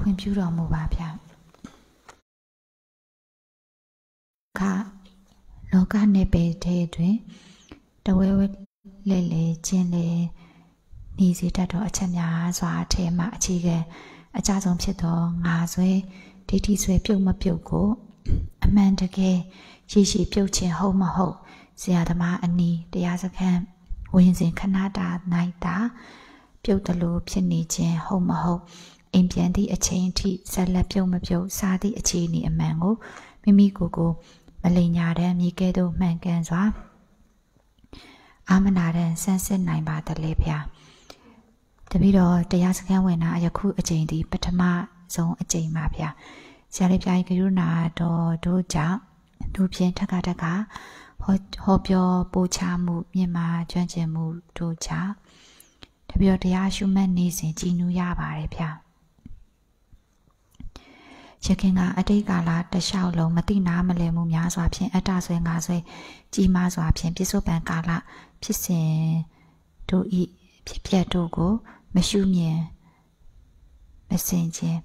ခွင့်ပြုတော်မူပါဗျာခလောကနေပေတဲ့တွင်တဝဲဝဲလဲလဲချင်းလဲနေစီတတ်သောအချက်များစွာအထဲမှအခြေခံအကြဆုံးဖြစ်သောငါဆွဲဒိဋ္ဌိဆွဲပြုတ်မပြုတ်ကို အမှန်တကယ်ရှိရှိပြုတ်ခြင်းဟုတ်မဟုတ်ဆရာသမားအနီးတရားစခန်းဝင်စဉ်ခဏတာနိုင်တာပြုတ်တယ်လို့ဖြစ်နေခြင်းဟုတ်မဟုတ် အိမ်ပြန်သည့်အချိန်အထိဆက်လက်ပြုတ်မပြုတ်စားသည့်အခြေအနေအမှန်ကိုမိမိကိုယ်ကိုမလိမ်ညာတဲ့မိကဲသို့မှန်ကန်စွာအာမနာတဲ့ဆန်းစစ်နိုင်ပါတလေဗျာတပည့်တော်တရားစခန်းဝင်တာယခုအချိန်ဒီပထမဆုံးအချိန်ပါဗျာဆရာလေးပြိုင်ကရုဏာတော်တို့ကြောင့်သူဖြင့်ထက်ကထက်ကဟောဟောပြောပို့ချမှုမြင်မာကျွမ်းကျင်မှုတို့ကြောင့်တပည့်တော်တရားရှုမှတ်နေစဉ်ကြည်နူးရပါတယ်ဗျာ ရခင်ကအတိတ်ကာလတလျှောက်လုံးမတိနာမလည်မှုများစွာဖြင့်အတ္တဆွဲငါဆွဲကြီးမားစွာဖြင့်ပြစ္ဆုတ်ပံကာလဖြစ်စဉ်တို့ဤဖြစ်ပျက်တို့ကို မရှုမြင်မစင်ခြင်း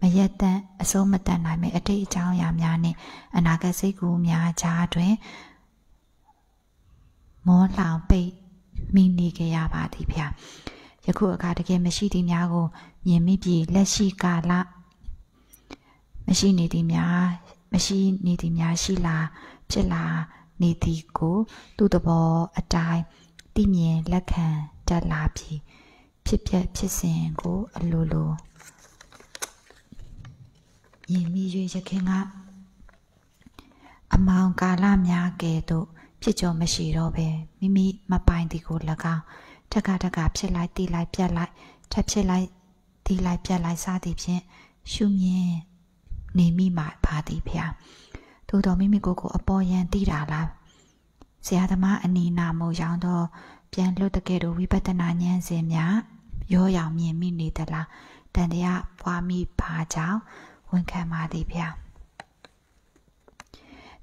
မယက်တန်အစိုးမတန်နိုင်မဲ့အတိတ်အကြောင်းအရာများနှင့်အနာဂတ်စိတ်ကူးများကြားတွင်မောလောင်ပိတ်မိနေကြရပါသည်ဗျာယခုအခါတကယ်မရှိသည်များကိုမြင်မိပြီးလက်ရှိကာလ မရှိနေသည်များမရှိနေသည်များရှိလာဖြစ်လာနေသည်ကို သူ့သဘောအတိုင်းသိမြင်လက်ခံတတ်လာပြီးဖြစ်ပျက်ဖြစ်စဉ်ကိုအလိုလိုမြင်မိ၍ရခင်ကအမောင်ကာလများကဲ့သို့ဖြစ်ကြောမရှိတော့ပဲမိမိမပိုင်သည်ကို၎င်းတက်ကတက်ကဖြစ်လိုက်တီးလိုက်ပြတ်လိုက်ထပ်ဖြစ်လိုက်တီးလိုက်ပြတ်လိုက်စသည်ဖြင့်ရှုမြင် နေမိမှာပါသည်ဖျားသို့တော်မိမိကိုယ်ကိုအပေါ်ယံတီးတာလားဆရာသမားအနီနာမို့ရောင်းတော့ပြန်လွတ်တကယ်တော့ဝိပဿနာဉာဏ်စဉ်များရောရောင်မြင်မိနေသလားတန်တရားပွားမိပါကြောင်းဝန်ခံပါသည်ဗျာ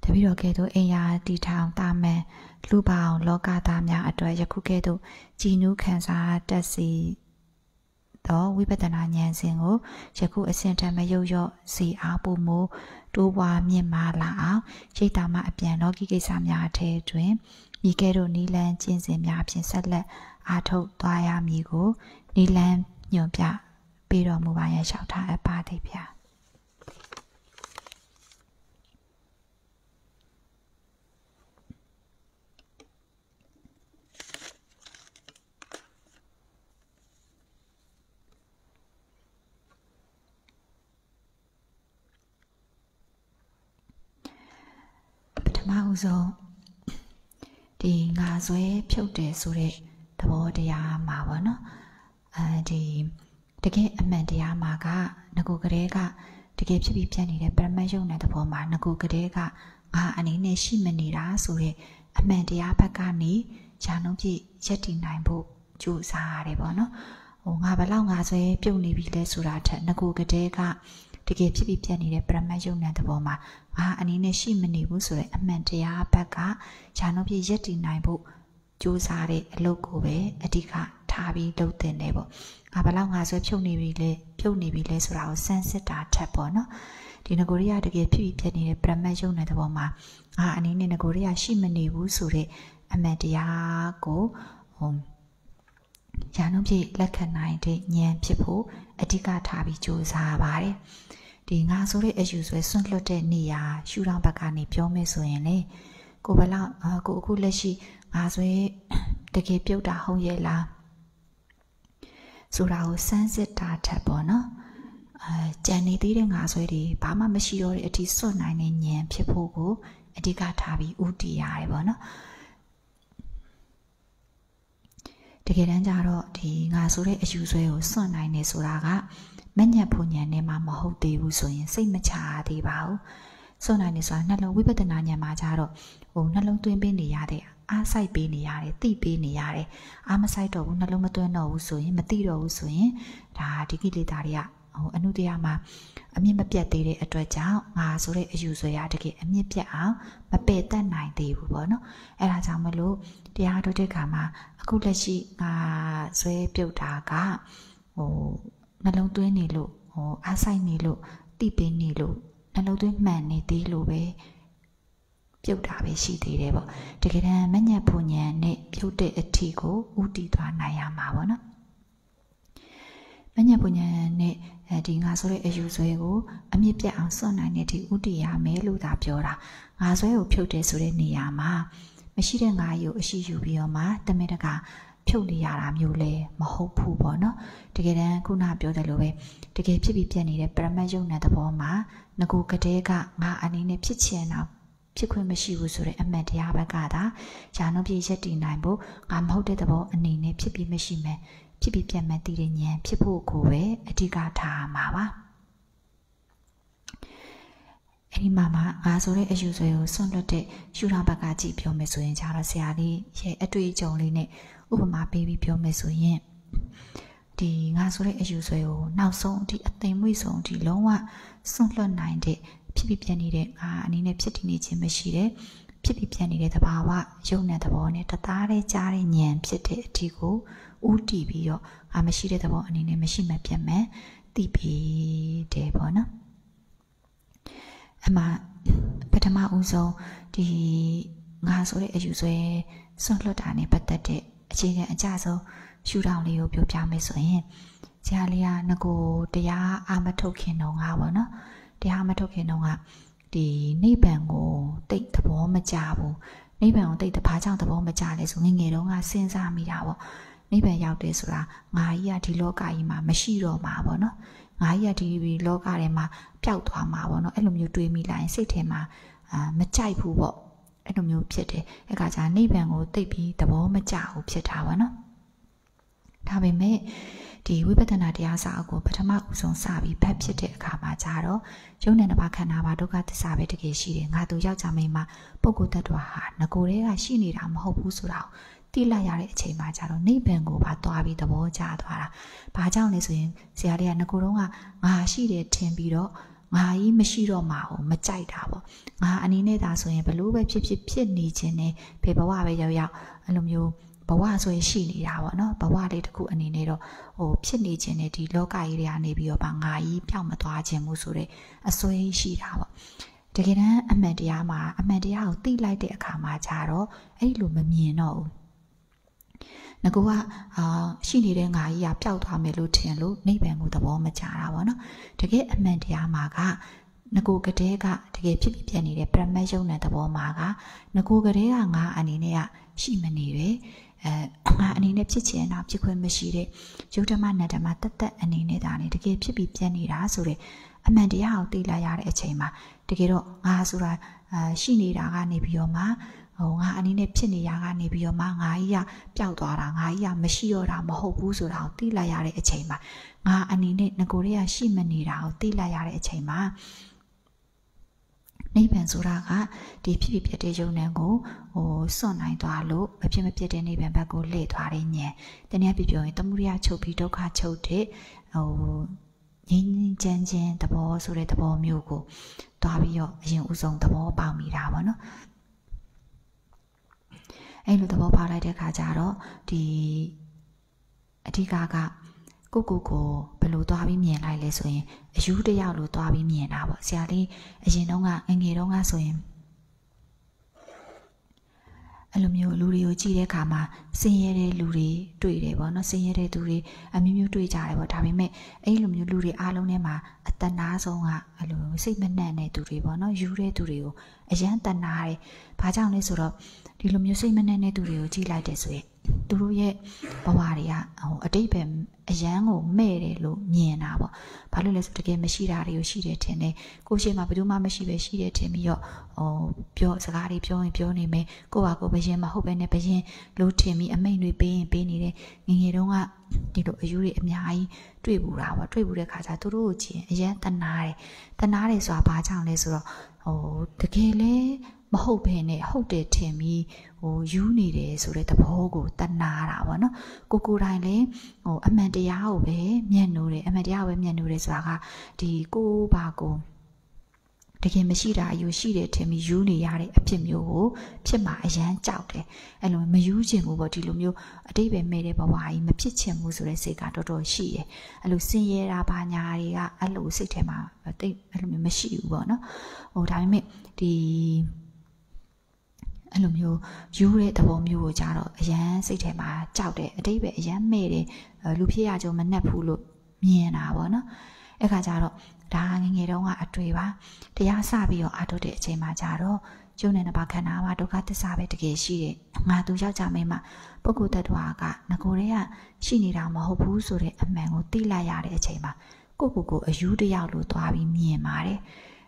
တပည့်တော်ကဲ့သို့အိယာတီထောင်တာမန်လူပောင်လောကသားများအတွက်ယခုကဲ့သို့ကြည်နူးခံစားတတ်စီ သောဝိပဿနာဉာဏ်စဉ်ကိုယခုအစဉ်တည်းမယုတ်ရော့စီအားပို့မှုတိုးပွားမြင့်မာလာအောင်ရိတ်တာမှအပြန်လောကီကိစ္စများအထဲတွင်မိကဲတို့နီလန်းကျင့်စဉ်များဖြင့်ဆက်လက်အားထုတ်သွားရမည်ကိုနီလန်းညွန်ပြပေးတော်မူပါရန်လျှောက်ထားအပ်ပါသည်ဗျာ မအောင်ဆုံးဒီငါဆွဲဖြုတ်တယ်ဆိုတဲ့သဘောတရားမှာပေါ့နော်အဲဒီတကယ်အမှန်တရားမှာကငကိုကလေးကတကယ်ဖြစ်ပြီးပြတ်နေတဲ့ပရမတ်ယုံတဲ့သဘောမှာငကိုကလေးကငါအနေနဲ့ရှိမနေတာဆိုတဲ့အမှန်တရားဘက်ကနေဂျာနှုံးပြည့်ရက်တည်နိုင်ဖို့ကြိုးစားရတယ်ပေါ့နော်ဟိုငါဘလောက်ငါဆွဲပြုတ်နေပြီလဲဆိုတာထက်ငကိုကလေးက တကယ်ဖြစ်ပြီးပြတ်နေတဲ့ပရမတ်ယုံတဲ့သဘောမှာငါအနေနဲ့ရှိမနေဘူးဆိုတဲ့အမှန်တရားဘက်ကဂျာနှုံးပြည့်ရက်တည်နိုင်ဖို့ကြိုးစားတဲ့အလုပ်ကိုပဲအဓိကထားပြီးလုပ်တင်တယ်ပေါ့ငါဘလောက်ငါဆွဲဖြုတ်နေပြီလဲဖြုတ်နေပြီလဲဆိုတာကိုစမ်းစစ်တာထက်ပေါ့နော်ဒီငကိုရိယတကယ်ဖြစ်ပြီးဖြစ်နေတဲ့ပရမတ်ယုံတဲ့သဘောမှာငါအနေနဲ့ငကိုရိယရှိမနေဘူးဆိုတဲ့အမှန်တရားကိုဟိုညာနှုံးပြည့်လက်ခံနိုင်တဲ့ဉာဏ်ဖြစ်ဖို့အဓိကထားပြီးကြိုးစားပါတယ် ဒီငါဆိုတဲ့အယူဆွဲဆွန့်လွတ်တဲ့နေရာရှူတောင်ဘက်ကနေပြောမယ်ဆိုရင်လေကိုဘလောက်ကိုအခုလက်ရှိငါဆွဲတကယ်ပြုတ်တာဟုတ်ရဲ့လားဆိုတာကိုစမ်းစစ်တာထက်ပေါ့နော်အဲကြံနေသေးတဲ့ငါဆွဲတွေဘာမှမရှိတော့တဲ့အထိစွန့်နိုင်တဲ့ဉာဏ်ဖြစ်ဖို့ကိုအဓိကထားပြီးဥတီရတယ်ပေါ့နော်တကယ်တမ်းကျတော့ဒီငါဆိုတဲ့အယူဆွဲကိုစွန့်နိုင်နေဆိုတာက မညက်ဖို့ဉာဏ်နဲ့မှမဟုတ်သေးဘူးဆိုရင်စိတ်မချသေးပါဘူးစွန့်နိုင်နေဆိုတာနှလုံးဝိပဿနာဉာဏ်မှာကျတော့ဟိုနှလုံးသွင်းပေးနေရတဲ့အားစိုက်ပေးနေရတယ်သိပေးနေရတယ်အားမစိုက်တော့ဘူးနှလုံးမသွင်းတော့ဘူးဆိုရင်မသိတော့ဘူးဆိုရင်ဒါဒီကိလေသာတွေကဟိုအနုတရားမှာအမြင့်မပြတ်သေးတဲ့အတွက်ကြောင့်ငါဆိုတဲ့အယူဆွဲရတကယ်အမြင့်ပြတ်အောင်မပယ်တတ်နိုင်သေးဘူးပေါ့နော်အဲဒါကြောင့်မလို့တရားထုတ်တဲ့ခါမှာအခုလက်ရှိငါဆွဲပြုတ်တာကဟို နှလုံးသွင်းနေလို့ဟဟိုအားဆိုင်နေလို့တိပင်းနေလို့နှလုံးသွင်းမှန်နေသေးလို့ပဲပြုတ်တာပဲရှိသေးတယ်ပေါ့တကယ်တမ်းမညက်ဖူညံနဲ့ပြုတ်တဲ့အထီကိုဥတီသွားနိုင်ရမှာပေါ့နော်မညက်ဖူညံနဲ့အဲဒီငါဆိုတဲ့အယူဆွဲကိုအမြင့်ပြတ်အောင်စွန့်နိုင်တဲ့အထိဥတီရမယ်လို့သာပြောတာငါဆွဲကိုဖြုတ်တယ်ဆိုတဲ့နေရာမှာမရှိတဲ့ငါယူအရှိယူပြီးတော့မှတမင်တကာ ဖြုတ်နေရတာမျိုးလဲမဟုတ်ဘူးပေါ့နော်တကယ်တမ်းခုနပြောတယ်လို့ပဲတကယ်ဖြစ်ပြီးပြက်နေတဲ့ပရမတ်ယုံတဲ့သဘောမှာငကိုကတဲ့ကငါအနေနဲ့ဖြစ်ချင်တာဖြစ်ခွင့်မရှိဘူးဆိုတဲ့အမှန်တရားဘက်ကသာယာနှုတ်ပြည့်ရက်တည်နိုင်ဖို့ငါမဟုတ်တဲ့သဘောအနေနဲ့ဖြစ်ပြီးမရှိမယ်ဖြစ်ပြီးပြတ်မှတ်တည်တဲ့ဉာဏ်ဖြစ်ဖို့ကိုပဲအဓိကထားမှာပါအဲ့ဒီမှာမှငါဆိုတဲ့အယူဆွဲကိုဆွန့်လွတ်တဲ့ရှူထောင်ဘက်ကကြည့်ပြောမယ်ဆိုရင်ကျတော့ဆရာလေးရဲ့အတွေ့အကြုံလေးနဲ့ ဥပမာပေးပြီးပြောမယ်ဆိုရင်ဒီငါဆိုတဲ့အယူဆွဲကိုနောက်ဆုံးဒီအသိမွေ့ဆုံးဒီလုံးဝစွန့်လွတ်နိုင်တဲ့ဖြစ်ပြီးပြနေတဲ့ငါအနေနဲ့ဖြစ်တည်နေခြင်းမရှိတဲ့ဖြစ်ပြီးပြနေတဲ့သဘာဝယုံတဲ့သဘောနဲ့တသားတည်းကြားတဲ့ဉာဏ်ဖြစ်တဲ့အထီကိုဥတီပြီးတော့ငါမရှိတဲ့သဘောအနေနဲ့မရှိမှပြတ်မယ်သိပြီးတယ်ပေါ့နော်အမှပထမဦးဆုံးဒီငါဆိုတဲ့အယူဆွဲစွန့်လွတ်တာနဲ့ပတ်သက်တဲ့ အခြေခံအကြဆုံးရှူထောင်လေးကိုပြောပြမယ်ဆိုရင်ဆရာလေးကငကိုတရားအာမထုတ်ခင်တော့ငါပေါ့နော်တရားမထုတ်ခင်တော့ကဒီနိဗ္ဗာန်ကိုတိတ်သဘောမကျဘူးနိဗ္ဗာန်ကိုတိတ်တဘာကြောင့်သဘောမကျလဲဆိုငငယ်တုန်းကစဉ်းစားမိတာပေါ့နိဗ္ဗာန်ရောက်တယ်ဆိုတာငါကြီးကဒီလောကကြီးမှာမရှိတော့မှာပေါ့နော်ငါကြီးကဒီလောကထဲမှာပျောက်သွားမှာပေါ့နော်အဲ့လိုမျိုးတွေးမိလိုက်ရင်စိတ်ထဲမှာအာမကြိုက်ဘူးပေါ့ အဲ့လိုမျိုးဖြစ်တယ်အဲ့ကကြာနိဗ္ဗာန်ကိုသိပြီးသဘောမကျဘူးဖြစ်တာပေါ့နော်ဒါပေမဲ့ဒီဝိပဿနာတရားစာအုပ်ကိုပထမဦးဆုံးစပြီးဖတ်ဖြစ်တဲ့အခါမှာကြတော့ယုံနဲ့နှစ်ပါးခန္ဓာမှာဒုက္ခသစ္စာပဲတကယ်ရှိတယ်ငါတို့ယောက်ျားမိန်းမပုဂ္ဂိုလ်တ attva ဟာငကိုယ်တည်းကရှိနေတာမဟုတ်ဘူးဆိုတာကိုသိလိုက်ရတဲ့အချိန်မှာကြတော့နိဗ္ဗာန်ကိုပါသွားပြီးသဘောကျသွားတာ။ဘာကြောင့်လဲဆိုရင်ဆရာလေးကငကိုယ်တော့ကငါရှိတယ်ထင်ပြီးတော့ ငါကြီးမရှိတော့မှာကိုမကြိုက်တာပေါ့။ငါအနေနဲ့သာဆိုရင်ဘလို့ပဲဖြစ်ဖြစ်ဖြစ်နေခြင်းနဲ့ဘေဘဝပဲရောက်ရောက်အဲ့လိုမျိုးဘဝဆိုရင်ရှိနေတာပေါ့နော်ဘဝလေးတစ်ခုအနေနဲ့တော့ဟိုဖြစ်နေခြင်းနဲ့ဒီလောကကြီးတွေကနေပြီးတော့ဗာငါကြီးပြောင်းမသွားခြင်းမှုဆိုတဲ့အစွဲရှိတာပေါ့တကယ်တမ်းအမှန်တရားမှာအမှန်တရားကိုသိလိုက်တဲ့အခါမှာကြတော့အဲ့လိုမမြင်တော့ဘူး ငကူကအာရှိနေတဲ့ငါကြီးကပျောက်သွားမယ်လို့ထင်လို့နိဗ္ဗာန်ကိုသဘောမချတာပေါ့နော်တကယ်အမှန်တရားမှာကငကိုကတဲ့ကတကယ်ဖြစ်ဖြစ်ပြနေတဲ့ပရမတ်ယုံတဲ့သဘောမှာကငကိုကတဲ့ကငါအနေနဲ့ကရှိမနေပဲအဲငါအနေနဲ့ဖြစ်ချင်တာဖြစ်ခွင့်မရှိတဲ့ယုတ်ဓမ္မနတ်ဓမ္မတတ်တတ်အနေနဲ့ဒါနေတကယ်ဖြစ်ပြီးပြည့်နေတာဆိုတဲ့အမှန်တရားကိုသိလာရတဲ့အချိန်မှာတကယ်တော့ငါဆိုတာအာရှိနေတာကနေပြီးတော့မှ ဟိုငါအနေနဲ့ဖြစ်နေရကနေပြီးတော့မှငါကြီးကပျောက်သွားတာငါကြီးကမရှိတော့တာမဟုတ်ဘူးဆိုတာကိုသိလိုက်ရတဲ့အချိန်မှာငါအနေနဲ့ငကိုတွေကရှိမနေတာကိုသိလိုက်ရတဲ့အချိန်မှာနိဗ္ဗာန်ဆိုတာကဒီဖြစ်ဖြစ်ပြတဲ့ယုံနံကိုဟိုစွန့်နိုင်သွားလို့မဖြစ်မဖြစ်တဲ့နိဗ္ဗာန်ဘက်ကိုလှည့်သွားတဲ့ဉာဏ်တနည်းပြပြောရင်တမှုရိယချုပ်ပြီးဒုက္ခချုပ်တဲ့ဟိုငြင်းငြင်းချမ်းချမ်းသဘောဆိုတဲ့သဘောမျိုးကိုတွားပြီးတော့အရင်ဦးဆုံးသဘောပေါက်မိတာပေါ့နော် အဲ့လိုသဘောပေါက်လိုက်တဲ့ခါကျတော့ဒီအဓိကကကိုကိုကိုဘယ်လိုသွားပြီးမြင်လိုက်လဲဆိုရင်အယူတယောက်လိုသွားပြီးမြင်တာပေါ့ဆရာလေးအရင်တုန်းကငငယ်တုန်းကဆိုရင်အဲ့လိုမျိုးလူတွေကိုကြည့်တဲ့အခါမှာစင်ရဲတဲ့လူတွေတွေ့တယ်ပေါ့နော်စင်ရဲတဲ့သူတွေအမျိုးမျိုးတွေ့ကြတယ်ပေါ့ဒါပေမဲ့အဲ့လိုမျိုးလူတွေအားလုံးထဲမှာအတနာဆုံးကအဲ့လိုစိတ်မနှံ့တဲ့သူတွေပေါ့နော်ယူတဲ့သူတွေကိုအရန်တနာတယ်ဘာကြောင့်လဲဆိုတော့ ဒီလိုမျိုးစိတ်မနှံ့တဲ့သူတွေကိုကြည့်လိုက်တယ်ဆိုရင်သူတို့ရဲ့ဘဝတွေကဟိုအတိတ်ပဲအရန်ကိုမဲ့တယ်လို့မြင်တာပေါ့ဘာလို့လဲဆိုတကယ်မရှိတာတွေကိုရှိတယ်ထင်တယ်ကိုရှိမှဘယ်သူမှမရှိပဲရှိတယ်ထင်ပြီးတော့ဟိုပြောစကားတွေပြောရင်ပြောနေမယ်ကိုပါကိုဘယင်မဟုတ်ပဲနဲ့ဘယင်လို့ထင်ပြီးအမိန်တွေပေးရင်ပေးနေတယ်ငငယ်တုန်းကဒီလိုအယူတွေအများကြီးတွေ့ဘူးတာပေါ့တွေ့ဘူးတဲ့ခါကျသူတို့ကိုကြည့်ရင်အရန်တနာတယ်တနာတယ်ဆိုတာဘာကြောင့်လဲဆိုတော့ဟိုတကယ်လဲ မဟုတ်ဘဲနဲ့ဟုတ်တယ်ထင်ပြီးဟိုယူနေတယ်ဆိုတဲ့သဘောကိုတနာတာပေါ့နော်ကိုကိုတိုင်းလည်းဟိုအမှန်တရားကိုပဲမျက်နှိုးတယ်အမှန်တရားကိုပဲမျက်နှိုးတယ်ဆိုတာကဒီကိုပါကိုတကယ်မရှိတာအယူရှိတယ်ထင်ပြီးယူနေရတဲ့အဖြစ်မျိုးကိုဖြစ်မှာအရန်ကြောက်တယ်အဲ့လိုမယူချင်ဘူးပေါ့ဒီလိုမျိုးအတိတ်ပဲမဲ့တဲ့ဘဝကြီးမဖြစ်ချင်ဘူးဆိုတဲ့စိတ်ကတော်တော်ရှိတယ်အဲ့လိုစင်ရဲတာဘာညာတွေကအဲ့လိုစိတ်ထဲမှာတိတ်အဲ့လိုမျိုးမရှိဘူးပေါ့နော်ဟိုဒါပေမဲ့ဒီ အဲ့လိုမျိုးယူတဲ့သဘောမျိုးကိုကြတော့အရန်စိတ်ထဲမှာကြောက်တယ်အတိတ်ပဲအရန်မဲ့တယ်လူဖြစ်ရကြုံမနှက်ဘူးလို့မြင်တာပေါ့နော်အဲ့ခါကျတော့ဒါငငယ်တုန်းကအတွေ့ပါတရားစပြီးတော့အထုတ်တဲ့အချိန်မှာကြတော့ကျုံနေတဲ့ဘာခန္ဓာမှာဒုက္ခသစ္စာပဲတကယ်ရှိတယ်ငါသူယောက်ျားမင်းမပုဂ္ဂိုလ်တ attva ကငကိုတွေကရှိနေတာမဟုတ်ဘူးဆိုတဲ့အမှန်ကိုသိလိုက်ရတဲ့အချိန်မှာကိုကိုကိုအယူတယောက်လို့သွားပြီးမြင်ပါတယ်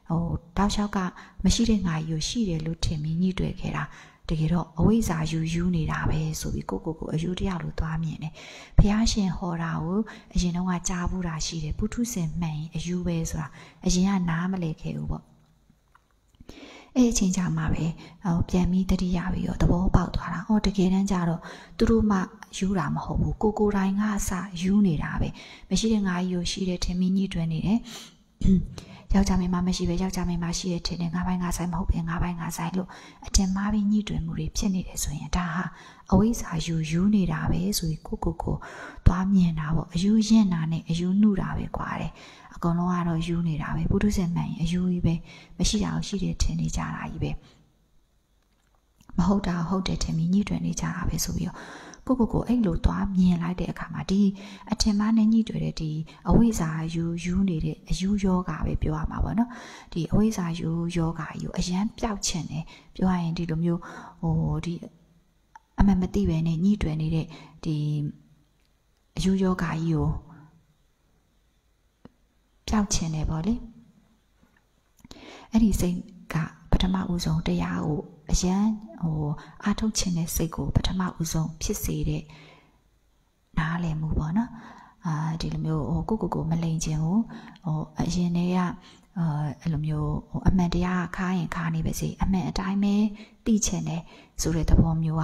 ဟိုတောက်လျှောက်ကမရှိတဲ့ငါယူရှိတယ်လို့ထင်ပြီးညှိတွေ့ခဲ့တာတကယ်တော့အဝိဇ္ဇာယူယူနေတာပဲဆိုပြီးကိုကိုကိုအယူတရားလို့သွားမြင်တယ်။ဘုရားရှင်ဟောတာကိုအရင်တော့ကကြားဘူးတာရှိတယ်။ပုထုဇဉ်မှန်ရင်အယူပဲဆိုတာအရင်ကနားမလည်ခဲ့ဘူးပေါ့။အဲ့အချိန်ကြာမှပဲဟိုပြန်ပြီးတတိယပြီးတော့သဘောပေါက်သွားတာ။ဟောတကယ်တမ်းကျတော့သူတို့မှယူတာမဟုတ်ဘူး။ကိုကိုတိုင်းကအစယူနေတာပဲ။မရှိတဲ့ငါကြီးကိုရှိတဲ့ထင်မိညှိတွင်နေတယ်။ ယောက်ျားမင်းမရှိပဲယောက်ျားမင်းမရှိတဲ့ထင်တယ်ငါပိုင်းငါဆိုင်မဟုတ်ပဲငါပိုင်းငါဆိုင်လို့အတင်မားပြီးညှိတွင်မှုတွေဖြစ်နေတယ်ဆိုရင်ဒါဟာအဝိဇ္ဇာယူယူနေတာပဲဆိုပြီးကိုကိုကိုသွားမြင်တာပေါ့အယူရင်နာနဲ့အယူနှုတာပဲကွာတယ်အကုန်လုံးကတော့ယူနေတာပဲပုထုဇဉ်မှန်ရင်အယူကြီးပဲမရှိတာကိုရှိတယ်ထင်နေကြတာကြီးပဲမဟုတ်တာဟုတ်တယ်ထင်ပြီးညှိတွင်နေကြတာပဲဆိုပြီးတော့ ကိုကိုကိုအဲ့လိုသွားမြင်လိုက်တဲ့အခါမှာဒီအထင်မှားနဲ့ညှိတွေ့တဲ့ဒီအဝိဇ္ဇာယူယူနေတဲ့အယူယောဂပဲပြောရမှာပေါ့နော်ဒီအဝိဇ္ဇာယူယောဂကြီးကိုအရန်ပျောက်ချင်တယ်ပြောရရင်ဒီလိုမျိုးဟိုဒီအမှန်မသိပဲနဲ့ညှိတွေ့နေတဲ့ဒီအယူယောဂကြီးကိုပျောက်ချင်တယ်ပေါ့လေအဲ့ဒီစိတ်ကပထမဦးဆုံးတရားကို အရန်ဟိုအာထုတ်ခြင်းတဲ့စိတ်ကိုပထမဦးဆုံးဖြစ်စေတဲ့နားလည်မှုပေါ့နော်အာဒီလိုမျိုးဟိုကိုကိုကိုမလိန်ခြင်းကိုဟိုအရင်တည်းကအာအဲ့လိုမျိုးဟိုအမှန်တရားခါရင်ခါနေပါစေအမှန်အတိုင်းပဲသိချင်တယ်ဆိုတဲ့သဘောမျိုးက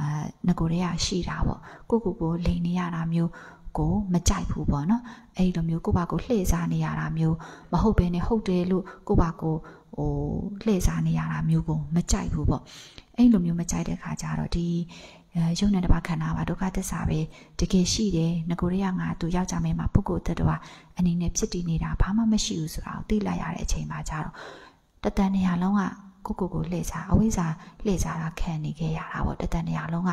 အာငကိုတွေကရှိတာပေါ့ကိုကိုကိုလိန်နေရတာမျိုးကိုမကြိုက်ဘူးပေါ့နော်အဲ့လိုမျိုးကိုပါကိုလှည့်စားနေရတာမျိုးမဟုတ်ဘဲနဲ့ဟုတ်တယ်လို့ကိုပါကို ဟိုလှည့်စားနေရတာမျိုးကိုမကြိုက်ဘူးပေါ့အဲ့လိုမျိုးမကြိုက်တဲ့ခါကျတော့ဒီရုပ်နဲ့တပါခန္ဓာပါဒုက္ခသစ္စာပဲတကယ်ရှိတယ်ငကိုရကငါသူယောက်ျားမင်းမှာပုဂ္ဂိုလ်တ attva အနေနဲ့ဖြစ်တည်နေတာဘာမှမရှိဘူးဆိုတာကိုသိလိုက်ရတဲ့အချိန်မှာကျတော့တတန်နေရာလုံးကကိုကိုကိုလှည့်စားအဝိဇ္ဇာလှည့်စားတာခံနေခဲ့ရတာပေါ့တတန်နေရာလုံးက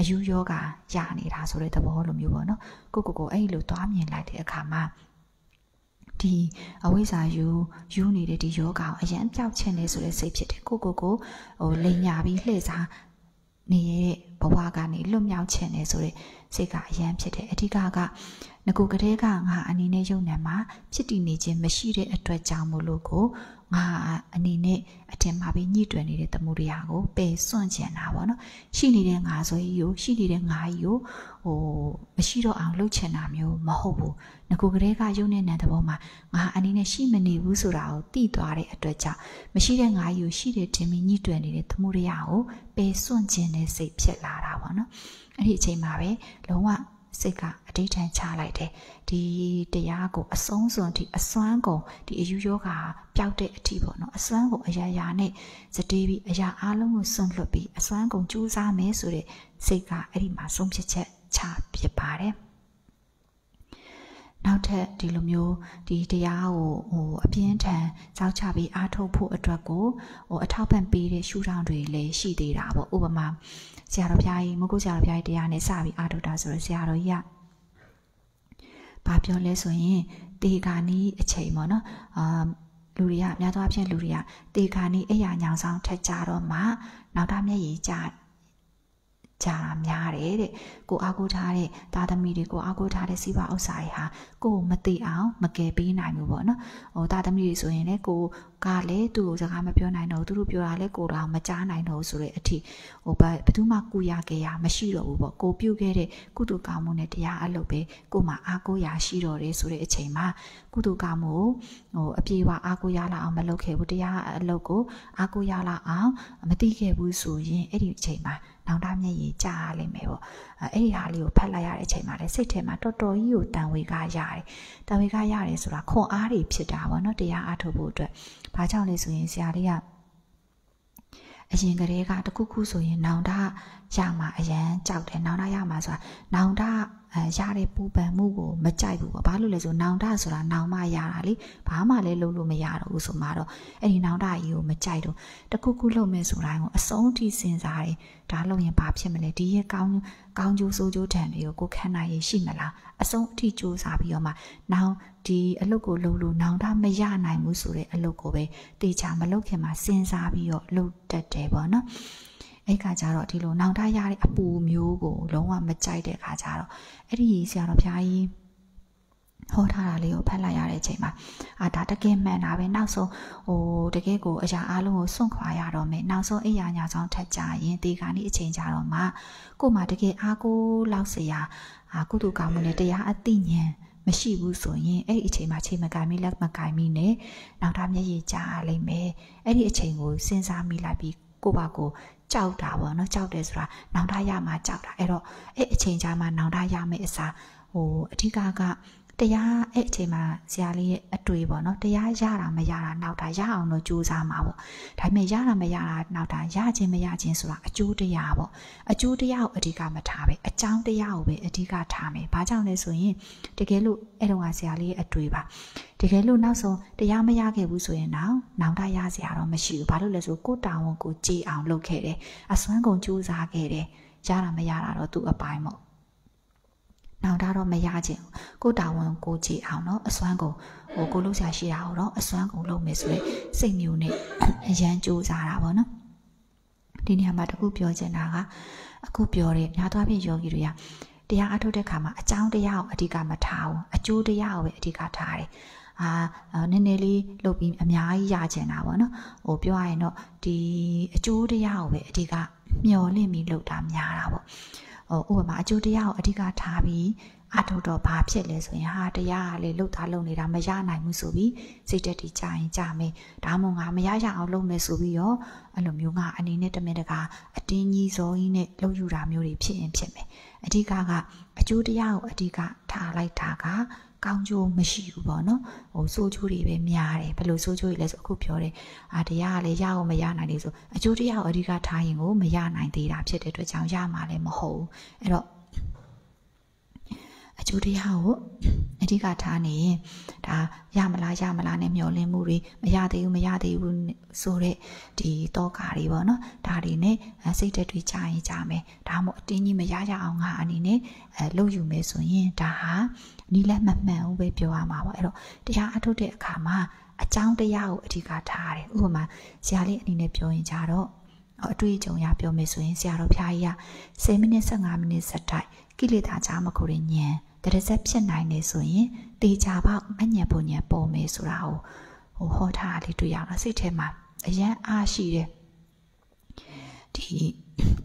အယူယောဂရနေတာဆိုတဲ့သဘောလိုမျိုးပေါ့နော်ကိုကိုကိုအဲ့လိုသွားမြင်လိုက်တဲ့အခါမှာ ဒီအဝိဇ္ဇာယူယူနေတဲ့ဒီယောဂကိုအရန်ပြောက်ချင်နေဆိုတဲ့စိတ်ဖြစ်တယ်ကိုကိုကိုဟိုလိန်ညာပြီးလှည့်စားနေရတဲ့ဘဝကနေလွတ်မြောက်ချင်နေဆိုတဲ့စိတ်ကအရန်ဖြစ်တယ်အဓိကက ငကိုကလေးကငါအနေနဲ့ယုံနေမှာဖြစ်တည်နေခြင်းမရှိတဲ့အတွက်ကြောင့်မို့လို့ကိုငါအနေနဲ့အထင်မှာပြီးညှိတွယ်နေတဲ့တမှုတရားကိုပယ်စွန့်ကျင်တာပေါ့နော်ရှိနေတဲ့ငါဆိုကြီးကိုရှိနေတဲ့ငါကြီးကိုဟိုမရှိတော့အောင်လှုပ်ချင်တာမျိုးမဟုတ်ဘူးငကိုကလေးကယုံနေတဲ့သဘောမှာငါအနေနဲ့ရှိမနေဘူးဆိုတာကိုသိသွားတဲ့အတွက်ကြောင့်မရှိတဲ့ငါကြီးကိုရှိတဲ့ထင်ပြီးညှိတွယ်နေတဲ့တမှုတရားကိုပယ်စွန့်ကျင်တဲ့စိတ်ဖြစ်လာတာပေါ့နော်အဲ့ဒီအချိန်မှာပဲလုံးဝ စိတ်ကအဋိဌံချလိုက်တယ်ဒီတရားကိုအဆုံးစွန်ဒီအစွမ်းကုန်ဒီအယူယောဂါပျောက်တဲ့အထိပေါ့နော်အစွမ်းကုန်အရာရာနဲ့စတေးပြီးအရာအလုံးကိုစွန့်လွတ်ပြီးအစွမ်းကုန်ကြိုးစားမယ်ဆိုတဲ့စိတ်ကအဲ့ဒီမှာဆုံးဖြတ်ချက်ချဖြစ်ပါတယ်နောက်ထပ်ဒီလိုမျိုးဒီတရားကိုဟိုအပြင်းထန်ကြောက်ချပြီးအားထုတ်ဖို့အတွက်ကိုဟိုအထောက်ပံ့ပေးတဲ့ရှုထောင့်တွေလည်းရှိသေးတာပေါ့ဥပမာ ဆရာတော်ဘုရားကြီးမကုဆရာတော်ဘုရားကြီးတရားနဲ့စပြီးအားထုတ်တာဆိုတော့ဆရာတော်ကြီးကဘာပြောလဲဆိုရင်တေဂာနီးအချိန်ပေါ့နော်အာလူတွေကများသောအားဖြင့်လူတွေကတေဂာနီးအရာညောင်ဆောင်ထက်ကြတော့မှနောက်တာမျက်ရည်ကျ ကြာတာများတယ်တဲ့ကိုအားကိုးထားတဲ့သားသမီးတွေကိုအားကိုးထားတဲ့စီးပွားဥစ္စာတွေဟာကိုမသိအောင်မကယ်ပေးနိုင်ဘူးပေါ့နော်ဟိုသားသမီးတွေဆိုရင်လည်းကိုကလည်းသူ့ကိုစကားမပြောနိုင်တော့သူတို့ပြောတာလည်းကိုတော့မကြားနိုင်တော့ဆိုတဲ့အထိဟိုဘယ်သူမှကူရခဲ့ရမရှိတော့ဘူးပေါ့ကိုပြုတ်ခဲ့တဲ့ကုသကောင်းမှုနဲ့တရားအလုပ်ပဲကိုမှအားကိုးရရှိတော့တယ်ဆိုတဲ့အချိန်မှာကုသကောင်းမှုဟိုအပြေအဝအားကိုးရလာအောင်မလုပ်ခဲ့ဘူးတရားအလုပ်ကိုအားကိုးရလာအောင်မသိခဲ့ဘူးဆိုရင်အဲ့ဒီအချိန်မှာ နောင်တမျက်ရည်ကြာရလိမ့်မယ်ပေါ့အဲ့ဒီဟာလေးကိုဖတ်လိုက်ရတဲ့အချိန်မှာလည်းစိတ်ထဲမှာတော်တော်ကြီးကိုတန်ဝေကရတယ်တန်ဝေကရတယ်ဆိုတာခွန်အားတွေဖြစ်တာပေါ့နော်တရားအားထုတ်ဖို့အတွက်ဘာကြောင့်လဲဆိုရင်ဆရာလေးကအရင်ကတည်းကတခုခုဆိုရင် နောင်တရမှာအရန်ကြောက်တယ်နောင်တရမှာဆိုတာနောင်တ အဲရတဲ့ပူပန်မှုကိုမကြိုက်ဘူးပေါ့ဘာလို့လဲဆိုနောင်တဆိုတာနောင်မရတာလေဘာမှလည်းလုပ်လို့မရတော့ဘူးဆိုမှတော့အဲ့ဒီနောင်တကြီးကိုမကြိုက်တော့တခုခုလုပ်မယ်ဆိုတိုင်းကိုအဆုံးထိစဉ်းစားတယ်ဒါလုပ်ရင်ဘာဖြစ်မလဲဒီရဲ့ကောင်းကောင်းကျိုးဆိုးကျိုးတန်တွေကိုကိုခံနိုင်ရရှိမလားအဆုံးအထိစူးစမ်းပြီးတော့မှနောင်ဒီအလုပ်ကိုလုပ်လို့နောင်တမရနိုင်ဘူးဆိုတဲ့အလုပ်ကိုပဲတေချာမလုပ်ခင်မှာစဉ်းစားပြီးတော့လုပ်တတ်တယ်ပေါ့နော် အဲ့ခါကျတော့ဒီလိုနောင်တရတဲ့အပူမျိုးကိုလုံးဝမကြိုက်တဲ့ခါကျတော့အဲ့ဒီဆရာတော်ဘုရားကြီးဟောထားတာလေးကိုဖတ်လိုက်ရတဲ့အချိန်မှာအာဒါတကယ်မှန်တာပဲနောက်ဆုံးဟိုတကယ်ကိုအရာအလုံးကိုစွန့်ခွာရတော့မယ်နောက်ဆုံးအိယာညာဆောင်ထက်ကြရင်ဒီကနေ့အချိန်ကြတော့မှကို့မှာတကယ်အားကိုလောက်စရာအာကုသကောင်းမှုနဲ့တရားအသိဉာဏ်မရှိဘူးဆိုရင်အဲ့ဒီအချိန်မှာချိန်မကင်မိလက်မကင်မိနဲ့နောက်သားမျက်ရည်ကျလိမ့်မယ်အဲ့ဒီအချိန်ကိုစဉ်းစားမိလိုက်ပြီးကိုပါကို ကြောက်တာပေါ့နော်ကြောက်တယ်ဆိုတာနောင်တရမှာကြောက်တာအဲ့တော့အဲ့အချိန်ကြာမှနောင်တရမယ့်အစားဟိုအဓိကက တရားအဲ့အချိန်မှာဆရာလေးရဲ့အတွေ့ပေါ့နော်တရားရတာမရတာနောက်တာရအောင်တော့ကြိုးစားမှာပေါ့ဒါပေမဲ့ရတာမရတာနောက်တာရခြင်းမရခြင်းဆိုတာအကျိုးတရားပေါ့အကျိုးတရားကိုအဓိကမထားပဲအကြောင်းတရားကိုပဲအဓိကထားမယ်ဘာကြောင့်လဲဆိုရင်တကယ်လို့အဲ့တော့ကဆရာလေးရဲ့အတွေ့ပါတကယ်လို့နောက်ဆုံးတရားမရခဲ့ဘူးဆိုရင်တော့နောင်တရစရာတော့မရှိဘူးဘာလို့လဲဆိုကိုတောင်းဝန်ကိုကြည်အောင်လုပ်ခဲ့တယ်အစွမ်းကုန်ကြိုးစားခဲ့တယ်ရတာမရတာတော့သူ့အပိုင်းပေါ့ နောင်တတော့မရခြင်းကိုတာဝန်ကိုကြည့်အောင်နော်အစွမ်းကုန်ဟိုကိုလှုပ်ရှားရှိတာဟောတော့အစွမ်းကုန်လုပ်မယ်ဆိုရယ်စိတ်မျိုးနဲ့အရန်ကြိုးစားတာပေါ့နော်ဒီနေရာမှာတခုပြောချင်တာကအခုပြောတဲ့များသောအားဖြင့်ယောဂီတွေကတရားအထုတ်တဲ့ခါမှာအကြောင်းတရားကိုအဓိကမထားဘူးအကျိုးတရားကိုပဲအဓိကထားတယ်အာနည်းနည်းလေးလုပ်ပြီးအများကြီးရချင်တာပေါ့နော်ဟိုပြောရရင်တော့ဒီအကျိုးတရားကိုပဲအဓိကမျောလင့်ပြီးလုပ်တာများတာပေါ့ ဟိုဥပမာအကျိုးတရားကိုအဓိကထားပြီးအထုတ်တော့ဘာဖြစ်လဲဆိုရင်ဟာတရားကလေလှုပ်သားလှုပ်နေတာမရနိုင်ဘူးဆိုပြီးစိတ်တက်တီကြာရင်ကြာမယ်ဒါမှမဟုတ်ငါမရရအောင်လုပ်မယ်ဆိုပြီးရောအဲ့လိုမျိုးငါအနေနဲ့တမင်တကာအတင်းကြီးစောကြီးနဲ့လှုပ်ယူတာမျိုးတွေဖြစ်ရင်ဖြစ်မယ်အဓိကကအကျိုးတရားကိုအဓိကထားလိုက်တာက ကောင်းကျိုးမရှိဘူးပေါ့နော်ဟိုစိုးကျိုးတွေပဲများတယ်ဘယ်လိုစိုးကျိုးတွေလဲဆိုအခုပြောတယ်အာတရားကလည်းရအောင်မရနိုင်လေဆိုအကျိုးတရားကိုအဓိကထားရင်ကိုမရနိုင်သေးတာဖြစ်တဲ့အတွက်ကြောင့်ရမှာလည်းမဟုတ်ဘူးအဲ့တော့အကျိုးတရားကိုအဓိကထားနေရင်ဒါရမလားရမလားနဲ့မျောလင်းမှုတွေမရသေးဘူးမရသေးဘူးဆိုတဲ့ဒီတောကာတွေပေါ့နော်ဒါတွေနဲ့စိတ်တက်တွေကြာရင်ကြာမယ်ဒါမှမဟုတ်အတင်းကြီးမရရအောင်ငါအနေနဲ့အဲလုပ်ယူမယ်ဆိုရင်ဒါဟာနီးလက်မမှန်ဘူးပဲပြောရမှာပေါ့အဲ့တော့တရားအထုတ်တဲ့အခါမှာအကြောင်းတရားကိုအဓိကထားရတယ်ဥပမာဆရာလေးအနေနဲ့ပြောရင်ကြတော့အတွေ့အကြုံရပြောမယ်ဆိုရင်ဆရာတော်ဖျားကြီးက10မိနစ်15မိနစ်ဆက်တိုက်ကိလေသာချာမခုရင်ညံတရဆက်ဖြစ်နိုင်နေဆိုရင်တေချာပေါက်မညံပုံညံပေါ်မယ်ဆိုတာကိုဟိုဟောထားတာလေးတွေ့ရတော့စိတ်ထဲမှာအရန်အားရှိတယ် ဒီ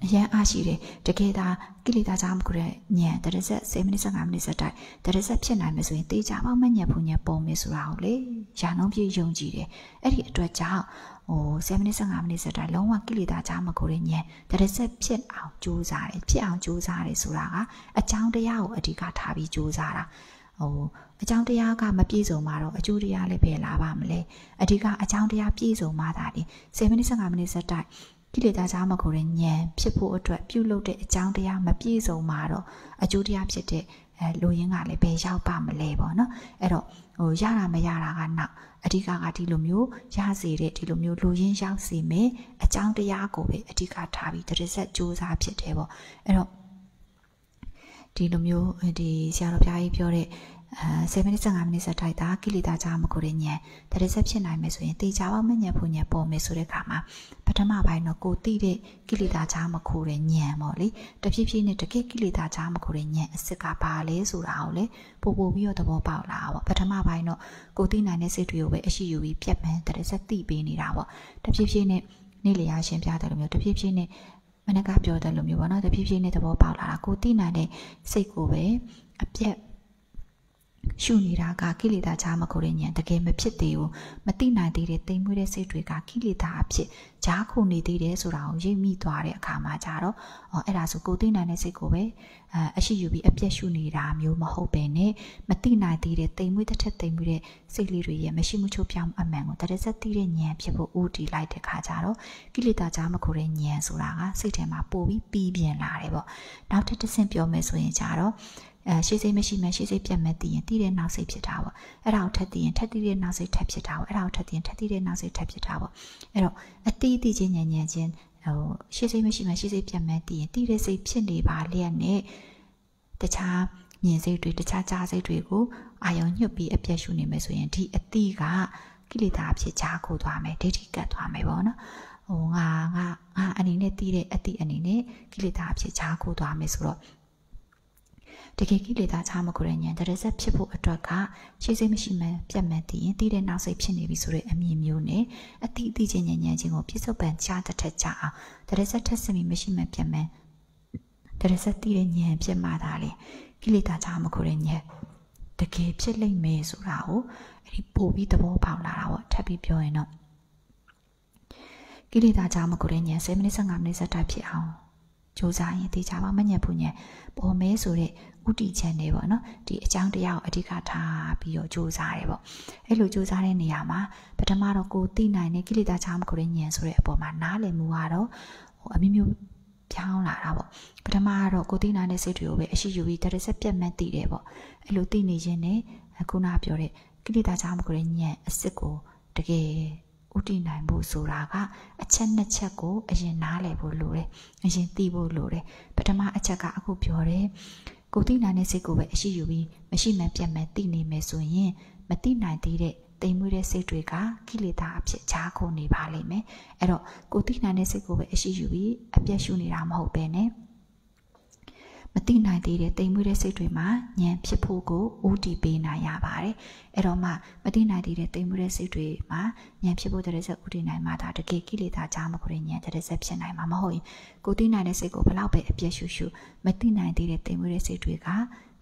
အရန်အားရှိတယ်တကယ်ဒါကိလေသာကြောင့်မခုတဲ့ညံတရဆက်10မိနစ်15မိနစ်စတိုက်တရဆက်ဖြစ်နိုင်မယ်ဆိုရင်တေချာပေါက်မညံပုံညံပေါ်မယ်ဆိုတာကိုလေရာနှုန်းပြည့်ယုံကြည်တယ်အဲ့ဒီအတွက်ကြောင့်ဟို7မိနစ်15မိနစ်စတိုက်လုံးဝကိလေသာကြောင့်မခုတဲ့ညံတရဆက်ဖြစ်အောင်ကြိုးစားတယ်ဖြစ်အောင်ကြိုးစားတယ်ဆိုတာကအကြောင်းတရားကိုအဓိကထားပြီးကြိုးစားတာဟိုအကြောင်းတရားကမပြည့်စုံမှာတော့အကျိုးတရားလည်းပဲလာပါမလဲအဓိကအကြောင်းတရားပြည့်စုံမှသာဒီ7မိနစ်15မိနစ်စတိုက် ကိလေသာကြားမကိုရင်ဉာဏ်ဖြစ်ဖို့အတွက်ပြုလုပ်တဲ့အကြောင်းတရားမပြည့်စုံမှာတော့အကျိုးတရားဖြစ်တဲ့အဲလူရင်းကလည်းဘယ်ရောက်ပါမလဲပေါ့နော်အဲ့တော့ဟိုရတာမရတာကနောက်အဓိကကဒီလိုမျိုးရစေတဲ့ဒီလိုမျိုးလူရင်းရောက်စေမယ်အကြောင်းတရားကိုပဲအဓိကထားပြီးတရဆက်စ조사ဖြစ်တယ်ပေါ့အဲ့တော့ဒီလိုမျိုးဒီဆရာတော်ဘုရားကြီးပြောတဲ့ အဲ7မိနစ်15မိနစ်ဆက်ထိုက်တာကိလေသာကြားမကိုရညံတရဆက်ဖြစ်နိုင်မယ်ဆိုရင်တေချာပေါမညံဖို့ညံပေါ်မယ်ဆိုတဲ့အခါမှာပထမပိုင်းတော့ကိုသိတဲ့ကိလေသာကြားမခိုတဲ့ညံပေါ့လေတဖြည်းဖြည်းနဲ့တကယ်ကိလေသာကြားမခိုတဲ့ညံအစ်စ်ကဘာလဲဆိုတာကိုလေပို့ပို့ပြီးတော့သဘောပေါက်လာပေါ့ပထမပိုင်းတော့ကိုသိနိုင်တဲ့စိတ်တွေကိုပဲအရှိယူပြီးပြတ်မှန်တရဆက်သိပေးနေတာပေါ့တဖြည်းဖြည်းနဲ့နေ့လျာရှင်းပြတယ်လို့မျိုးတဖြည်းဖြည်းနဲ့မနက်ကပြောတယ်လို့မျိုးပေါ့နော်တဖြည်းဖြည်းနဲ့သဘောပေါက်လာတာကိုသိနိုင်တဲ့စိတ်ကိုပဲအပြက် ရှုနေတာကကိလေသာချာမခိုတဲ့ဉာဏ်တကယ်မဖြစ်သေးဘူးမသိနိုင်သေးတဲ့တိမ်မွေးတဲ့စိတ်တွေကကိလေသာအဖြစ်ဂျားခုနေသေးတယ်ဆိုတာကိုရိပ်မိသွားတဲ့အခါမှာကြတော့အော်အဲ့ဒါဆိုကိုသိနိုင်တဲ့စိတ်ကိုပဲအဲအရှိယူပြီးအပြက်ရှုနေတာမျိုးမဟုတ်ပဲနဲ့မသိနိုင်သေးတဲ့တိမ်မွေးတစ်ထက်တိမ်မွေးတဲ့စိတ်လေးတွေရဲ့မရှိမှုချုပ်ပြောင်းအမှန်ကိုတရစက်သိတဲ့ဉာဏ်ဖြစ်ဖို့ဦးတည်လိုက်တဲ့ခါကျတော့ကိလေသာချာမခိုတဲ့ဉာဏ်ဆိုတာကစိတ်ထဲမှာပို့ပြီးပြီးပြင်းလာတယ်ပေါ့နောက်ထပ်တစ်ဆင့်ပြောမယ်ဆိုရင်ကြတော့ အဲရှေ့စိတ်မရှိမှရှေ့စိတ်ပြတ်မဲ့တည်ရင်တည်တဲ့နောက်စိတ်ဖြစ်တာပေါ့အဲ့ဒါကိုထပ်တည်ရင်ထပ်တည်တဲ့နောက်စိတ်ထပ်ဖြစ်တာပေါ့အဲ့ဒါကိုထပ်တည်ရင်ထပ်တည်တဲ့နောက်စိတ်ထပ်ဖြစ်တာပေါ့အဲ့တော့အတိအတိချင်းညံ့ညံ့ချင်းဟိုရှေ့စိတ်မရှိမှရှေ့စိတ်ပြတ်မဲ့တည်ရင်တည်တဲ့စိတ်ဖြစ်နေပါလျက်နဲ့တခြားမြင်စိတ်တွေတခြားကြားစိတ်တွေကိုအာယုံညှပ်ပြီးအပြည့်ရှုနေမယ်ဆိုရင်ဒီအတိကကိလေသာဖြစ်ချာခိုးသွားမယ်ဒိဋ္ဌိကတ်သွားမယ်ပေါ့နော်ဟိုငါငါငါအနေနဲ့တည်တဲ့အတိအနေနဲ့ကိလေသာဖြစ်ချာခိုးသွားမယ်ဆိုတော့ တကယ်ကိလေသာချမကိုတဲ့ဉာဏ်တရဇက်ဖြစ်ဖို့အတွက်ကရှေ့စိတ်မရှိမှပြတ်မှန်တည်ရင်တည်တဲ့နောက်စိတ်ဖြစ်နေပြီဆိုတဲ့အမြင်မျိုးနဲ့အတိအတိချင်းဉာဏ်ဉာဏ်ချင်းကိုပြစ္ဆုတ်ပံချတစ်ထက်ကြအောင်တရဇက်ထက်စမီမရှိမှပြတ်မှန်တရဇက်တည်တဲ့ဉာဏ်ဖြစ်မှသာလေကိလေသာချမကိုတဲ့ဉာဏ်တကယ်ဖြစ်လိမ့်မယ်ဆိုတာကိုအဲ့ဒီပို့ပြီးသဘောပေါက်လာတာပေါ့ထပ်ပြီးပြောရင်တော့ကိလေသာချမကိုတဲ့ဉာဏ်10မိနစ်15မိနစ်စက်တိုက်ဖြစ်အောင်စူးစမ်းရင်တေချာပါမညက်ဘူးညက်ပေါ်မဲဆိုတဲ့ ဥတီချက်နေပေါ့နော်ဒီအကြောင်းတရားကိုအဓိကထားပြီးတော့စူးစမ်းတယ်ပေါ့အဲ့လိုစူးစမ်းတဲ့နေရာမှာပထမတော့ကိုသိနိုင်တဲ့ကိလေသာချမကိုတဲ့ဉာဏ်ဆိုတဲ့အပေါ်မှာနားလည်မှုကတော့ဟိုအမျိုးမျိုးပြောင်းလာတာပေါ့ပထမကတော့ကိုသိနိုင်တဲ့စိတ်တွေကိုပဲအရှိယူပြီးတရဆက်ပြတ်မှတ်သိတယ်ပေါ့အဲ့လိုသိနေခြင်းနဲ့ခုနပြောတဲ့ကိလေသာချမကိုတဲ့ဉာဏ်အစ်စ်ကိုတကယ်ဥတည်နိုင်ဖို့ဆိုတာကအချက်နှစ်ချက်ကိုအရင်နားလည်ဖို့လိုတယ်အရင်သိဖို့လိုတယ်ပထမအချက်ကအခုပြောတယ် ကိုသိနိုင်တဲ့စိတ်ကိုပဲအရှိယူပြီးမရှိမှပြတ်မှသိနေမယ်ဆိုရင်မသိနိုင်သေးတဲ့တိမ်မွေးတဲ့စိတ်တွေကကိလေသာအဖြစ်ခြားခုန်နေပါလိမ့်မယ်အဲ့တော့ကိုသိနိုင်တဲ့စိတ်ကိုပဲအရှိယူပြီးအပြတ်ရှုနေတာမဟုတ်ပဲねမ သိနိုင်သေးတဲ့တိမ်မွေးတဲ့စိတ်တွေမှာဉာဏ်ဖြစ်ဖို့ကိုဦးတည်ပေးနိုင်ရပါတယ်အဲ့တော့မှမသိနိုင်သေးတဲ့တိမ်မွေးတဲ့စိတ်တွေမှာဉာဏ်ဖြစ်ဖို့တရဆက်ဦးတည်နိုင်မှဒါတကယ်ကိလေသာကြားမခွင့်ဉာဏ်တရဆက်ဖြစ်နိုင်မှာမဟုတ်ရင်ကိုသိနိုင်တဲ့စိတ်ကိုဘလောက်ပဲအပြည့်ရှုရှုမသိနိုင်သေးတဲ့တိမ်မွေးတဲ့စိတ်တွေက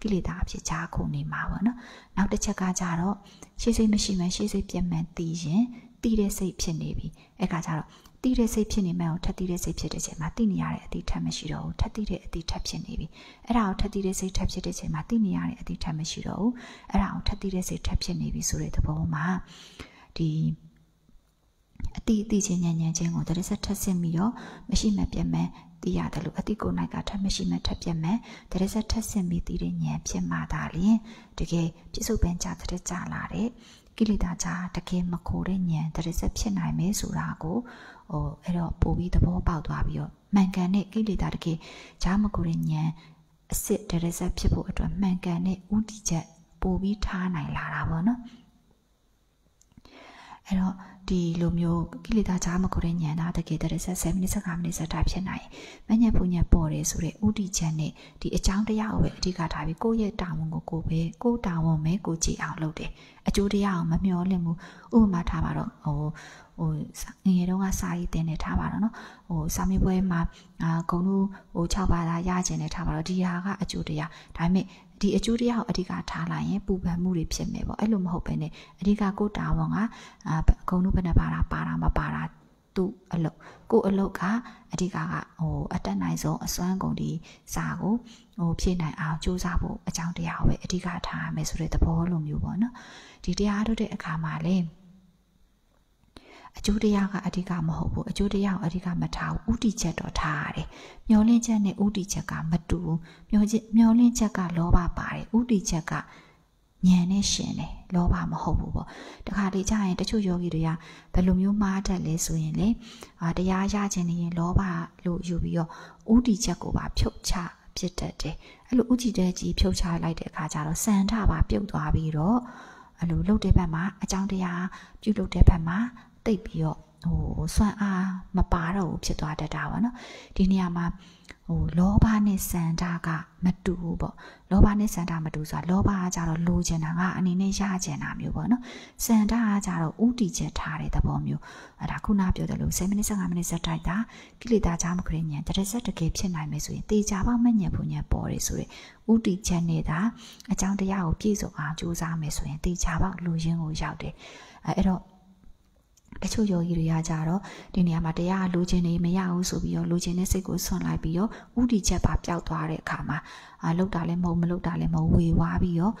ကိလေသာအဖြစ်ကြားခုနေမှာပေါ့နော်နောက်တစ်ချက်ကကြတော့ရှေ့စိတ်မရှိမှရှေ့စိတ်ပြတ်မှန်တည်ရင်တည်တဲ့စိတ်ဖြစ်နေပြီအဲ့ခါကျတော့ တည်တဲ့စိတ်ဖြစ်နေမှန်းကိုထပ်တည်တဲ့စိတ်ဖြစ်တဲ့ချိန်မှာတည်နေရတဲ့အတိထပ်မရှိတော့ဘူးထပ်တည်တဲ့အတိထပ်ဖြစ်နေပြီအဲ့ဒါကိုထပ်တည်တဲ့စိတ်ထပ်ဖြစ်တဲ့ချိန်မှာတည်နေရတဲ့အတိထပ်မရှိတော့ဘူးအဲ့ဒါကိုထပ်တည်တဲ့စိတ်ထပ်ဖြစ်နေပြီဆိုတဲ့သဘောမှာဒီအတိအတိချင်းညံ့ညံ့ချင်းကိုတရဆက်ထပ်ဆင့်ပြီးတော့မရှိမှပြတ်မှန်းသိရတယ်လို့အတိကိုနိုင်ကထပ်မရှိမှထပ်ပြတ်မှန်းတရဆက်ထပ်ဆင့်ပြီးသိတဲ့ဉာဏ်ဖြစ်မှသာလျှင်တကယ်ပြစ္ဆုတ်ပန်ကြတဲ့ကြလာတဲ့ကိလေသာကြတကယ်မခိုတဲ့ဉာဏ်တရဆက်ဖြစ်နိုင်မယ်ဆိုတာကို ဟိုအဲ့တော့ပို့ပြီးသဘောပေါက်သွားပြီးတော့မှန်ကန်တဲ့ကိလေသာတကယ်ဂျားမကိုတဲ့ဉာဏ်အစ်စ်တရဆက်ဖြစ်ဖို့အတွက်မှန်ကန်တဲ့ဥတီချက်ပို့ပြီးထားနိုင်လာတာပေါ့နော်အဲ့တော့ ဒီလိုမျိုးကိလေသာကြားမခုတဲ့ဉာဏ်သားတကယ်တည်းဆက်7မိနစ်15မိနစ်ဆက်တာဖြစ်နိုင်မညံ့ပူညံ့ပေါ်တယ်ဆိုတဲ့ဥတီချက်နဲ့ဒီအကြောင်းတရားကိုပဲအဓိကထားပြီးကိုယ့်ရဲ့တာဝန်ကိုကိုပဲကိုယ်တာဝန်ပဲကိုကြည့်အောင်လုပ်တယ်အကျိုးတရားအောင်မမျောလင့်ဘူးဥပမာထားပါတော့ဟိုဟိုငငယ်တုန်းကစာရေးတင်နေထားပါတော့နော်ဟိုစာမေးပွဲမှာအာဂုံတို့ဟို6ပါးသာရကျင်နေထားပါတော့ဒီဟာကအကျိုးတရားဒါပေမဲ့ ဒီအကျိုးတရားကိုအဓိကထားလိုက်ရင်ပူပန်မှုတွေဖြစ်မယ်ပေါ့အဲ့လိုမဟုတ်ဘဲနဲ့အဓိကကိုတာဝန်ကအဂုံတို့ဘယ်နှပါတာပါတာမပါတာသူ့အလုပ်ကိုအလုပ်ကအဓိကကဟိုအတက်နိုင်ဆုံးအစွမ်းကုန်ဒီစာကိုဟိုဖြည့်နိုင်အောင်ကြိုးစားဖို့အကြောင်းတရားကိုပဲအဓိကထားရမယ်ဆိုတဲ့သဘောလိုမျိုးပေါ့နော်ဒီတရားတို့တဲ့အခါမှာလည်း အကျိုးတရားကအဓိကမဟုတ်ဘူးအကျိုးတရားကိုအဓိကမထားဘူးဥတီချက်တော့ထားရတယ်မျောလင်းချက်နဲ့ဥတီချက်ကမတူဘူးမျောချက်မျောလင်းချက်ကလောဘပါတယ်ဥတီချက်ကညံနဲ့ရှင်တယ်လောဘမဟုတ်ဘူးပေါ့တခါလေကြာရင်တချို့ယောဂီတွေကဘယ်လိုမျိုးမှားတတ်လဲဆိုရင်လေအာတရားရခြင်းနေရင်လောဘလို့ယူပြီးတော့ဥတီချက်ကိုပါဖြုတ်ချဖြစ်တတ်တယ်အဲ့လိုဥတီတဲ့ကြီးဖြုတ်ချလိုက်တဲ့အခါကျတော့စံထပါပြုတ်သွားပြီးတော့အဲ့လိုလှုပ်တဲ့ဘက်မှာအကြောင်းတရားပြုတ်လုပ်တဲ့ဘက်မှာ တိတ်ပြီးတော့ဟိုစွမ်းအားမပါတော့ဘူးဖြစ်သွားတတ်တာပေါ့နော်ဒီနေရာမှာဟိုလောဘနဲ့စန္ဒကမတူဘူးပေါ့လောဘနဲ့စန္ဒမတူဆိုတာလောဘကကြတော့လိုချင်တာငါအနေနဲ့ရချင်တာမျိုးပေါ့နော်စန္ဒကကြတော့ဥတီချက်ထားတဲ့သဘောမျိုးအဲ့ဒါခုနပြောတယ်လို့10မိနစ်15မိနစ်စက်တိုက်တာကိလေသာကြောင့်မခရင်ညံတရစက်တကယ်ဖြစ်နိုင်မယ်ဆိုရင်တေချာပေါက်မညံဖို့ညံပေါ်တယ်ဆိုရယ်ဥတီချက်နေတာအကြောင်းတရားကိုပြည့်စုံအောင်ကြိုးစားမယ်ဆိုရင်တေချာပေါက်လူရင်းကိုရောက်တယ်အဲ့တော့ တချို့ယောဂီတွေကကြတော့ဒီနေရာမှာတရားလိုချင်နေမရဘူးဆိုပြီးတော့လိုချင်တဲ့စိတ်ကိုဆွန့်လိုက်ပြီးတော့ဥတီချက်ပါပျောက်သွားတဲ့အခါမှာအာလောက်တာလည်းမဟုတ်မလောက်တာလည်းမဟုတ်ဝေဝါးပြီးတော့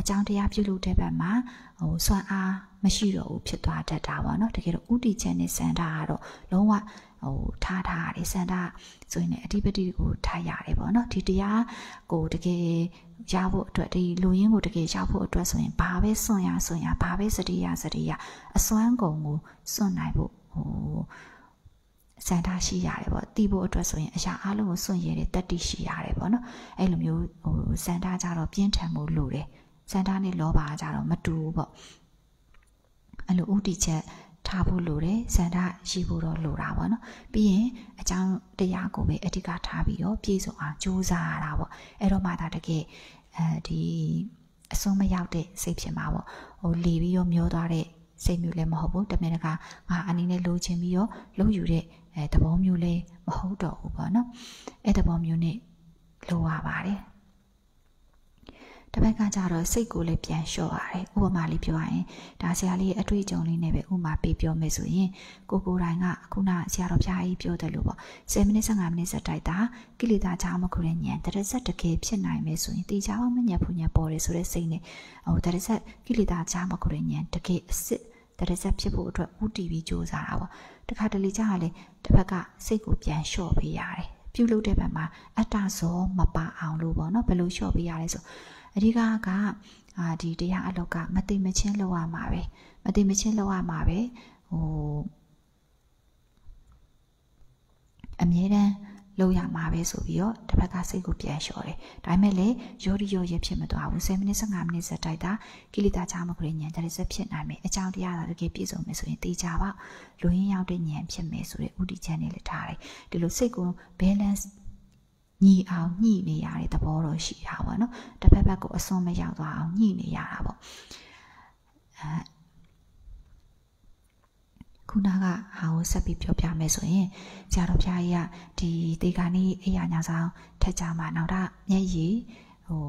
အကြောင်းတရားပြုလုပ်တဲ့ဘက်မှာဟိုဆွမ်းအားမရှိတော့ဘူးဖြစ်သွားတတ်တာပေါ့နော်တကယ်တော့ဥတီချက်နဲ့စန္ဒာကတော့လုံးဝ ဟိုထားထားရတယ်စန္ဒာဆိုရင်လည်းအဓိပတိကိုထားရတယ်ပေါ့နော်ဒီတရားကိုတကယ်ရဖို့အတွက်ဒီလူရင်းကိုတကယ်ရဖို့အတွက်ဆိုရင်ဘာပဲစွန့်ရစွန့်ရဘာပဲစတိယစတိယအစွမ်းကုန်ကိုစွန့်နိုင်ဖို့ဟိုစန္ဒာရှိရတယ်ပေါ့တီးဖို့အတွက်ဆိုရင်အရာအလုံးကိုစွန့်ရတဲ့တတ္တိရှိရတယ်ပေါ့နော်အဲ့လိုမျိုးဟိုစန္ဒာကြတော့ပြင်းထန်မှုလိုတယ်စန္ဒာနဲ့လောဘကြတော့မတူဘူးပေါ့အဲ့လိုဥတီချက် ထားဖို့လိုတယ်စန္ဒရှိဖို့တော့လိုတာပေါ့နော်ပြီးရင်အကြောင်းတရားကိုပဲအဓိကထားပြီးတော့ပြည့်စုံအောင်ကြိုးစားရတာပေါ့အဲ့တော့မှဒါတကယ်အဲဒီအဆုံးမရောက်တဲ့စိတ်ဖြစ်မှာပေါ့ဟိုလီပြီးတော့မျောသွားတဲ့စိတ်မျိုးလည်းမဟုတ်ဘူးတမင်တကာငါအနေနဲ့လိုချင်ပြီးတော့လုံယူတဲ့အဲသဘောမျိုးလည်းမဟုတ်တော့ဘူးပေါ့နော်အဲ့သဘောမျိုးနဲ့လိုရပါတယ် တစ်ဖက်ကကြတော့စိတ်ကိုလည်းပြန်လျှော့ရတယ်ဥပမာလေးပြောရရင်ဒါဆရာလေးရဲ့အတွေ့အကြုံလေးနဲ့ပဲဥပမာပေးပြောမယ်ဆိုရင်ကိုကိုတိုင်းကခုနဆရာတော်ဖျားကြီးပြောတယ်လို့ပေါ့10မိနစ်15မိနစ်ဆက်တိုက်တာကိလေသာချာမခုတဲ့ညံတရဆက်တကယ်ဖြစ်နိုင်မယ်ဆိုရင်တေချာမညံဖို့ညံပေါ်တယ်ဆိုတဲ့စိတ်နဲ့ဟိုတရဆက်ကိလေသာချာမခုတဲ့ညံတကယ်အစ်စ်တရဆက်ဖြစ်ဖို့အတွက်ဥတီပြီးစူးစမ်းတာပေါ့တခါတလေကြာလေတစ်ဖက်ကစိတ်ကိုပြန်လျှော့ပေးရတယ်ပြုလုပ်တဲ့ဘက်မှာအတ္တဇောမပါအောင်လို့ပေါ့နော်ဘယ်လိုလျှော့ပေးရလဲဆို အဓိကကအာဒီတရားအလောက်ကမသိမချင်းလောက်ရမှာပဲမသိမချင်းလောက်ရမှာပဲဟိုအမြဲတမ်းလောက်ရမှာပဲဆိုပြီးတော့တစ်ဖက်ကစိတ်ကိုပြန်လျှော်တယ်ဒါပေမဲ့လည်းရောဒီရောရဖြစ်မသွားဘူး10မိနစ်15မိနစ်စက်တိုက်တာကိလေသာချမခွေညံတဲ့စက်ဖြစ်နိုင်မယ်အကြောင်းတရားသာတကယ်ပြည့်စုံမယ်ဆိုရင်တေချာပါလူရင်းရောက်တဲ့ညံဖြစ်မယ်ဆိုတဲ့ဥတီချန်နဲ့လည်းထားတယ်ဒီလိုစိတ်ကို balance ညီအောင်ညှိနေရတဲ့သဘောတော့ရှိတာပေါ့နော်တစ်ဖက်ဖက်ကိုအစွန်းမရောက်သွားအောင်ညှိနေရတာပေါ့အဲခုနကဟာကိုဆက်ပြီးပြောပြမယ်ဆိုရင်ဆရာတော်ဖျားကြီးကဒီတေကာနီအရာညာဆောင်ထက်ကြမှာနောက်တာမျက်ရည်ဟို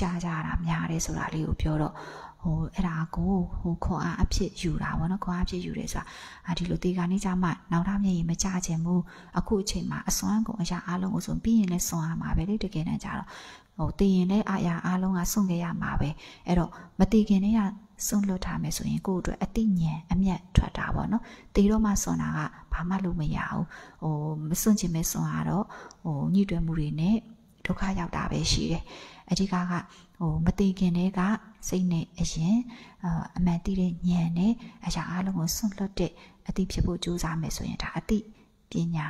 ကြားကြတာများတယ်ဆိုတာလေးကိုပြောတော့ ဟိုအဲ့ဒါကိုဟိုခွန်အားအဖြစ်ယူတာဗောနော်ခွန်အားအဖြစ်ယူတယ်ဆိုတာအာဒီလိုတေကာနေကြမှာနောက်ထပ်မျက်ရည်မကြခြင်းဘူးအခုအချိန်မှာအစွမ်းကုန်အရာအလုံးကိုဆိုပြီးရင်လည်းစွန့်ရမှာပဲလေတကယ်တမ်းကြတော့ဟိုတည်ရင်လည်းအာရအလုံးကစွန့်ခဲ့ရမှာပဲအဲ့တော့မတည်ခင်တည်းကစွန့်လွတ်ထားမယ်ဆိုရင်ကိုယ့်အတွက်အတိညာအမျက်ထွက်တာပေါ့နော်တည်တော့မှစွန့်တာကဘာမှလုပ်မရဘူးဟိုမစွန့်ချင်မဲစွန့်ရတော့ဟိုညှိတွယ်မှုတွေနဲ့ဒုက္ခရောက်တာပဲရှိတယ်အဓိကကဟိုမတည်ခင်တည်းက စိတ်နဲ့အရင်အမှန်တည်တဲ့ဉာဏ်နဲ့အရာအလုံးကိုစွန့်လွတ်တဲ့အတိဖြစ်ဖို့ကြိုးစားမယ်ဆိုရင်ဒါအတိပညာ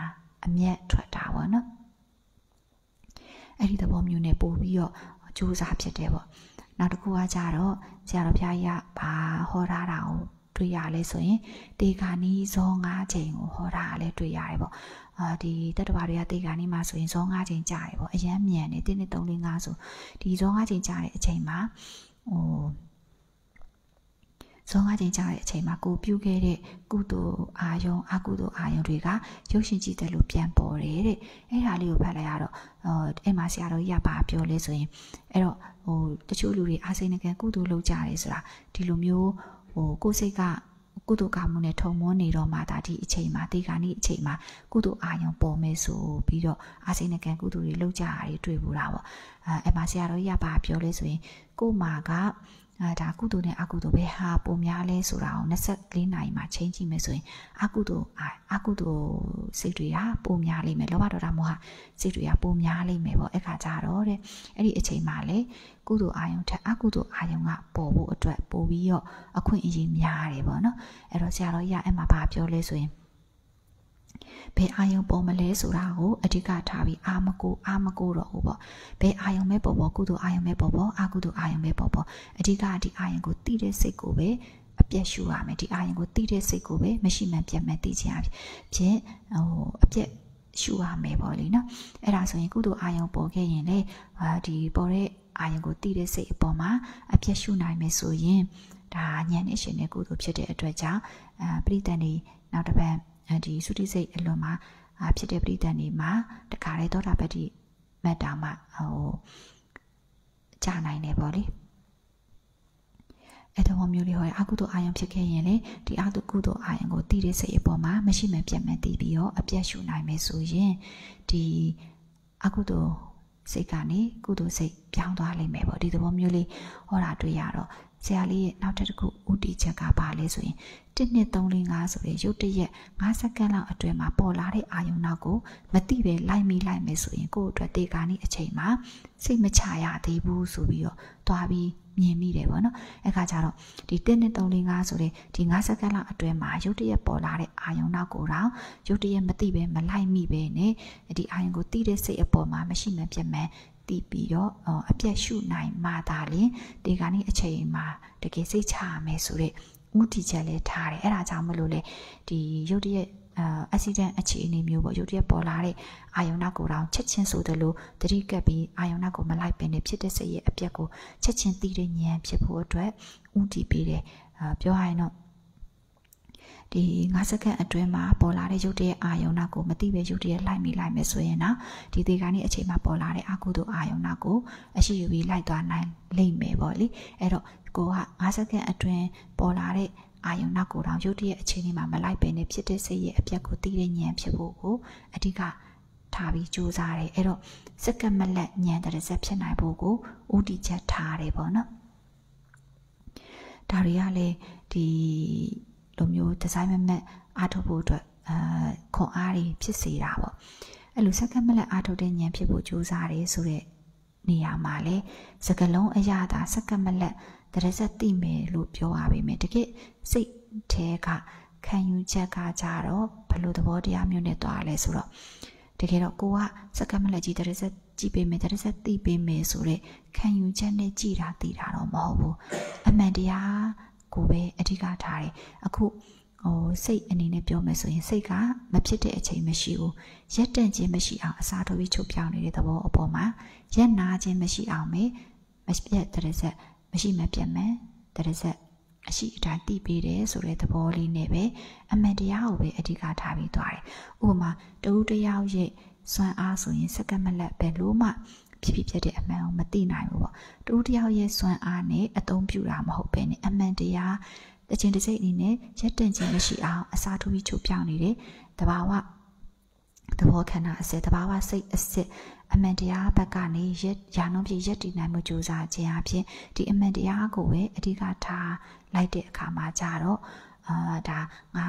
အမျက်ထွက်တာပေါ့နော်အဲ့ဒီသဘောမျိုးနဲ့ပို့ပြီးတော့ကြိုးစားဖြစ်တယ်ပေါ့နောက်တစ်ခုကကြတော့ဆရာတော်ဘုရားကြီးကဘာဟောထားတာကိုတွေ့ရလဲဆိုရင်တေခါနီးဇော၅ချိန်ကိုဟောတာလည်းတွေ့ရတယ်ပေါ့အာဒီတတ္တဝါတွေကတေခါနီးမှာဆိုရင်ဇော၅ချိန်ကြာတယ်ပေါ့အရန်မြန်တယ်1 2 3 4 5ဆိုဒီဇော၅ချိန်ကြာတဲ့အချိန်မှာ ဟိုဇောငါးချိန်ကြာတဲ့အချိန်မှာကိုပြုခဲ့တဲ့ကုသိုလ်အာယုံအကုသိုလ်အာယုံတွေကရုပ်ရှင်ကြည့်တယ်လို့ပြန်ပေါ်တယ်တဲ့အဲ့ဒါလေးကိုဖတ်လိုက်ရတော့အဲ့မှာဆရာတော်ကြီးကပါပြောလဲဆိုရင်အဲ့တော့ဟိုတချို့လူတွေအာစိန်နကံကုသိုလ်လုပ်ကြတယ်ဆိုတာဒီလိုမျိုးဟိုကိုယ်စိတ်က ကုသိုလ်ကမှုနဲ့ထုံမွန်းနေတော့မှဒါဒီအချိန်မှာတေခါနေ့အချိန်မှာကုသိုလ်အာယုံပေါ်မယ်ဆိုပြီးတော့အာစိန်နကံကုသိုလ်တွေလုပ်ကြတာတွေတွေ့ဘူးတာပေါ့အဲအဲ့မှာဆရာတော်ကြီးကပါပြောလဲဆိုရင်ကို့မှာက အဲဒါကုသိုလ်နဲ့အကုသိုလ်ပဲဟာပုံများလဲဆိုတာကို24နာရီမှာချိန်ကြည့်မယ်ဆိုရင်အကုသိုလ်အကုသိုလ်စိတ်တွေကပုံများလိမ့်မယ်လောဘဒေါသမောဟစိတ်တွေကပုံများလိမ့်မယ်ပေါ့အဲ့ခါကြတော့တဲ့အဲ့ဒီအချိန်မှာလေကုသိုလ်အာယုံထက်အကုသိုလ်အာယုံကပေါ်ဖို့အတွက်ပို့ပြီးတော့အခွင့်အရေးများတယ်ပေါ့နော်အဲ့တော့ဆရာတော်ကြီးကအဲ့မှာဗာပြောလဲဆိုရင် ဘယ်အာယုံပေါ်မလဲဆိုတာကိုအဓိကထားပြီးအာမကိုအာမကိုတော့ဟုတ်ပေါ့ဘယ်အာယုံပဲပေါ်ပေါ်ကုသိုလ်အာယုံပဲပေါ်ပေါ်အာကုသိုလ်အာယုံပဲပေါ်ပေါ်အဓိကဒီအာယုံကိုတည်တဲ့စိတ်ကိုပဲအပြက်ရှုရမယ်ဒီအာယုံကိုသိတဲ့စိတ်ကိုပဲမရှိမှန်ပြတ်မှန်သိချင်ရဖြင့်ဟိုအပြက်ရှုရမယ်ပေါ့လေနော်အဲ့ဒါဆိုရင်ကုသိုလ်အာယုံပေါ်ခဲ့ရင်လေဒီပေါ်တဲ့အာယုံကိုသိတဲ့စိတ်အပေါ်မှာအပြက်ရှုနိုင်မယ်ဆိုရင်ဒါဉာဏ်နဲ့ရှင်တဲ့ကုသိုလ်ဖြစ်တဲ့အတွက်ကြောင့်အပရိသတ်နေနောက်တစ်ပတ် ဒီသုတိစိတ်အလွန်မှာဖြစ်တဲ့ပရိသတ်နေမှာတခါလေသောတာပတ္တိမတ်တာမှာဟိုကြာနိုင်တယ်ပေါ့လေအဲ့တော့မျိုးလေးဟောအကုသိုလ်အာယုံဖြစ်ခဲ့ရင်လေဒီအကုသိုလ်အာယုံကိုတည်တဲ့စိတ်အပေါ်မှာမရှိမှပြတ်မှန်တည်ပြီးတော့အပြတ်ရှုနိုင်မယ်ဆိုရင်ဒီအကုသိုလ်စိတ်ကနေကုသိုလ်စိတ်ပြောင်းသွားလိမ့်မယ်ပေါ့ဒီသဘောမျိုးလေးဟောတာတွေ့ရတော့ ဆရာလေးရဲ့နောက်တစ်ခုဥတီချက်ကပါလဲဆိုရင်1 2 3 4 5ဆိုတဲ့ရုတ်တရက်5စက္ကန့်လောက်အတွင်းမှာပေါ်လာတဲ့အာယုံနောက်ကိုမသိပဲလိုက်မိလိုက်မယ်ဆိုရင်ကိုယ့်အတွက်တေကာနီအချိန်မှာစိတ်မချရသေးဘူးဆိုပြီးတော့တွားပြီးမြင်မိတယ်ပေါ့နော်အဲ့ခါကျတော့ဒီ1 2 3 4 5ဆိုတဲ့ဒီ5စက္ကန့်လောက်အတွင်းမှာရုတ်တရက်ပေါ်လာတဲ့အာယုံနောက်ကိုတော့ရုတ်တရက်မသိပဲမလိုက်မိပဲနဲ့ဒီအာယုံကိုသိတဲ့စိတ်အပေါ်မှာမရှိမှပြတ်မှန် တည်ပြီးတော့အပြတ်ရှုနိုင်မှသာလင်ဒီကနေ့အချိန်မှာတကယ်စိတ်ချရမယ်ဆိုတဲ့ဥတီချက်လေးထားတယ်အဲ့ဒါကြောင့်မလို့လေဒီရုတ်တရက်အက်ဆီဒန့်အခြေအနေမျိုးပေါ့ရုတ်တရက်ပေါ်လာတဲ့အာယုံနောက်ကိုတောင်ချက်ချင်းဆိုသလိုတတိကပ်ပြီးအာယုံနောက်ကိုမလိုက်ပင်နေဖြစ်တဲ့စိတ်ရဲ့အပြက်ကိုချက်ချင်းသိတဲ့ဉာဏ်ဖြစ်ဖို့အတွက်ဥတီပေးတယ်ပြောရရင်တော့ ဒီ9စက္ကန့်အတွင်းမှာပေါ်လာတဲ့ရုပ်တရက်အာယုံနာကိုမသိပဲရုပ်တရက်လိုက်မိလိုက်မယ်ဆိုရင်တော့ဒီဒီကနေအချိန်မှာပေါ်လာတဲ့အကုသိုလ်အာယုံနာကိုအရှိယူပြီးလိုက်သွားနိုင်လိမ့်မယ်ပေါ့လေအဲ့တော့ကိုက9စက္ကန့်အတွင်းပေါ်လာတဲ့အာယုံနောက်ကိုတော့ရုပ်တရက်အချိန်လေးမှာမလိုက်ပဲနဲ့ဖြစ်တဲ့စိတ်ရဲ့အပြတ်ကိုသိတဲ့ဉာဏ်ဖြစ်ဖို့ကိုအဓိကထားပြီးစူးစမ်းတယ်အဲ့တော့စက္ကန့်မလက်ဉာဏ်တဲ့ဆက်ဖြစ်နိုင်ဖို့ကိုဥတီချက်ထားတယ်ပေါ့နော်ဒါတွေကလေဒီ လိုမျိုးဒီဇိုင်းမမက်အားထုတ်ဖို့အတွက်အာခွန်အားတွေဖြစ်စေတာပေါ့အဲ့လိုစက္ကန့်မလက်အားထုတ်တဲ့ဉာဏ်ဖြစ်ဖို့ကြိုးစားတယ်ဆိုတဲ့နေရာမှာလေစကလုံးအရာသာစက္ကန့်မလက်တရဆက်သိမယ်လို့ပြောရပါမယ်တကယ်စိတ်ထဲကခံယူချက်ကကြတော့ဘယ်လိုသဘောတရားမျိုးနဲ့သွားလဲဆိုတော့တကယ်တော့ကိုကစက္ကန့်မလက်ကြီးတရဆက်ကြည့်ပေးမယ်တရဆက်သိပေးမယ်ဆိုတော့ခံယူချက်နဲ့ကြည်တာသိတာတော့မဟုတ်ဘူးအမှန်တရား ကိုပဲအဓိကထားတယ်အခုဟိုစိတ်အနေနဲ့ပြောမယ်ဆိုရင်စိတ်ကမဖြစ်တဲ့အချိန်မရှိဘူးရက်တန့်ခြင်းမရှိအောင်အစားထိုးပြီးချုပ်ပြောင်းနေတဲ့သဘောအပေါ်မှာရက်နာခြင်းမရှိအောင်မေမပြတ်တဲ့ဆက်မရှိမပြတ်မယ်တဲ့ဆက်အရှိအတိုင်းတည်ပေးတယ်ဆိုတဲ့သဘောလေးနဲ့ပဲအမှန်တရားကိုပဲအဓိကထားပြီးသွားတယ်ဥပမာတဦးတယောက်ရဲ့စွမ်းအားဆိုရင်စက္ကန့်မလက်ပဲလို့မှ ဖြစ်ဖြစ်ဖြစ်တဲ့အမှန်ကိုမသိနိုင်ဘူးပေါ့တူတယောက်ရဲ့စွမ်းအားနဲ့အသုံးပြုတာမဟုတ်ပဲねအမှန်တရားတခြင်းတစ်စိတ်အနေနဲ့ရက်တန့်ခြင်းမရှိအောင်အစားထိုးပြီးချုပ်ပြောင်းနေတယ်တဘာဝသဘောခန္ဓာအစစ်တဘာဝစိတ်အစစ်အမှန်တရားဘက်ကနေရက်ရာနှုန်းပြည့်ရက်တည်နိုင်မှုကြိုးစားခြင်းအပြင်ဒီအမှန်တရားကိုပဲအဓိကထားလိုက်တဲ့အခါမှာကြတော့အာဒါငါ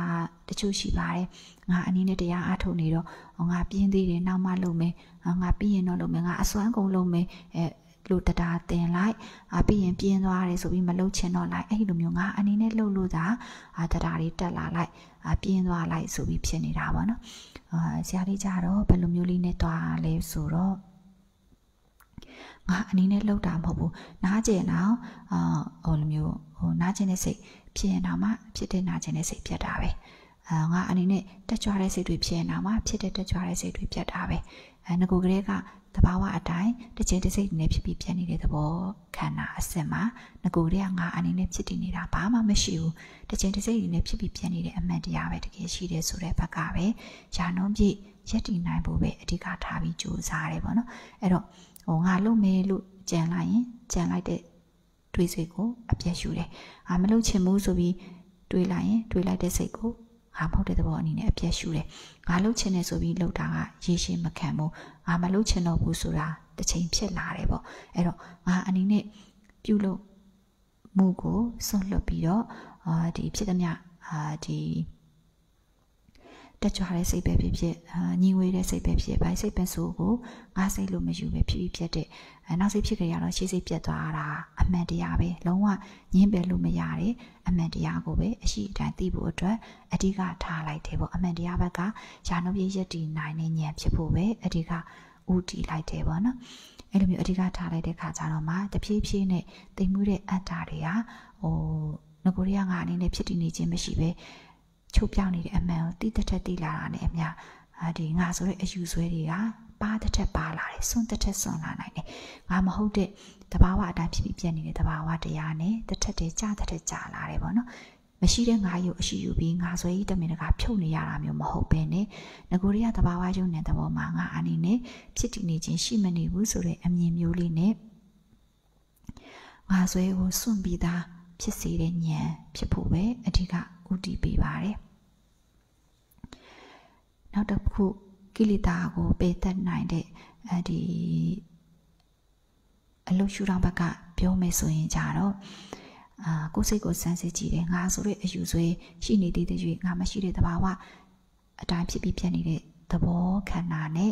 တချို့ရှိပါတယ်ငါအနည်းနဲ့တရားအားထုတ်နေတော့ငါပြင်းသေးတယ်နောက်မှလုပ်မယ် ငါပြီးရင်တော့လုပ်မယ်ငါအစွမ်းကုန်လုပ်မယ်အဲလို့တတာတင်လိုက်အာပြီးရင်ပြင်းသွားတယ်ဆိုပြီးမလုပ်ချင်တော့လိုက်အဲ့လိုမျိုးငါအနေနဲ့လှုပ်လို့သာအာတတာတွေတက်လာလိုက်အာပြင်းသွားလိုက်ဆိုပြီးဖြစ်နေတာပေါ့နော်အာဆရာလေးကြတော့ဘယ်လိုမျိုးလေးနဲ့တွားလဲဆိုတော့ငါအနေနဲ့လှုပ်တာမဟုတ်ဘူးနားကျင်တော့အာဟိုလိုမျိုးဟိုနားကျင်တဲ့စိတ်ဖြစ်ရင်တော့မှဖြစ်တဲ့နာကျင်တဲ့စိတ်ပြတ်တာပဲအာငါအနေနဲ့တက်ကြွတဲ့စိတ်တွေဖြစ်ရင်တော့မှဖြစ်တဲ့တက်ကြွတဲ့စိတ်တွေပြတ်တာပဲ အဲငကိုကလေးကတဘာဝအတိုင်းတစ်ချိန်တစ်စိတ်နဲ့ဖြစ်ပြီးပြတ်နေတဲ့သဘောခန္ဓာအစစ်မှာငကိုကလေးကငါအနေနဲ့ဖြစ်တည်နေတာဘာမှမရှိဘူးတစ်ချိန်တစ်စိတ်နဲ့ဖြစ်ပြီးပြတ်နေတဲ့အမှန်တရားပဲတကယ်ရှိတယ်ဆိုတဲ့ဘက်ကပဲယာနှုံးပြည့်ရက်တည်နိုင်ဖို့ပဲအဓိကထားပြီးကြိုးစားတယ်ပေါ့နော်အဲ့တော့ဟိုငါလုပ်မယ်လို့ကြံလိုက်ရင်ကြံလိုက်တဲ့တွေးစိတ်ကိုအပြတ်ရှူတယ်။ငါမလုပ်ချင်ဘူးဆိုပြီးတွေးလိုက်ရင်တွေးလိုက်တဲ့စိတ်ကို ငါမဟုတ်တဲ့သဘောအနေနဲ့အပြတ်ရှူတယ်။ငါလုပ်ချင်တယ်ဆိုပြီးလုပ်တာကရေရှည်မခံဘူး။ငါမလုပ်ချင်တော့ဘူးဆိုတာတစ်ချိန်ဖြစ်လာတယ်ပေါ့။အဲ့တော့ငါအနေနဲ့ပြုလုပ်မှုကိုစွန့်လွတ်ပြီးတော့အာဒီဖြစ်သမျှအာဒီ တက်ကြွတဲ့စိတ်ပဲဖြစ်ဖြစ်ညီငွေတဲ့စိတ်ပဲဖြစ်ဖြစ်ဘိုင်းစိတ်ပဲဆိုကိုငါစိတ်လို့မယူပဲဖြစ်ဖြစ်ဖြစ်တဲ့နောက်စိတ်ဖြစ်ကြရတော့ရှေ့စိတ်ပြတ်သွားတာအမှန်တရားပဲလုံးဝညင်းပယ်လို့မရတဲ့အမှန်တရားကိုပဲအရှိအတိုင်းသိဖို့အတွက်အဓိကထားလိုက်တယ်ပေါ့အမှန်တရားဘက်ကယာနှုတ်ပြည့်ရက်တည်နိုင်တဲ့ဉာဏ်ဖြစ်ဖို့ပဲအဓိကဦးတည်လိုက်တယ်ပေါ့နော်အဲ့လိုမျိုးအဓိကထားလိုက်တဲ့ခါကျတော့မှတဖြည်းဖြည်းနဲ့တိမ်မှုတဲ့အတ္တတွေကဟိုငကိုရီးယားငါအနေနဲ့ဖြစ်တည်နေခြင်းမရှိပဲ ချုပ်ပြောင်းနေတဲ့အမှန်ကိုတိတထက်တိလာတာနဲ့အမျှဒီငါဆိုတဲ့အယူဆွဲတွေကပါတစ်ထက်ပါလာတယ်စွန့်တစ်ထက်စွန့်လာနိုင်တယ်ငါမဟုတ်တဲ့တဘာဝအတိုင်းဖြစ်ပြီးပြက်နေတဲ့တဘာဝတရားနဲ့တစ်ထက်တည်းကြာတစ်ထက်ကြာလာတယ်ပေါ့နော်မရှိတဲ့ငါရုပ်အရှိယူပြီးငါဆွဲကြီးတမင်တကာဖြုတ်နေရတာမျိုးမဟုတ်ပဲနဲ့ငကိုရီးယားတဘာဝယုံတဲ့သဘောမှာငါအနေနဲ့ဖြစ်တည်နေခြင်းရှိမနေဘူးဆိုတဲ့အမြင်မျိုးလေးနဲ့ငါဆွဲကိုစွန့်ပြီးသားဖြစ်စေတဲ့ဉာဏ်ဖြစ်ဖို့ပဲအဓိက ဥတည်ပေးပါတယ်နောက်တစ်ခုကိလေသာကိုပယ်တတ်နိုင်တဲ့အဲဒီအလုရှုတော်ဘက်ကပြောမယ်ဆိုရင်ကြတော့အာကိုယ်စိတ်ကိုစမ်းစစ်ကြည့်တယ်ငါဆိုတဲ့အယူဆွေးရှိနေသေးတဲ့၍ငါမရှိတဲ့သဘာဝအတိုင်းဖြစ်ပြီးပြတ်နေတဲ့သဘောခန္ဓာနဲ့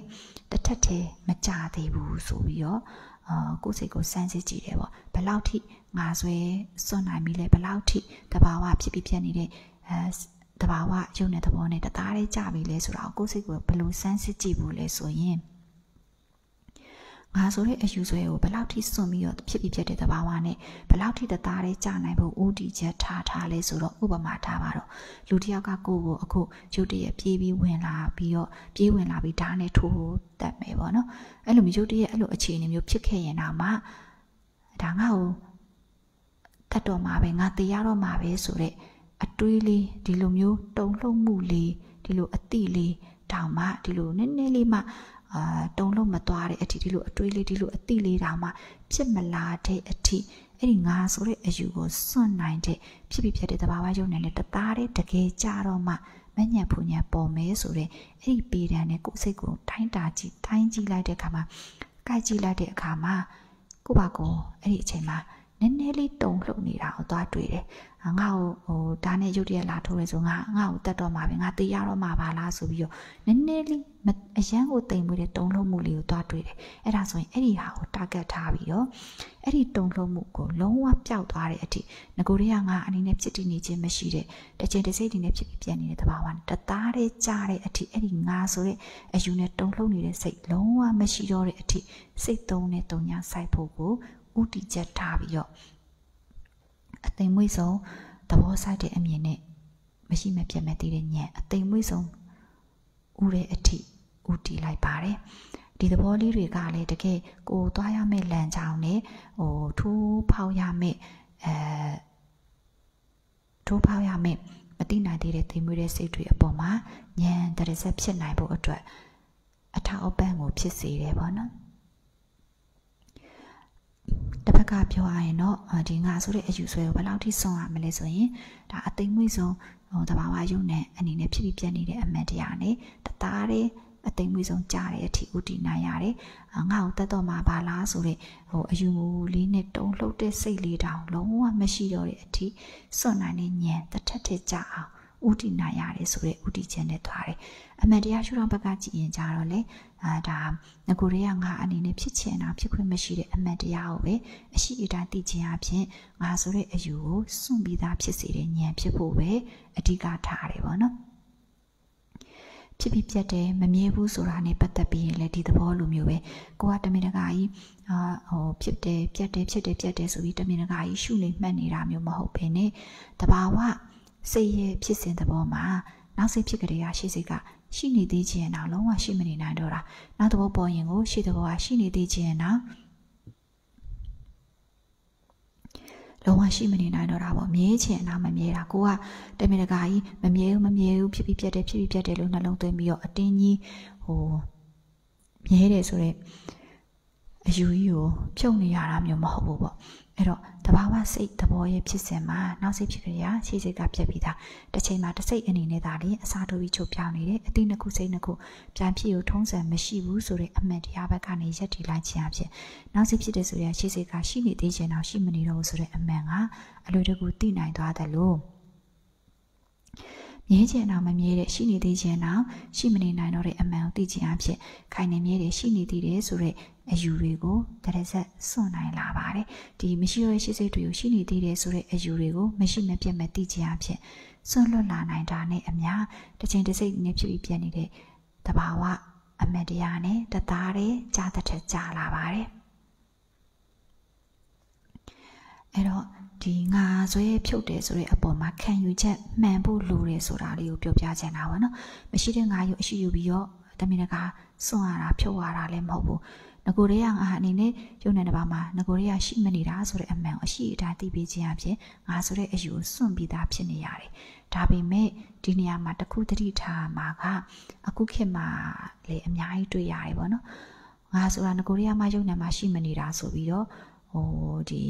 တစ်ထက်တည်းမကြသေးဘူးဆိုပြီးတော့ အာကိုယ်စိတ်ကိုစမ်းစစ်ကြည့်တယ်ပေါ့ဘယ်လောက်ထိငါဆွဲစွန့်နိုင်ပြီလဲဘယ်လောက်ထိသဘာဝဖြစ်ပြီးပြတ်နေတဲ့အဲတဘာဝယုံတဲ့သဘောနဲ့တသားလေးကြပြီလဲဆိုတော့ကိုယ်စိတ်ကိုဘယ်လိုစမ်းစစ်ကြည့်ဖို့လဲဆိုရင် ငါဆိုတဲ့အယူဆွဲကိုဘယ်လောက်ထိစွန့်ပြီးတော့ဖြစ်ပြီးဖြစ်တဲ့သဘာဝနဲ့ဘယ်လောက်ထိတသားလေးကြနိုင်ဖို့ဦးတည်ချက်ထားထားလဲဆိုတော့ဥပမာထားပါတော့လူတစ်ယောက်ကကိုယ့်ကိုအခုရုတ်တရက်ပြေးပြီးဝင်လာပြီးတော့ပြေးဝင်လာပြီးဓာတ်နဲ့ထိုးတတ်မယ်ပေါ့နော်အဲ့လိုမျိုးရုတ်တရက်အဲ့လိုအခြေအနေမျိုးဖြစ်ခဲ့ရင်တော့မှဒါငါ့ကိုတတ်တော်မှာပဲငါတရားတော်မှာပဲဆိုတဲ့အတွေးလေးဒီလိုမျိုးတုံလှုပ်မှုလေးဒီလိုအတိလေးတောင်မှဒီလိုနည်းနည်းလေးမှ အာတုံလို့မသွားတဲ့အထိဒီလိုအတွေးလေးဒီလိုအတိလေးတောင်မှဖြစ်မလာတဲ့အထိအဲ့ဒီငါဆိုတဲ့အယူကိုစွန့်နိုင်တဲ့ဖြစ်ဖြစ်ဖြစ်တဲ့တဘာဝယုံနဲ့လည်းတသားတဲ့တကယ်ကြတော့မှမညံဖူညံပေါ်မဲဆိုတဲ့အဲ့ဒီပေတံနဲ့ကိုယ်စိတ်ကိုတိုင်းတာကြည့်တိုင်းကြည့်လိုက်တဲ့အခါမှာကြိုက်ကြည့်လိုက်တဲ့အခါမှာကိုယ့်ဘာကိုအဲ့ဒီအချိန်မှာ နည်းနည်းလေးတုံလှုပ်နေတာကိုသွားတွေ့တယ်ငါ့ကိုဟိုဒါနဲ့ရုတ်တရက်လာထိုးရဲဆိုငါငါ့ကိုတတ်တော့မှာပဲငါတေးရတော့မှာပါလားဆိုပြီးတော့နည်းနည်းလေးအရန်ကိုတိမ်မွေးတဲ့တုံ့လုံးမှုလေးကိုတွားတွေ့တယ်အဲ့ဒါဆိုရင်အဲ့ဒီဟာကို target ထားပြီးတော့အဲ့ဒီတုံ့လုံးမှုကိုလုံးဝပျောက်သွားတဲ့အထိငကိုတွေကငါအနေနဲ့ဖြစ်တည်နေခြင်းမရှိတဲ့တချင်တစိတ်တွေနဲ့ဖြစ်ပြီးပြန်နေတဲ့သဘာဝနဲ့တသားတဲ့ကြားတဲ့အထိအဲ့ဒီငါဆိုတဲ့အယူနဲ့တုံ့လုံးနေတဲ့စိတ်လုံးဝမရှိတော့တဲ့အထိစိတ်သုံးနဲ့တုံညာဆိုင်ဖို့ကို ဥတီချက်ထားပြီးတော့အသိမွေ့ဆုံးသဘောဆိုင်တဲ့အမြင်နဲ့မရှိမပြတ်မဲ့တည်တဲ့ညံအသိမွေ့ဆုံးဥတဲ့အထိဥတီလိုက်ပါတယ်ဒီသဘောလေးတွေကလည်းတကယ်ကိုသွားရမယ့်လမ်းကြောင်းနဲ့ဟိုထိုးဖောက်ရမယ့်အဲထိုးဖောက်ရမယ့်မသိနိုင်သေးတဲ့သိမွေးတဲ့စိတ်တွေအပေါ်မှာဉာဏ်တရဆက်ဖြစ်နိုင်ဖို့အတွက်အထောက်အပံ့ကိုဖြစ်စေတယ်ပေါ့နော် တစ်ဖက်ကပြောရရင်တော့ဒီငါဆိုတဲ့အယူဆွဲကိုဘယ်လောက်ထိစွန့်ရမလဲဆိုရင်ဒါအသိမွေ့ဆုံးဟိုတဘာဝယုံနဲ့အနေနဲ့ဖြစ်ပြီးပြတ်နေတဲ့အမှန်တရားနဲ့တသားတဲ့အသိမွေ့ဆုံးကြားတဲ့အထိဥတည်နိုင်ရတယ်ငါ့ကိုတတ်တော့မှာပါလားဆိုတဲ့ဟိုအယူမူလေးနဲ့တုံလှုပ်တဲ့စိတ်လေးတောင်လုံးဝမရှိတော့တဲ့အထိစွန့်နိုင်တဲ့ဉာဏ်တစ်ထက်ထက်ကြအောင်ဥတီနိုင်ရတယ်ဆိုတဲ့ဥတီခြင်းနဲ့သွားတယ်အမှန်တရားရှုထောင့်ဘက်ကကြည့်ရင်ကြတော့လေ အာဒါငကိုရေကငါအနေနဲ့ဖြစ်ချင်တာဖြစ်ခွင့်မရှိတဲ့အမှန်တရားကိုပဲအရှိအတိုင်းသိခြင်းအပြင်ငါဆိုတဲ့အယူကိုစွန့်ပြီးသားဖြစ်စေတဲ့ဉာဏ်ဖြစ်ဖို့ပဲအဓိကထားတယ်ပေါ့နော်ဖြစ်ပြီးပြတ်တယ်မမြဲဘူးဆိုတာနဲ့ပတ်သက်ပြီးရင်လည်းဒီသဘောလိုမျိုးပဲကိုကတမင်တကာကြီးအာဟိုဖြစ်တယ်ပြတ်တယ်ဖြစ်တယ်ပြတ်တယ်ဆိုပြီးတမင်တကာကြီးရှုနေမှတ်နေတာမျိုးမဟုတ်ဘဲနဲ့တဘာဝစိတ်ရဲ့ဖြစ်စဉ်သဘောမှာနောက်စိတ်ဖြစ်ကြတဲ့ရှေ့စိတ်က ရှိနေသေးခြင်းတော့လုံးဝရှိမနေနိုင်တော့တာနောက်သဘောပေါ်ရင်ကိုရှေ့သဘောကရှိနေသေးခြင်းတော့လုံးဝရှိမနေနိုင်တော့တာပေါ့မြဲချင်တာမမြဲတာကိုကတမင်တကာကြီးမမြဲဘူးမမြဲဘူးဖြစ်ပြီးပြတ်တယ်ဖြစ်ပြီးပြတ်တယ်လို့နှလုံးသွင်းပြီးတော့အတင်းကြီးဟိုမြဲတယ်ဆိုတော့အယူကြီးကိုဖြုတ်နေရတာမျိုးမဟုတ်ဘူးပေါ့ အဲ့တော့တဘာဝစိတ်သဘောရဲ့ဖြစ်စဉ်မှာနောက်စိတ်ဖြစ်ကြရရှေ့စိတ်ကပြက်ပြီးသားတစ်ချိန်မှာတစ်စိတ်အနေနဲ့သာလေအစာတိုးပြီးချုပ်ပြောင်းနေတယ်အတိနှစ်ခုစိတ်နှစ်ခုပြန်ဖြစ်ကိုထုံးစံမရှိဘူးဆိုတဲ့အမှန်တရားဘက်ကနေရက်တည်လိုက်ခြင်းအဖြစ်နောက်စိတ်ဖြစ်တဲ့ဆိုရရှေ့စိတ်ကရှိနေသေးခြင်းတော့ရှိမနေတော့ဘူးဆိုတဲ့အမှန်ကအလွယ်တကူသိနိုင်သွားတယ်လို့မြဲခြင်းအောင်မမြဲတဲ့ရှိနေသေးခြင်းအောင်ရှိမနေနိုင်တော့တဲ့အမှန်ကိုသိခြင်းအဖြစ်ခိုင်နေမြဲတယ်ရှိနေသေးတယ်ဆိုတဲ့ အယူတွေကိုတရဆက်စွန့်နိုင်လာပါတယ်ဒီမရှိရရှိစိတ်တွေကိုရှိနေသေးတယ်ဆိုတဲ့အယူတွေကိုမရှိမပြတ်မသိခြင်းအဖြစ်စွန့်လွတ်လာနိုင်တာနဲ့အများတစ်ချိန်တစ်စိတ်နဲ့ဖြစ်ပြီးပြတ်နေတဲ့တဘာဝအမတရားနဲ့တသားတဲ့ကြာတဲ့ထက်ကြာလာပါတယ်အဲ့တော့ဒီငါဆွဲဖြုတ်တယ်ဆိုတဲ့အပေါ်မှာခံယူချက်မှန်ဖို့လိုတယ်ဆိုတာလေးကိုပြောပြချင်တာပါနော်မရှိတဲ့ငါယူအရှိယူပြီးတော့တမင်တကာစွန့်ရတာဖြုတ်ရတာလည်းမဟုတ်ဘူး ငကိုရေကငါအနေနဲ့ရုံနဲ့တပါမှာငကိုရေကရှိမနေတာဆိုတဲ့အမှန်အရှိအတိုင်းသိပေးခြင်းအဖြစ်ငါဆိုတဲ့အယူကိုစွန့်ပြီးသားဖြစ်နေရတယ်ဒါပေမဲ့ဒီနေရာမှာတခုတတိထားမှာကအခုခေတ်မှာလေအများကြီးတွေ့ရတယ်ပေါ့နော်ငါဆိုတာငကိုရေကမှရုံနဲ့မှရှိမနေတာဆိုပြီးတော့ဟိုဒီ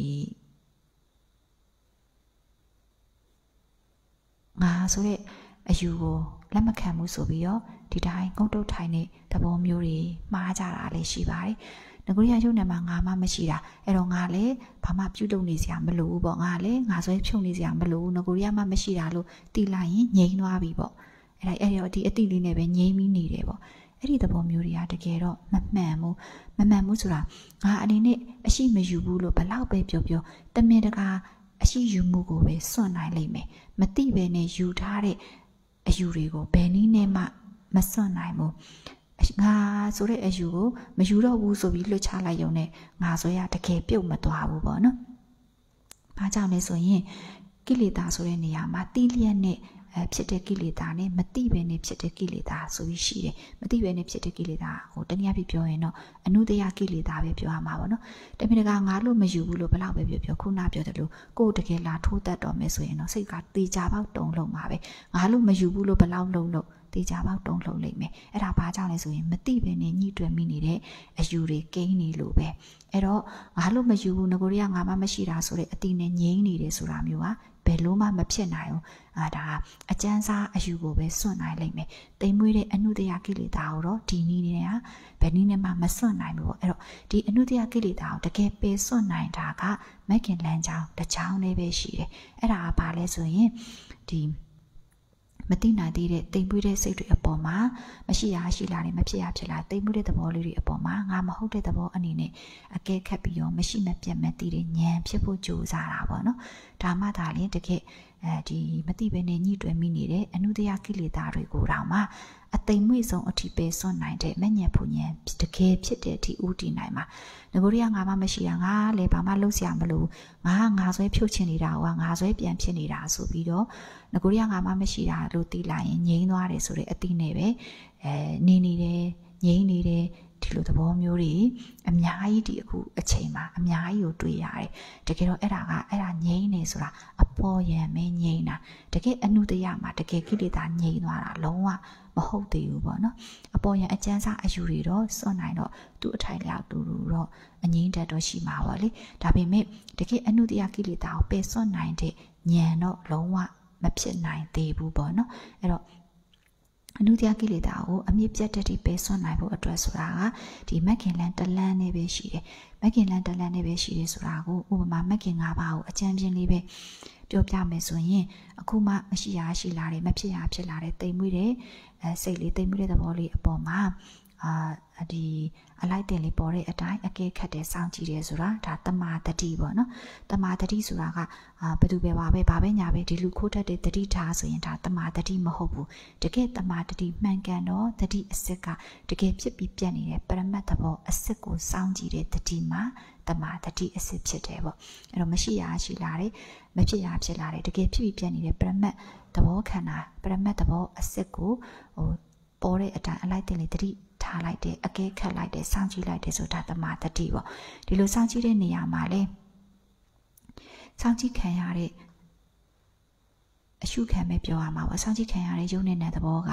ငါဆိုတဲ့အယူကိုလက်မခံဘူးဆိုပြီးတော့ ဒီတိုင်းငုတ်တုတ်ထိုင်တဲ့သဘောမျိုးတွေမှားကြတာလည်းရှိပါတယ်။ငကိုရီးယားရုပ်နယ်မှာငါမှမရှိတာအဲ့တော့ငါလည်းဘာမှပြုတ်လုပ်နေစရာမလိုဘူးပေါ့ငါလည်းငါဆွဲဖြုံနေစရာမလိုဘူးငကိုရီးယားမှမရှိတာလို့တီးလိုက်ရင်ငြိမ်သွားပြီပေါ့အဲ့ဒါအဲ့တော့ဒီအတိလေးနဲ့ပဲငြိမ်ပြီးနေတယ်ပေါ့အဲ့ဒီသဘောမျိုးတွေကတကယ်တော့မမှန်ဘူးမမှန်ဘူးဆိုတာငါအနေနဲ့အရှိမယူဘူးလို့ဘလောက်ပဲပြောပြောတမင်တကာအရှိယူမှုကိုပဲစွန့်နိုင်လိမ့်မယ်မသိပဲနဲ့ယူထားတဲ့အယူတွေကိုဘယ်နည်းနဲ့မှ မစွန့်နိုင်ဘူးငါဆိုတဲ့အယူကိုမယူတော့ဘူးဆိုပြီးလွတ်ချလိုက်ရုံနဲ့ငါဆိုရတကယ်ပြုတ်မသွားဘူးပေါ့နော်။ဘာကြောင့်လဲဆိုရင်ကိလေသာဆိုတဲ့နေရာမှာတီးလျက်နဲ့အဲဖြစ်တဲ့ကိလေသာနဲ့မတိပဲနဲ့ဖြစ်တဲ့ကိလေသာဆိုပြီးရှိတယ်မတိပဲနဲ့ဖြစ်တဲ့ကိလေသာဟိုတနည်းအားဖြင့်ပြောရင်တော့အနုတယကိလေသာပဲပြောရမှာပေါ့နော်တမင်တကာငါလို့မယူဘူးလို့ဘလောက်ပဲပြောပြောခုနပြောတယ်လို့ကိုယ်တကယ်လာထိုးတတ်တော်မယ်ဆိုရင်တော့စိတ်ကတေချာပေါက်တုံလုံးပါပဲငါလို့မယူဘူးလို့ဘလောက်လုံးလို့ တေချာပေါက်တုံလုံးလိမ့်မယ်အဲ့ဒါဘာကြောင့်လဲဆိုရင်မတိပဲနဲ့ညှိတွယ်မိနေတဲ့အယူတွေကိန်းနေလို့ပဲအဲ့တော့ငါလို့မယူဘူးငကိုရီးယားငါမှမရှိတာဆိုတဲ့အတိနဲ့ငြိမ်းနေတယ်ဆိုတာမျိုးကဘယ်လို့မှမဖြစ်နိုင်ဘူးအာဒါအကျန်းစားအယူကိုပဲစွန့်နိုင်လိမ့်မယ်တိမ်မွေးတဲ့အနုတယကိလေသာကိုတော့ဒီနည်းနဲ့ကဘယ်နည်းနဲ့မှမစွန့်နိုင်ဘူးပေါ့အဲ့တော့ဒီအနုတယကိလေသာကိုတကယ်ပေစွန့်နိုင်တာကမက်ကင်လန်းချောင်းတစ်ချောင်းလေးပဲရှိတယ်အဲ့ဒါကဘာလဲဆိုရင်ဒီ မသိနိုင်သေးတဲ့တိမ်ပွေးတဲ့စိတ်တွေအပေါ်မှာမရှိရရှိလာတယ်မဖြစ်ရဖြစ်လာတိမ်ပွေးတဲ့သဘောလေးတွေအပေါ်မှာငါမဟုတ်တဲ့သဘောအနေနဲ့အကဲခတ်ပြီးတော့မရှိမပြတ်မသိတဲ့ဉာဏ်ဖြစ်ဖို့ကြိုးစားတာပေါ့နော်ဒါမှသာလျှင်တကယ် အဲဒီမသိဘဲနဲ့ညှိတွယ်မိနေတဲ့အနုတယကိလေသာတွေကိုတောင်မှအသိမွေ့ဆုံးအထိပဲစွန့်နိုင်တဲ့မညံဖူညံတကယ်ဖြစ်တဲ့အထိဦးတည်နိုင်မှာငကိုရီးယားငါမှမရှိတာငါလည်းဘာမှလုပ်စရာမလိုငါငါဆွဲဖြုတ်ချင်နေတာကငါဆွဲပြန်ဖြစ်နေတာဆိုပြီးတော့ငကိုရီးယားငါမှမရှိတာလို့သိလိုက်ရင်ငြိမ်းသွားတယ်ဆိုတဲ့အတိနဲ့ပဲအဲနေနေတယ်ငြိမ်းနေတယ် ဒီလိုသဘောမျိုးတွေအများကြီးဒီအခုအချိန်မှာအများကြီးကိုတွေ့ရတယ်တကယ်တော့အဲ့ဒါကအဲ့ဒါငြိမ်းနေဆိုတာအပေါ်ယံမင်းငြိမ်းတာတကယ်အနုတရမှာတကယ်ကိလေသာငြိမ်းသွားတာလုံးဝမဟုတ်သေးဘူးပေါ့နော်အပေါ်ယံအကျန်းစားအယူတွေတော့စွန့်နိုင်တော့သူ့အထိုင်လျောက်တူတူတော့အငြိမ်းတတ်တော့ရှိမှာပေါ့လေဒါပေမဲ့တကယ်အနုတရကိလေသာကိုပယ်စွန့်နိုင်တဲ့ဉာဏ်တော့လုံးဝမဖြစ်နိုင်သေးဘူးပေါ့နော်အဲ့တော့ အနုတရားကိလေသာကိုအမြင့်ပြတ်တဲ့ပဲဆွနိုင်ဖို့အတွက်ဆိုတာကဒီမက်ကင်လန်တလန်းနဲ့ပဲရှိတယ်။မက်ကင်လန်တလန်းနဲ့ပဲရှိတယ်ဆိုတာကိုဥပမာမက်ကင်၅ပါးကိုအကြံပြင်းလေးပဲပြောပြမယ်ဆိုရင်အခုမှမရှိရရှိလာတယ်မဖြစ်ရဖြစ်လာတယ်တိမ်မွေးတယ်အဲစိတ်လေးတိမ်မွေးတဲ့သဘောလေးအပေါ်မှာ အာဒီအလိုက်တင်လေးပေါ်တဲ့အတိုင်းအကဲခတ်တဲ့စောင့်ကြည့်တယ်ဆိုတာဒါတမာတတိပေါ့နော်တမာတတိဆိုတာကအာဘယ်သူပဲပါပဲဘာပဲညာပဲဒီလူခိုးတတ်တဲ့တတိထားဆိုရင်ဒါတမာတတိမဟုတ်ဘူးတကယ်တမာတတိမှန်ကန်တော့တတိအစစ်ကတကယ်ဖြစ်ပြီးပြတ်နေတဲ့ပရမတ်သဘောအစစ်ကိုစောင့်ကြည့်တဲ့တတိမှာတမာတတိအစစ်ဖြစ်တယ်ပေါ့အဲ့တော့မရှိရရှိလာတယ်မဖြစ်ရဖြစ်လာတယ်တကယ်ဖြစ်ပြီးပြတ်နေတဲ့ပရမတ်သဘောခန္ဓာပရမတ်သဘောအစစ်ကိုဟိုပေါ်တဲ့အတိုင်းအလိုက်တင်လေးတတိ ထားလိုက်တယ်အကဲခတ်လိုက်တယ်စောင့်ကြည့်လိုက်တယ်ဆိုတာတမာတတိပေါ့ဒီလိုစောင့်ကြည့်တဲ့နေရာမှာလဲစောင့်ကြည့်ခံရတဲ့အရှုခံပဲပြောရမှာပေါ့စောင့်ကြည့်ခံရတဲ့ယုံနေတဲ့သဘောက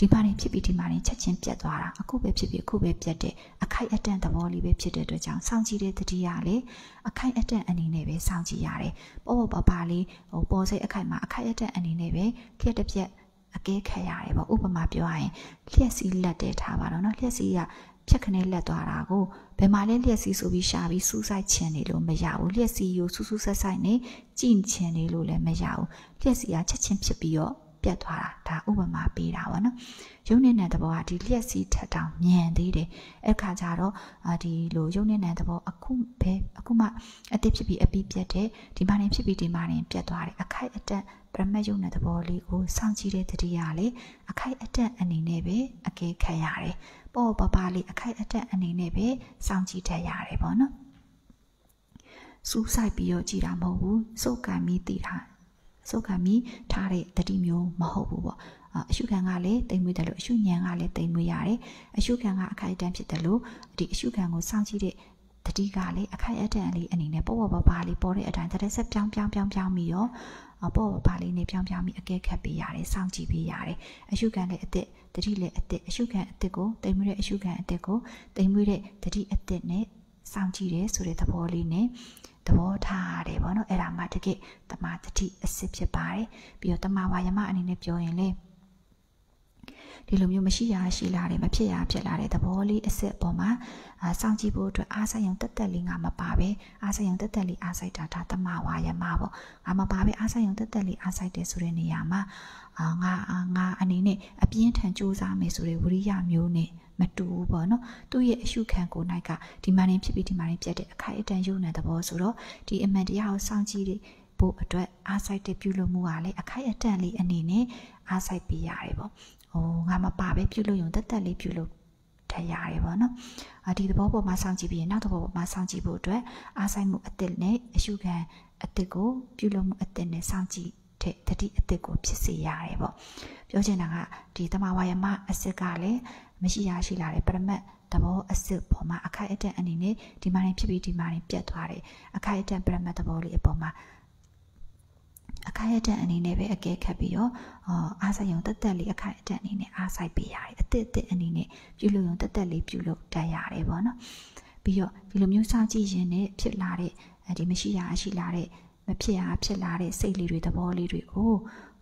ဒီမှာနေဖြစ်ပြီးဒီမှာနေချက်ချင်းပြတ်သွားတာအခုပဲဖြစ်ပြီးအခုပဲပြတ်တဲ့အခိုက်အတန့်သဘောလေးပဲဖြစ်တဲ့အတွက်ကြောင့်စောင့်ကြည့်တဲ့တတိယလေအခိုက်အတန့်အနေနဲ့ပဲစောင့်ကြည့်ရတယ်ပေါ့ပေါ့ပါပါလေးဟိုပေါ်စိတ်အခိုက်မှာအခိုက်အတန့်အနေနဲ့ပဲခက်တစ်ပြက် အကဲခတ်ရတယ်ပေါ့ဥပမာပြောရရင်လျှက်စီးလက်တဲထားပါတော့နော်လျှက်စီးကဖြက်ခနဲလက်သွားတာကိုဘယ်မှာလဲလျှက်စီးဆိုပြီးရှာပြီးစူးစိုက်ချင်နေလို့မရဘူးလျှက်စီးကိုစူးစူးဆက်ဆိုင်နေကြင့်ချင်နေလို့လည်းမရဘူးလျှက်စီးကချက်ချင်းဖြစ်ပြီးတော့ပြတ်သွားတာဒါဥပမာပေးတာပေါ့နော်ယုံနဲ့နံသဘောကဒီလျက်စီးထက်တောင်မြန်သေးတယ်အဲ့ခါကျတော့ဒီလိုယုံနဲ့နံသဘောအခုပဲအခုမှအသစ်ဖြစ်ပြီးအပြီးပြတ်တယ်ဒီမှရင်ဖြစ်ပြီးဒီမှရင်ပြတ်သွားတယ်အခိုက်အတန့် ပရမတ်ရုပ်နဲ့သဘောလေးကိုစောင့်ကြည့်တဲ့တတိယလေအခိုက်အတန့်အနေနဲ့ပဲအကဲခတ်ရတယ်ပေါ့ပပလေးအခိုက်အတန့်အနေနဲ့ပဲစောင့်ကြည့်တတ်ရတယ်ပေါ့နော်စူးစိုက်ပြီးတော့ကြည်တာမဟုတ်ဘူးစုပ်ကံပြီးတည်တာစုပ်ကံပြီးထားတဲ့တတိမျိုးမဟုတ်ဘူးပေါ့အရှုခံကလည်းတိမ်မွေးတယ်လို့အရှုညံကလည်းတိမ်မွေးရတယ်အရှုခံကအခိုက်အတန့်ဖြစ်တယ်လို့ဒီအရှုခံကိုစောင့်ကြည့်တဲ့တတိကလည်းအခိုက်အတန့်လေးအနေနဲ့ပေါ့ပေါ့ပါပါလေးပေါ်တဲ့အတိုင်းတစ်ဆက်ပြောင်းပြောင်းပြောင်းပြောင်းပြီးတော့ ပေါ့ပေါ့ပါလေးနဲ့ပြောင်းပြောင်းပြီးအကဲခတ်ပေးရတယ်စောင့်ကြည့်ပေးရတယ်အရှုခံလည်းအစ်စ်တတိလည်းအစ်စ်အရှုခံအစ်စ်ကိုတိမ်မွေးတဲ့အရှုခံအစ်စ်ကိုတိမ်မွေးတဲ့တတိအစ်စ်နဲ့စောင့်ကြည့်တယ်ဆိုတဲ့သဘောလေးနဲ့သဘောထားရတယ်ပေါ့နော်အဲ့ဒါမှတကယ်တမာတတိအစစ်ဖြစ်ပါတယ်ပြီးတော့တမာဝါယမအနေနဲ့ပြောရင်လေ ဒီလိုမျိုးမရှိရရှိလာတယ်မဖြစ်ရဖြစ်လာတဲ့သဘောလေးအစစ်ပေါ်မှာအာစောင့်ကြည့်ဖို့အတွက်အားဆိုင်ရုံတက်တက်လေးငါမပါပဲအားဆိုင်ရုံတက်တက်လေးအားဆိုင်တာဒါတမဝါယမပေါ့ငါမပါပဲအားဆိုင်ရုံတက်တက်လေးအားဆိုင်တယ်ဆိုတဲ့နေရာမှာအာငါငါအနေနဲ့အပြင်းထန်စူးစမ်းမယ်ဆိုတဲ့ဝိရိယမျိုးနဲ့မတူဘူးပေါ့နော်သူ့ရဲ့အရှုခံကိုနိုင်ကဒီမှရင်ဖြစ်ပြီးဒီမှရင်ပြတ်တဲ့အခိုက်အတန့်ယုံတဲ့သဘောဆိုတော့ဒီအမှန်တရားကိုစောင့်ကြည့်ဖို့အတွက်အားစိုက်တဲ့ပြုလုပ်မှုကလည်းအခိုက်အတန့်လေးအနေနဲ့အားစိုက်ပေးရတယ်ပေါ့ ဟိုငါမပါပဲပြုလုပ်ရင်တက်တက်လေးပြုလုပ်ထရတယ်ပေါ့နော်အဒီသဘောပေါ်မှာစောင့်ကြည့်ပြီးရင်နောက်သဘောပေါ်မှာစောင့်ကြည့်ဖို့အတွက်အားစိုက်မှုအစ်စ်နဲ့အရှုခံအစ်စ်ကိုပြုလုပ်မှုအစ်စ်နဲ့စောင့်ကြည့်တဲ့တတိအစ်စ်ကိုဖြစ်စေရတယ်ပေါ့ပြောချင်တာကဒီတမဝါယမအစ်စ်ကလည်းမရှိရရှိလာတဲ့ပရမတ်သဘောအစစ်ပေါ်မှာအခိုက်အတန့်အနေနဲ့ဒီမှာနေဖြစ်ပြီးဒီမှာနေပြတ်သွားတယ်အခိုက်အတန့်ပရမတ်သဘောလေးအပေါ်မှာ အခိုက်အတန့်အနေနဲ့ပဲအကဲခတ်ပြီးတော့အားဆိုင်ုံတက်တက်လေးအခိုက်အတန့်အနေနဲ့အားဆိုင်ပေးရတယ်အစ်စ်အစ်အနေနဲ့ပြုလုပ်ရုံတက်တက်လေးပြုလုပ်တတ်ရတယ်ပေါ့နော်ပြီးတော့ဒီလိုမျိုးစောင့်ကြည့်ရင်လည်းဖြစ်လာတဲ့ဒီမရှိရရှိလာတဲ့မဖြစ်ရဖြစ်လာတဲ့စိတ်လေးတွေသဘောလေးတွေကို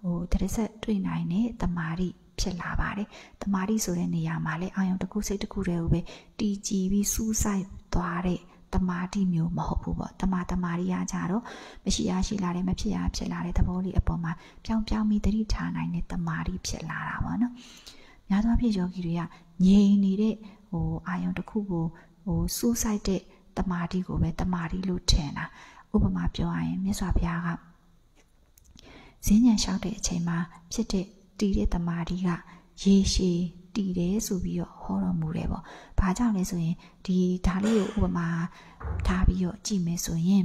ဟိုတရဆက်တွေ့နိုင်တဲ့တမာရီဖြစ်လာပါတယ်။တမာတိဆိုတဲ့နေရာမှာလည်းအာယုံတစ်ခုစိတ်တစ်ခုတည်းကိုပဲတည်ကြည်ပြီးစူးစိုက်သွားတဲ့ တမာတိမျိုးမဟုတ်ဘူးပေါ့။တမာတမာရီရကြတော့မရှိရရှိလာတယ်မဖြစ်ရဖြစ်လာတဲ့သဘောလေးအပေါ်မှာပြောင်းပြောင်းပြီးတတိထားနိုင်တဲ့တမာတိဖြစ်လာတာပေါ့နော်။များသောအားဖြင့်ယောဂီတွေကငြိမ်နေတဲ့ဟိုအာယုံတစ်ခုကိုဟိုစူးစိုက်တဲ့တမာတိကိုပဲတမာတိလို့ထင်တာ။ဥပမာပြောရရင်မြတ်စွာဘုရားကဈဉ္ဉံလျှောက်တဲ့အချိန်မှာဖြစ်တဲ့တည်တဲ့တမာတိကရေရှည် တည်တယ်ဆိုပြီးတော့ဟောတော်မူတယ်ပေါ့။ဘာကြောင့်လဲဆိုရင်ဒီဒါလေးကိုဥပမာထားပြီးတော့ကြည့်မယ်ဆိုရင်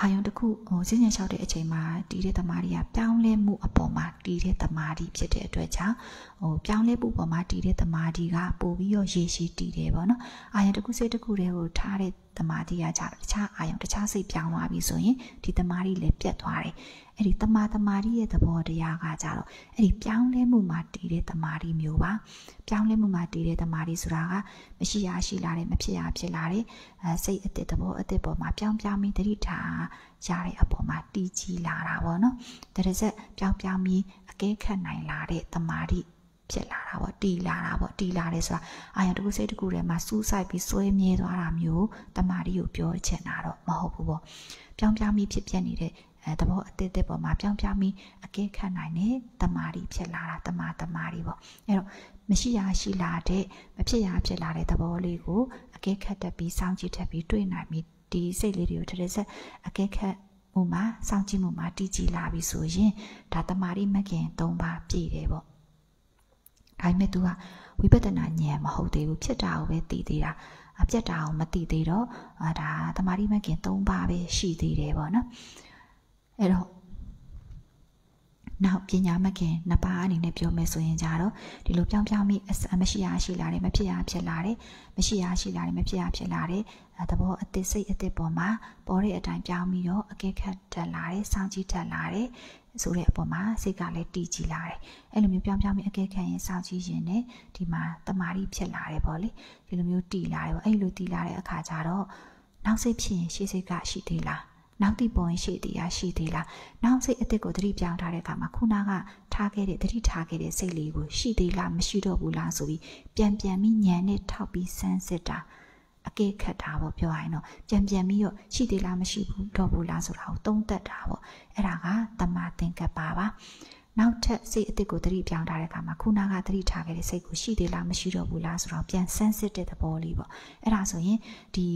အာယုံတစ်ခုဟိုစဉ္ညာလျှောက်တဲ့အချိန်မှာတည်တဲ့တမာရီကပြောင်းလဲမှုအပေါ်မှာတည်တဲ့တမာရီဖြစ်တဲ့အတွက်ကြောင့်ဟိုပြောင်းလဲမှုပေါ်မှာတည်တဲ့တမာရီကပို့ပြီးတော့ရေရှည်တည်တယ်ပေါ့နော်အာယုံတစ်ခုစိတ်တစ်ခုတည်းကိုထားတဲ့ တမာရီကကြတော့တခြားအာယုံတခြားစိတ်ပြောင်းသွားပြီဆိုရင်ဒီတမာရီလည်းပြတ်သွားတယ်အဲ့ဒီတမာတမာရီရဲ့သဘောတရားကကြတော့အဲ့ဒီပြောင်းလဲမှုမှာတည်တဲ့တမာရီမျိုးပါပြောင်းလဲမှုမှာတည်တဲ့တမာရီဆိုတာကမရှိရရှိလာတယ်မဖြစ်ရဖြစ်လာတယ်အဲစိတ်အစ်စ်သဘောအစ်စ်ပေါ်မှာပြောင်းပြောင်းပြီးတတိထားရတဲ့အပေါ်မှာတည်ကြည်လာတာပေါ့နော်တရစက်ပြောင်းပြောင်းပြီးအကဲခတ်နိုင်လာတဲ့တမာရီ ဖြစ်လာတာပေါ့တီလာတာပေါ့တီလာတယ်ဆိုတာအာယုံတစ်ခုစိတ်တစ်ခုထဲမှာစူးစိုက်ပြီးဆွဲမြဲသွားတာမျိုးတမာရီကိုပြောချင်တာတော့မဟုတ်ဘူးပေါ့ပြောင်းပြောင်းပြီးဖြစ်ပြနေတဲ့အဲသဘောအသစ်သစ်ပေါ်မှာပြောင်းပြောင်းပြီးအကဲခတ်နိုင်တဲ့တမာရီဖြစ်လာတာတမာတမာရီပေါ့အဲ့တော့မရှိရရှိလာတဲ့မဖြစ်ရဖြစ်လာတဲ့သဘောလေးကိုအကဲခတ်တတ်ပြီးစောင့်ကြည့်တတ်ပြီးတွေ့နိုင်ပြီးဒီစိတ်လေးတွေကိုတစ်ဆက်အကဲခတ်မှုမှာစောင့်ကြည့်မှုမှာတည်ကြည်လာပြီဆိုရင်ဒါတမာရီမခင်၃ပါးပြည့်တယ်ပေါ့ ဒါပေမဲ့ तू ကဝိပဿနာဉာဏ်မဟုတ်သေးဘူးဖြစ်တာကိုပဲသိသေးတာအပြတ်တာကိုမသိသေးတော့ဒါတမာရီမခင်၃ပါးပဲရှိသေးတယ်ပေါ့နော်အဲ့တော့နောက်ပညာမခင်နှစ်ပါးအနေနဲ့ပြောမယ်ဆိုရင်ကြတော့ဒီလိုပြောင်းပြောင်းပြီးအမရှိရရှိလာတယ်မဖြစ်ရဖြစ်လာတယ်မရှိရရှိလာတယ်မဖြစ်ရဖြစ်လာတယ်သဘောအသစ်စိတ်အသစ်ပေါ်မှာပေါ်တဲ့အတိုင်းပြောင်းပြီးတော့အကဲခတ်တက်လာတယ်စောင့်ကြည့်တက်လာတယ် ဆိုတဲ့အပေါ်မှာစိတ်ကလည်းတည်ကြည်လာတယ်အဲ့လိုမျိုးပြောင်းပြောင်းပြီးအကဲခတ်ရင်စောင့်ကြည့်ရင်လည်းဒီမှာတမာရီဖြစ်လာတယ်ပေါ့လေဒီလိုမျိုးတည်လာတယ်ပေါ့အဲ့လိုတည်လာတဲ့အခါကျတော့နောက်စိတ်ဖြစ်ရင်ရှေ့စိတ်ကရှိသေးလားနောက်တိပေါ်ရင်ရှိသေးရရှိသေးလားနောက်စိတ်အစ်စ်ကိုသတိပြောင်းထားတဲ့အခါမှာခုနကထားခဲ့တဲ့သတိထားခဲ့တဲ့စိတ်လေးကိုရှိသေးလားမရှိတော့ဘူးလားဆိုပြီးပြန်ပြန်ပြီးညံနဲ့ထောက်ပြီးစမ်းစစ်တာ အကဲခတ်တာပေါ့ပြောရရင်တော့ပြန်ပြန်ပြီးတော့ရှိသေးလားမရှိဘူးတော့ဘူးလားဆိုတာကိုသုံးသပ်တာပေါ့အဲ့ဒါကတမာသင်္ကပ္ပါပါနောက်ထပ်စိတ်အစ်စ်ကိုသတိပြောင်းထားတဲ့အခါမှာခုနကသတိထားခဲ့တဲ့စိတ်ကိုရှိသေးလားမရှိတော့ဘူးလားဆိုတော့ပြန်ဆန်းစစ်တဲ့သဘောလေးပေါ့အဲ့ဒါဆိုရင်ဒီ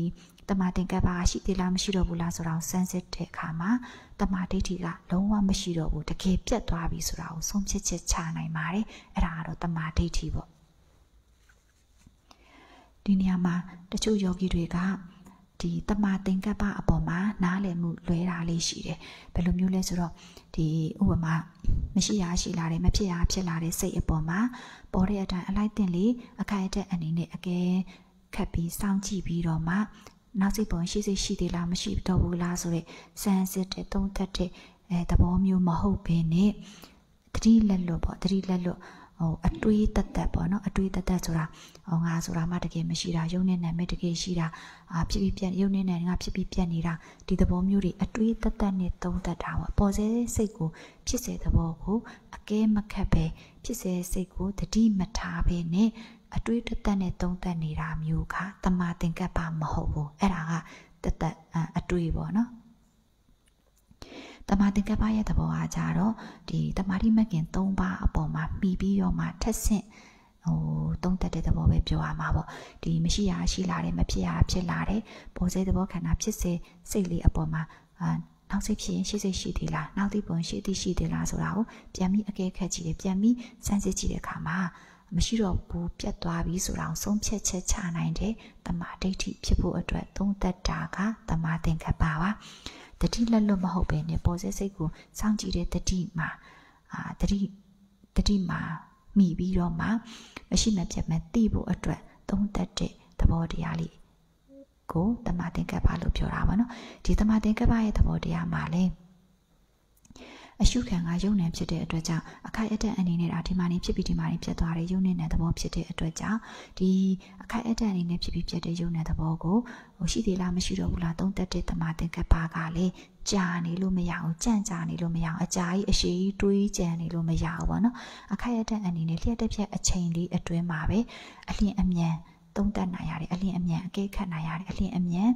တမာတင်ကပ်ပါရှိသေးလားမရှိတော့ဘူးလားဆိုတော့ဆန်းစစ်တဲ့အခါမှာတမာဒိဋ္ဌိကလုံးဝမရှိတော့ဘူးတကယ်ပြတ်သွားပြီဆိုတာကိုဆုံးဖြတ်ချက်ချနိုင်ပါတယ်အဲ့ဒါကတော့တမာဒိဋ္ဌိပေါ့ ဒီနေရာမှာတချို့ယောဂီတွေကဒီတမာသင်္ကပ္ပအပေါ်မှာနားလည်မှုလွဲတာလေးရှိတယ်ဘယ်လိုမျိုးလဲဆိုတော့ဒီဥပမာမရှိရရှိလာတယ်မဖြစ်ရဖြစ်လာတဲ့စိတ်အပေါ်မှာပေါ်တဲ့အတိုင်းအလိုက်တင်လေးအခိုင်အတန့်အနေနဲ့အကဲခတ်ပြီးစောင့်ကြည့်ပြီးတော့မှနောက်စိတ်ပေါ်ရှိစိတ်ရှိသေးလားမရှိတော့ဘူးလားဆိုတဲ့စမ်းစစ်တဲ့သုံးသက်တဲ့အဲသဘောမျိုးမဟုတ်ဘဲနဲ့တတိလက်လွတ်ပေါ့တတိလက်လွတ် ဟိုအတွေးတက်တက်ပေါ့နော်အတွေးတက်တက်ဆိုတာဟောငါဆိုတာမှတကယ်မရှိတာယုံနဲ့နာမည်တကယ်ရှိတာအာဖြစ်ပြီးပြက်ယုံနဲ့နာငါဖြစ်ပြီးပြက်နေတာဒီသဘောမျိုးတွေအတွေးတက်တက်နဲ့သုံးသက်တာပေါ့ပေါ်စေစိတ်ကိုဖြစ်စေသဘောကိုအကဲမခတ်ပဲဖြစ်စေစိတ်ကိုတတိမထားပဲနဲ့အတွေးတက်တက်နဲ့သုံးသက်နေတာမျိုးကတမာသင်္ကပ္ပမဟုတ်ဘူးအဲ့ဒါကတက်တက်အတွေးပေါ့နော် တမာသင်္ကပ္ပရဲ့သဘောအားကြတော့ဒီတမာတိမကင်၃ပါးအပေါ်မှာမှီပြီးတော့မှထက်ဆင့်ဟိုသုံးသက်တဲ့သဘောပဲပြောရမှာပေါ့ဒီမရှိရရှိလာတယ်မဖြစ်ရဖြစ်လာတယ်ပေါ်စေသဘောခန္ဓာဖြစ်စေစိတ်လေးအပေါ်မှာအာနောက်စိတ်ဖြစ်ရင်ရှိစိတ်ရှိသေးလားနောက်တိပုံရှိသည်ရှိသေးလားဆိုတာကိုပြန်ပြီးအကဲခတ်ကြည့်တယ်ပြန်ပြီးစမ်းစစ်ကြည့်တဲ့အခါမှာမရှိတော့ဘူးပြတ်သွားပြီဆိုတာကိုဆုံးဖြတ်ချက်ချနိုင်တဲ့တမာဒိဋ္ဌိဖြစ်ဖို့အတွက်သုံးသက်တာကတမာသင်္ကပ္ပပါ တတိလက်လွတ်မဟုတ်ပဲねပေါ်စေစိတ်ကိုစောင့်ကြည့်တဲ့တတိမှာအာတတိတတိမှာမိပြီးတော့မှမရှိမပြတ်မသိဖို့အတွက်သုံးသက်တဲ့သဘောတရားလေးကိုတမသင်္ကပ္ပလို့ပြောတာပါနော်ဒီတမသင်္ကပ္ပရဲ့သဘောတရားမှာလဲ အရှုခံကယုံနေဖြစ်တဲ့အတွက်ကြောင့်အခိုက်အတန့်အနေနဲ့ဒါဒီမှာနေဖြစ်ပြီးဒီမှာနေဖြစ်သွားတဲ့ယုံနေတဲ့သဘောဖြစ်တဲ့အတွက်ကြောင့်ဒီအခိုက်အတန့်အနေနဲ့ဖြစ်ပြီးဖြစ်တဲ့ယုံတဲ့သဘောကိုဟိုရှိသေးလားမရှိတော့ဘူးလားသုံးသက်တဲ့တမသင်္ကပ္ပကလည်းကြာနေလို့မရအောင်ကြံ့ကြာနေလို့မရအောင်အကြာကြီးအရှိကြီးတွေးကြံနေလို့မရဘူးပေါ့နော်အခိုက်အတန့်အနေနဲ့လျှက်တစ်ဖြက်အချိန်လေးအတွင်းမှာပဲအလျင်အမြန် သုံးသပ်နိုင်ရတယ်အလျင်အမြန်အကဲခတ်နိုင်ရတယ်အလျင်အမြန်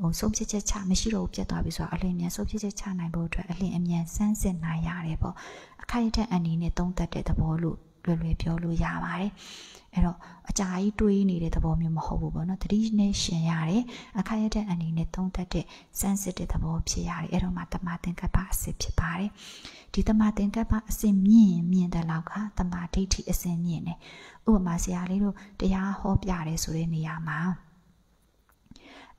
ဟိုဆုံးဖြတ်ချက်ချမရှိတော့ဘူးပြတ်သွားပြီဆိုတော့အလျင်အမြန်ဆုံးဖြတ်ချက်ချနိုင်ဖို့အတွက်အလျင်အမြန်စမ်းစစ်နိုင်ရတယ်ပေါ့အခိုက်အတန့်အနေနဲ့သုံးသပ်တဲ့သဘောလို့လွယ်လွယ်ပြောလို့ရပါတယ် အဲ့တော့အကြာကြီးတွေးနေတဲ့သဘောမျိုးမဟုတ်ဘူးပေါ့နော်တတိနဲ့ရှင်ရတယ်အခါရတဲ့အနေနဲ့သုံးသက်တဲ့စမ်းစစ်တဲ့သဘောဖြစ်ရတယ်အဲ့တော့မှတမသင်္ကပ္ပအစစ်ဖြစ်ပါတယ်ဒီတမသင်္ကပ္ပအစစ်မြင့်မြင့်တဲ့လောက်ကတမဒိဋ္ဌိအစစ်မြင့်တယ်ဥပမာဆရာလေးတို့တရားဟောပြတယ်ဆိုတဲ့နေရာမှာ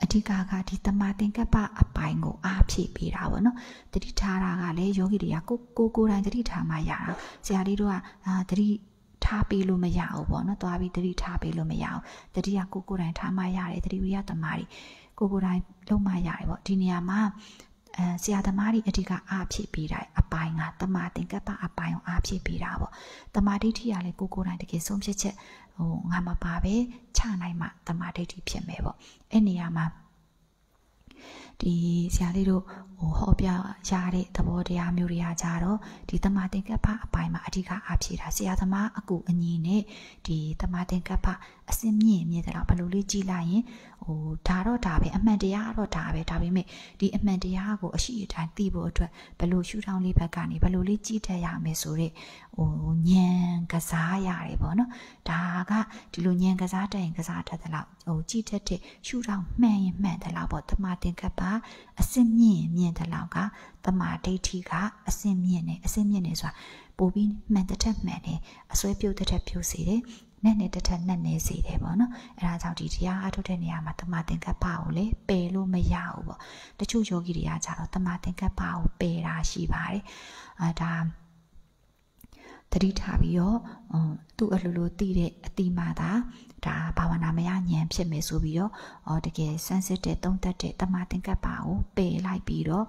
အဓိကကဒီတမာသင်္ကပ္ပအပိုင်းကိုအားဖြည့်ပေးတာပေါ့နော်တတိထားတာကလည်းယောဂီတွေကကိုကိုကိုတိုင်းတတိထားမှရတာဆရာလေးတို့ကအာတတိ ထားပေးလို့မရဘူးပေါ့နော်သွားပြီးတတိထားပေးလို့မရဘူးတတိကကိုကိုတိုင်းထားမှရတယ်တတိဝိယတမာရီကိုကိုတိုင်းလုံးမှရတယ်ပေါ့ဒီနေရာမှာအဲဆရာသမားတွေအဓိကအားဖြည့်ပေးတာအပိုင်းကတမာသင်္ကပ္ပအပိုင်းကိုအားဖြည့်ပေးတာပေါ့တမာဒိဋ္ဌိကလည်းကိုကိုတိုင်းတကယ်ဆုံးဖြတ်ချက်ဟိုငါမပါပဲချနိုင်မှတမာဒိဋ္ဌိဖြစ်မယ်ပေါ့အဲ့နေရာမှာ ဒီဆရာလေးတို့ဟိုဟောပြရတဲ့သဘောတရားမျိုးတွေကကြတော့ဒီတမာတင်ကပ္ပအပိုင်းမှာအဓိကအားဖြည့်တာဆရာသမားအကူအညီနဲ့ဒီတမာတင်ကပ္ပ အစင်းမြင့်မြင့်တဲ့တော့ဘယ်လိုလေးကြည့်လိုက်ရင်ဟိုဒါတော့ဒါပဲအမှန်တရားတော့ဒါပဲဒါပေမဲ့ဒီအမှန်တရားကိုအရှိအတိုင်းသိဖို့အတွက်ဘယ်လိုရှုထောင်းလေးဘက်ကနေဘယ်လိုလေးကြည့်တတ်ရမယ်ဆိုတော့ဟိုဉာဏ်ကစားရတယ်ပေါ့နော်ဒါကဒီလိုဉာဏ်ကစားတတ်ရင်ကစားတတ်တဲ့လောက်ဟိုကြည့်တတ်တဲ့ရှုထောင်းမှန်ရင်မှန်တဲ့လောက်ပေါ့တမာတင်ကပ္ပအစင်းမြင့်မြင့်တဲ့လောက်ကတမာဒိဋ္ဌိကအစင်းမြင့်နေအစင်းမြင့်နေဆိုတာပို့ပြီးမှန်တဲ့ထက်မှန်နေအစွဲပြုတ်တဲ့ထက်ပြုတ်စေတယ် နဲ့နဲ့တစ်ထက်နဲ့နေစေတယ်ပေါ့နော်အဲဒါကြောင့်ဒီတရားအထုတ်တဲ့နေရာမှာတမသင်္ကပ္ပကိုလေပယ်လို့မရဘူးပေါ့တချို့ယောဂီတွေကကြတော့တမသင်္ကပ္ပကိုပယ်တာရှိပါတယ်အဲဒါတတိထားပြီးတော့သူ့အလိုလိုတည်တဲ့အတိမာသာ ဒါဘာဝနာမယဉာဏ်ဖြစ်မယ်ဆိုပြီးတော့အော်တကယ်စမ်းစစ်တဲ့သုံးသက်တဲ့တမသင်္ကပ္ပကိုပယ်လိုက်ပြီးတော့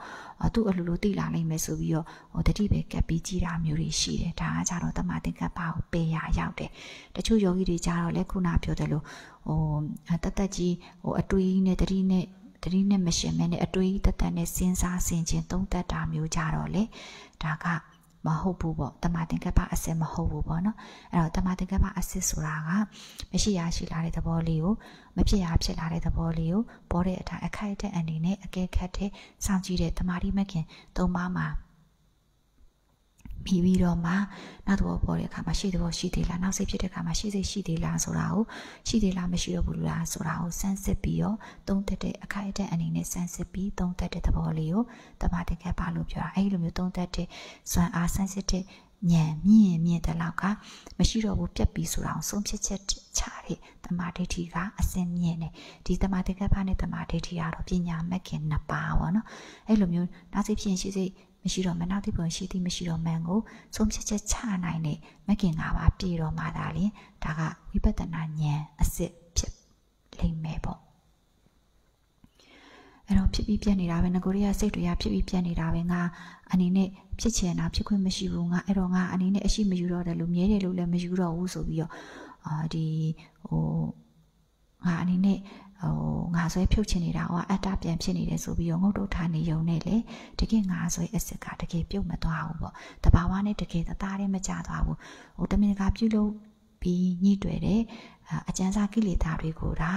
သူ့အလိုလိုတည်လာနိုင်မယ်ဆိုပြီးတော့ဟိုတတိပဲကပ်ပြီးကြည်တာမျိုးတွေရှိတယ်ဒါကကြတော့တမသင်္ကပ္ပကိုပယ်ရရောက်တယ်တချို့ယောဂီတွေကြတော့လက်ခုနပြောတယ်လို့ဟိုတသက်ကြီးဟိုအတွေးနဲ့တတိနဲ့တတိနဲ့မရှင်မဲနဲ့အတွေးတသက်နဲ့စဉ်းစားဆင်ခြင်သုံးသက်တာမျိုးကြတော့လေဒါက မဟုတ်ဘူးပေါ့တမာတင်ကပ္ပအစစ်မဟုတ်ဘူးပေါ့နော်အဲ့တော့တမာတင်ကပ္ပအစစ်ဆိုတာကမရှိရရှိလာတဲ့သဘောလေးကိုမဖြစ်ရဖြစ်လာတဲ့သဘောလေးကိုပေါ်တဲ့အတိုင်းအခိုက်အတန့်အနေနဲ့အကဲခတ်တဲ့စောင့်ကြည့်တဲ့တမာတိမခင်သုံးပါးမှာ ပြီးပြီးတော့မှနောက်သဘောပေါ်တဲ့အခါမှာရှိသဘောရှိသေးလားနောက်စိတ်ဖြစ်တဲ့အခါမှာရှိစိတ်ရှိသေးလားဆိုတာကိုရှိသေးလားမရှိတော့ဘူးလားဆိုတာကိုစမ်းစစ်ပြီးတော့သုံးသက်တဲ့အခိုက်အတန့်အနေနဲ့စမ်းစစ်ပြီးသုံးသက်တဲ့သဘောလေးကိုတမတင်ခဲ့ပါလို့ပြောတာအဲဒီလိုမျိုးသုံးသက်တဲ့စွမ်းအားစမ်းစစ်တဲ့ညံမြင့်မြင့်တဲ့လောက်ကမရှိတော့ဘူးပြက်ပြီးဆိုတော့ဆုံးဖြတ်ချက်ချတဲ့တမာဒိဋ္ဌိကအစင်းမြင့်တယ်ဒီတမာတိကပနဲ့တမာဒိဋ္ဌိကတော့ပညာမက်ခင်နှစ်ပါးပေါ့နော်အဲ့လိုမျိုးနောက်စိဖြစ်ရှိစိ မရှိတော့မနောက်တိပုံရှိသည်မရှိတော့မှန်ကိုဆုံးဖြတ်ချက်ချနိုင်တဲ့မက်ခင်၅ပါးပြည့်တော့မှသာလျှင်ဒါကဝိပဿနာဉာဏ်အစစ်ဖြစ်လိမ့်မယ်ပေါ့အဲ့တော့ဖြစ်ပြီးပြတ်နေတာပဲငကိုရီးယားစိတ်တွေကဖြစ်ပြီးပြတ်နေတာပဲငါအနေနဲ့ဖြစ်ချင်တာဖြစ်ခွင့်မရှိဘူးငါအဲ့တော့ငါအနေနဲ့အရှိမယူတော့တယ်လို့မြဲတယ်လို့လည်းမယူတော့ဘူးဆိုပြီးတော့အာဒီဟိုငါအနေနဲ့ ဟိုငါဆွဲဖြုတ်ချင်နေတာဟောအတ္တပြန်ဖြစ်နေတယ်ဆိုပြီးတော့ငုတ်တုတ်ထားနေုံနဲ့လေတကယ်ငါဆွဲအစ်စ်ကတကယ်ပြုတ်မသွားဘူးပေါ့တဘာဝနဲ့တကယ်တသားတည်းမကြသွားဘူးဟိုတမင်ကပြုတ်လို့ပြီးညှိတွေ့တယ်အကျဉ်းစားကိလေသာတွေကိုဒါ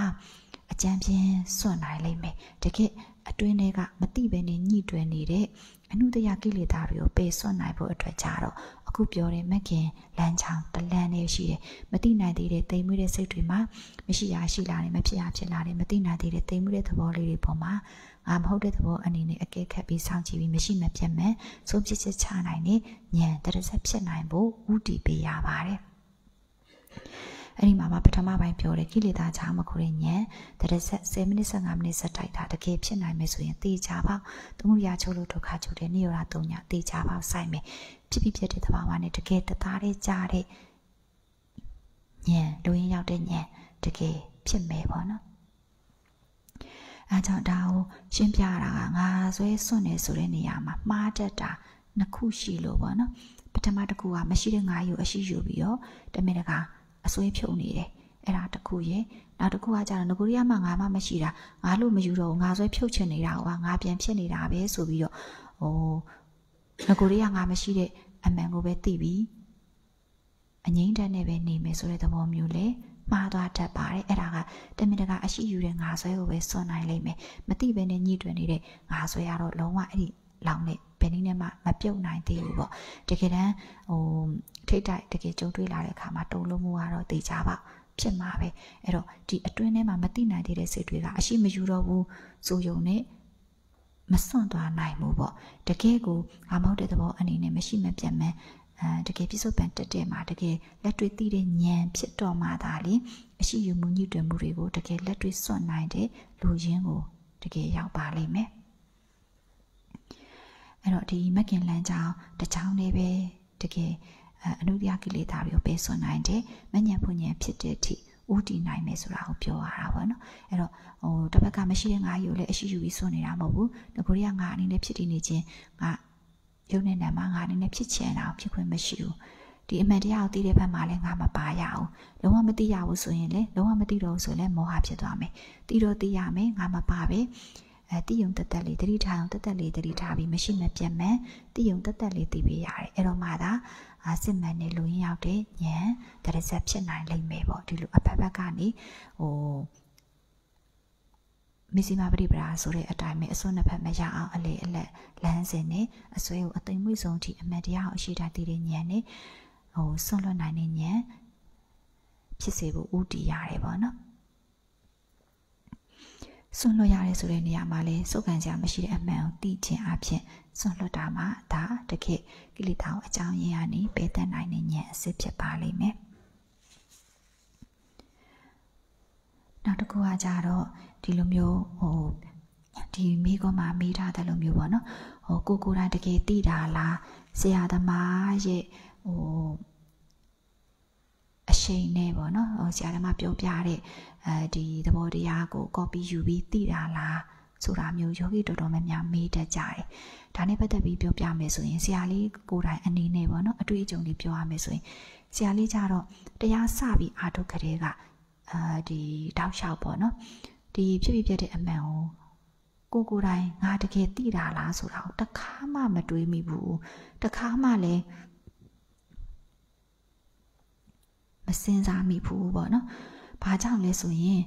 အကျဉ်းပြင်းစွန့်နိုင်လိမ့်မယ်တကယ်အတွင်းတွေကမတိပဲနဲ့ညှိတွယ်နေတဲ့ အနုတရကိလေသာတွေကိုပယ်စွန့်နိုင်ဖို့အတွက်ကြတော့အခုပြောတဲ့မခင်လမ်းချောင်းတလန်းလေးရှိတယ်မတိနိုင်သေးတဲ့တိမ်မွေးတဲ့စိတ်တွေမှာမရှိရရှိလာတယ်မဖြစ်ရဖြစ်လာတယ်မတိနိုင်သေးတဲ့တိမ်မွေးတဲ့သဘောလေးတွေပေါ်မှာငါမဟုတ်တဲ့သဘောအနေနဲ့အကဲခတ်ပြီးစောင့်ကြည့်ပြီးမရှိမပြတ်မဲ့ဆုံးဖြတ်ချက်ချနိုင်တဲ့ဉာဏ်တရဆက်ဖြစ်နိုင်ဖို့ဥတည်ပေးရပါတယ် အဲ့ဒီမှာမှပထမပိုင်းပြောတယ်ကိလေသာချာမခုရင်ညံတရဆက်10မိနစ်15မိနစ်ဆက်တိုက်တာတကယ်ဖြစ်နိုင်မယ်ဆိုရင်တေချာပေါက်သမုဒိယချုပ်လို့ဒုက္ခချုပ်တဲ့နိရောဓသုံးညတေချာပေါက်ဆိုင်မယ်ဖြစ်ပြီးဖြစ်တဲ့သဘာဝနဲ့တကယ်တသားလေးကြားတဲ့ညံလူရင်းရောက်တဲ့ညံတကယ်ဖြစ်မယ်ပေါ့နော်အဲကြောင့်ဒါကိုရှင်းပြတာကငါဆွဲစွန့်နေဆိုတဲ့နေရာမှာမှားတတ်တာနှစ်ခုရှိလို့ပေါ့နော်ပထမတစ်ခုကမရှိတဲ့ငါယူအရှိယူပြီးတော့တမင်တကာ အစွဲဖြုံနေတယ်အဲ့ဒါတခုရဲ့နောက်တစ်ခုကကျတော့ငကိုရီးယားမှာငါမှမရှိတာငါလို့မယူတော့ငါဆွဲဖြုတ်ချင်နေတာဟောငါပြန်ဖြစ်နေတာပဲဆိုပြီးတော့ဟိုငကိုရီးယားငါမရှိတဲ့အမှန်ကိုပဲသိပြီးအငိမ့်တက်နဲ့ပဲနေမယ်ဆိုတဲ့သဘောမျိုးလေမှားသွားတတ်ပါတယ်အဲ့ဒါကတမင်တကာအရှိယူတဲ့ငါဆွဲကိုပဲစွန့်နိုင်လိမ့်မယ်မသိဘဲနဲ့ညှိတွင်နေတဲ့ငါဆွဲကတော့လုံးဝအဲ့ဒီလောင်နဲ့ ဘယ်နည်းနဲ့မှမပြုတ်နိုင်သေးဘူးပေါ့တကယ်တမ်းဟိုထိတ်တိုက်တကယ်ကြုံတွေ့လာတဲ့အခါမှာတုံလုံးမှုကတော့တေချာပါဖြစ်မှာပဲအဲ့တော့ဒီအတွင်းထဲမှာမသိနိုင်သေးတဲ့စိတ်တွေကအရှိမယူတော့ဘူးဆိုယုံနဲ့မစွန့်သွားနိုင်ဘူးပေါ့တကယ်ကိုငါမဟုတ်တဲ့သဘောအနေနဲ့မရှိမပြတ်မှန်းအဲတကယ်ပြစ္ဆုတ်ပန်တက်တဲ့မှာတကယ်လက်တွေ့သိတဲ့ဉာဏ်ဖြစ်တော်မှာဒါလေအရှိယူမှုညှိတွင်မှုတွေကိုတကယ်လက်တွေ့စွန့်နိုင်တဲ့လူရင်းကိုတကယ်ရောက်ပါလိမ့်မယ် အဲ့တော့ဒီမက်ကင်လန်းကြောင်းတချောင်းလေးပဲတကယ်အနုတ္တိယကိလေသာတွေကိုပယ်စွန့်နိုင်တယ်မညံ့ဖွညံဖြစ်တဲ့အထိဥတည်နိုင်မယ်ဆိုတာကိုပြောရတာပေါ့နော်အဲ့တော့ဟိုတစ်ဖက်ကမရှိတဲ့ငါးယူလည်းအရှိယူပြီးစွန့်နေတာမဟုတ်ဘူးငကိုရီးယားငါအနေနဲ့ဖြစ်တည်နေခြင်းငါရုပ်နဲ့နာမငါအနေနဲ့ဖြစ်ချင်တာဖြစ်ခွင့်မရှိဘူးဒီအမှန်တရားကိုသိတဲ့ဘက်မှာလည်းငါမပါရအောင်လုံးဝမသိရဘူးဆိုရင်လည်းလုံးဝမသိတော့ဆိုရင်လည်းမောဟဖြစ်သွားမယ်သိတော့သိရမယ်ငါမပါပဲ အဲတိယုံတက်တက်လေးတတိထားအောင်တက်တက်လေးတတိထားပြီးမရှိမပြတ်မှန်တိယုံတက်တက်လေးသိပေးရတယ်အဲ့တော့မှသာအာစစ်မှန်နဲ့လူရင်းရောက်တဲ့ဉာဏ်တရဆက်ဖြစ်နိုင်လိမ့်မယ်ပေါ့ဒီလိုအဖက်ဖက်ကနေဟိုမစ္စည်းမပရိပရာဆိုတဲ့အတိုင်းပဲအစွန်းနှစ်ဖက်မရအောင်အလေအလက်လမ်းစဉ်နဲ့အစွဲကိုအသိမွေ့ဆုံးထိအမှန်တရားကိုအရှိတာတည်တဲ့ဉာဏ်နဲ့ဟိုဆွန့်လွတ်နိုင်တဲ့ဉာဏ်ဖြစ်စေဖို့ဥတည်ရတယ်ပေါ့နော် ဆွန့်လွတ်ရတယ်ဆိုတဲ့နေရာမှာလဲစုပ်ကန်ကြမရှိတဲ့အမှန်ကိုသိခြင်းအဖြစ်ဆွန့်လွတ်တာမှာဒါတကယ်ကိလေသာကိုအကြောင်းရင်းကနေပယ်တတ်နိုင်တဲ့ဉာဏ်အစစ်ဖြစ်ပါလိမ့်မယ်နောက်တစ်ခုကကြတော့ဒီလိုမျိုးဟိုဒီမိကောမှာမိထားတဲ့လိုမျိုးပေါ့နော်ဟိုကိုကိုတိုင်းတကယ်သိတာလားဆရာသမားရဲ့ဟိုအရှိန်နဲ့ပေါ့နော်ဟိုဆရာသမားပြောပြတဲ့ အဲဒီသဘောတရားကို copy ယူပြီးသိတာလားဆိုတာမျိုးယောဂီတော်တော်များများမေးတတ်ကြတယ်။ဒါနဲ့ပတ်သက်ပြီးပြောပြမယ်ဆိုရင်ဆရာလေးကိုယ်တိုင်အနေနဲ့ပေါ့နော်အတွေ့အကြုံလေးပြောရမယ်ဆိုရင်ဆရာလေးကြတော့တရားစပြီးအာထုတ်ကြတဲ့ကအာဒီတောက်လျှောက်ပေါ့နော်ဒီဖြစ်ဖြစ်ပြတဲ့အမှန်ကိုကိုကိုယ်တိုင်ငါတကယ်သိတာလားဆိုတာကိုတခါမှမတွေးမိဘူးတခါမှလည်းမစင်စားမိဘူးပေါ့နော်။ ဘာကြောင့်လဲဆိုရင်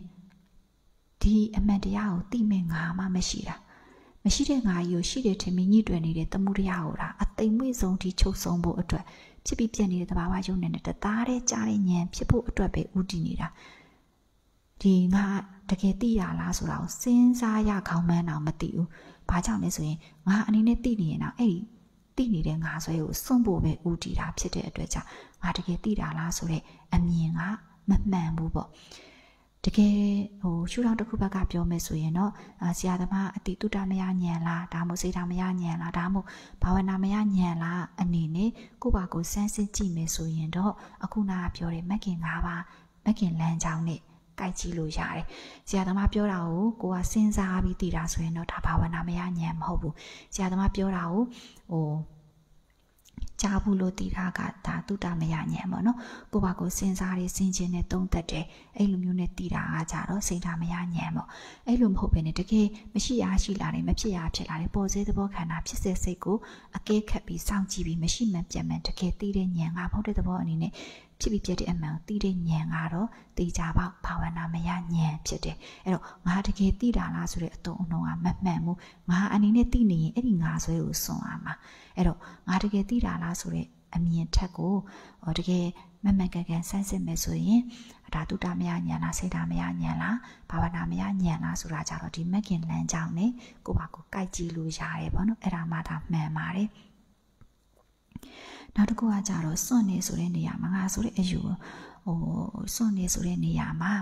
ဒီအမှန်တရားကိုသိမဲ့ငါမှမရှိတာ။မရှိတဲ့ငါကြီးကိုရှိတယ်ထင်ပြီးညှိတွယ်နေတဲ့တမှုတရားကိုဒါအသိမ့်မွေ့ဆုံးထိချုပ်ဆုံးဖို့အတွက်ဖြစ်ပြီးပြက်နေတဲ့တဘာဝယုံနဲ့တသားတဲ့ကြားတဲ့ဉာဏ်ဖြစ်ဖို့အတွက်ပဲဥတည်နေတာ။ဒီငါတကယ်သိရလားဆိုတာကိုစဉ်းစားရခေါင်းမှန်းတော့မသိဘူး။ဘာကြောင့်လဲဆိုရင်ငါအနေနဲ့သိနေရင်တော့အဲ့ဒီတသိနေတဲ့ငါဆွဲကိုစွန့်ဖို့ပဲဥတီတာဖြစ်တဲ့အတွက်ကြောင့်ငါတကယ်သိတာလားဆိုတဲ့အမြင်က မမှန်ဘူးပေါ့တကယ်ဟိုရှုထောင့်တစ်ခုဘက်ကပြောမယ်ဆိုရင်တော့ဆရာသမားအတိတုတမယညံလားဒါမှမဟုတ်စေတာမယညံလားဒါမှမဟုတ်ဘာဝနာမယညံလားအနေနဲ့ကိုယ့်ဘာကိုစမ်းစစ်ကြည့်မယ်ဆိုရင်တော့အခုနကပြောတဲ့မက်ကင်၅ပါးမက်ကင်လမ်းကြောင်းနဲ့ကြိုက်ကြည့်လို့ရတယ်။ဆရာသမားပြောတာကိုကိုကစဉ်းစားပြီးတည်တာဆိုရင်တော့ဒါဘာဝနာမယညံမဟုတ်ဘူး။ဆရာသမားပြောတာကိုဟို ကြားဘူးလို့တည်တာကဒါတုတမယညံပေါ့နော်ကိုပါကိုစဉ်းစားရစင်ချင်းနဲ့တုံးသက်တယ်အဲ့လိုမျိုးနဲ့တည်တာကကြတော့စိတ်ဓာမယညံပေါ့အဲ့လိုမဟုတ်ဘဲနဲ့တကယ်မရှိရရှိလာတယ်မဖြစ်ရဖြစ်လာတယ်ပေါ်စေသဘောခန္ဓာဖြစ်စေစိတ်ကိုအကဲခတ်ပြီးစောင့်ကြည့်ပြီးမရှိမှပြတ်မှန်တကယ်တည်တဲ့ညံကမဟုတ်တဲ့သဘောအနေနဲ့ ဖြစ်ပြီးပြတဲ့အမှန်ကိုသိတဲ့ဉာဏ်ကတော့သိကြပါဘာဝနာမယဉာဏ်ဖြစ်တယ်အဲ့တော့ငါတကယ်သိတာလားဆိုတဲ့အတုံးအနှုံးကမမှန်ဘူးငါအနေနဲ့သိနေရင်အဲ့ဒီငါဆွဲကိုစွန့်အောင်ပါအဲ့တော့ငါတကယ်သိတာလားဆိုတဲ့အမြင်ထက်ကိုတကယ်မမှန်ကန်ကန်စမ်းစစ်မယ်ဆိုရင်ဒါတုတမယဉာဏ်လားစေတာမယဉာဏ်လားဘာဝနာမယဉာဏ်လားဆိုတာကြတော့ဒီမက်ကင်လမ်းကြောင်းနဲ့ကိုပါကိုကြိုက်ကြည့်လို့ရတယ်ပေါ့နော်အဲ့ဒါမှဒါမှန်ပါတယ် နောက်တစ်ခုကကြတော့စွန့်နေဆိုတဲ့နေရာမှာငါဆိုတဲ့အယူဟိုစွန့်နေဆိုတဲ့နေရာမှာ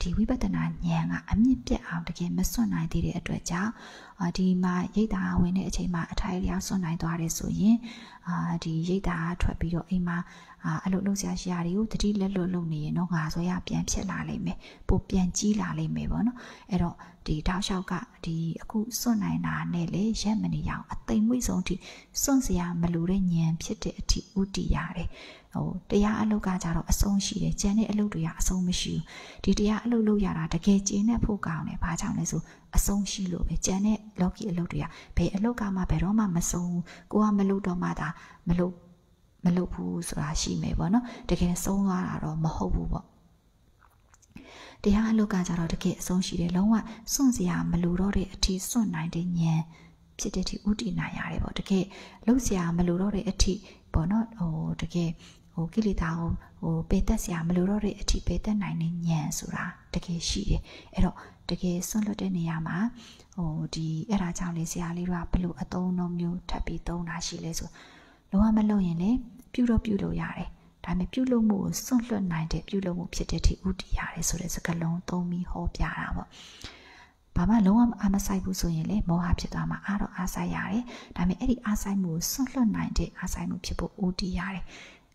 ဒီဝိပဿနာဉာဏ်ကအမြင့်ပြတ်အောင်တကယ်မစွန့်နိုင်သေးတဲ့အတွက်ကြောင့်ဒီမှာရိတ်တာဝင်တဲ့အချိန်မှာအထိုင်လျောက်စွန့်နိုင်သွားတယ်ဆိုရင် အာဒီရိတ်တာထွက်ပြီးတော့အိမ်မှာအာအလုပ်လုပ်စရာရှိရာတွေကိုတတိလက်လွတ်လုပ်နေရင်တော့ငါဆိုရပြန်ဖြစ်လာလိမ့်မယ်ပိုပြန်ကြီးလာလိမ့်မယ်ပေါ့နော်အဲ့တော့ဒီတောက်လျှောက်ကဒီအခုစွန့်နိုင်တာနဲ့လေရက်မနေရအောင်အသိမ့်မွေ့ဆုံးထိစွန့်စရာမလိုတဲ့ဉာဏ်ဖြစ်တဲ့အထိဥတည်ရတယ်ဟိုတရားအလုပ်ကကြတော့အဆုံးရှိတယ်ကျန်တဲ့အလုပ်တွေကအဆုံးမရှိဘူးဒီတရားအလုပ်လုပ်ရတာတကယ်ကျင်းတဲ့ဖို့ကောင်းတယ်ဘာကြောင့်လဲဆို အဆုံးရှိလို့ပဲကျန်တဲ့လော်ကီအလုပ်တွေကဘယ်အလုပ်ကမှဘယ်တော့မှမဆုံးဘူးကိုကမလုပ်တော့မှဒါမလုပ်မလုပ်ဘူးဆိုတာရှိမယ်ပေါ့နော်တကယ်ဆုံးသွားတာတော့မဟုတ်ဘူးပေါ့တရားအလုပ်ကကြတော့တကယ်အဆုံးရှိတယ်လုံးဝစွန့်စရာမလိုတော့တဲ့အထီးစွန့်နိုင်တဲ့ဉာဏ်ဖြစ်တဲ့အထိဥတည်နိုင်ရတယ်ပေါ့တကယ်လှုပ်စရာမလိုတော့တဲ့အထိပေါ့နော်ဟိုတကယ်ဟို ကိလေသာကိုဟိုပေတက်စရာမလိုတော့တဲ့အထိပေတက်နိုင်တဲ့ဉာဏ်ဆိုတာတကယ်ရှိတယ်အဲ့တော့တကယ်ဆွန့်လွတ်တဲ့နေရာမှာဟိုဒီအဲ့ဒါကြောင့်လေဆရာလေးတို့ကဘလို့အသုံးအနှုန်းမျိုးထပ်ပြီးသုံးတာရှိလဲဆိုလုံးဝမလုပ်ရင်လေပြုတော့ပြုလို့ရတယ်ဒါပေမဲ့ပြုလုပ်မှုကိုစွန့်လွတ်နိုင်တဲ့ပြုလုပ်မှုဖြစ်တဲ့ထိဥတည်ရတယ်ဆိုတဲ့စကားလုံးသုံးပြီးဟောပြတာပေါ့ဘာမှလုံးဝအားမဆိုင်ဘူးဆိုရင်လေမောဟဖြစ်သွားမှာအားတော့အားဆိုင်ရတယ်ဒါပေမဲ့အဲ့ဒီအားဆိုင်မှုကိုစွန့်လွတ်နိုင်တဲ့အားဆိုင်မှုဖြစ်ဖို့ဥတည်ရတယ်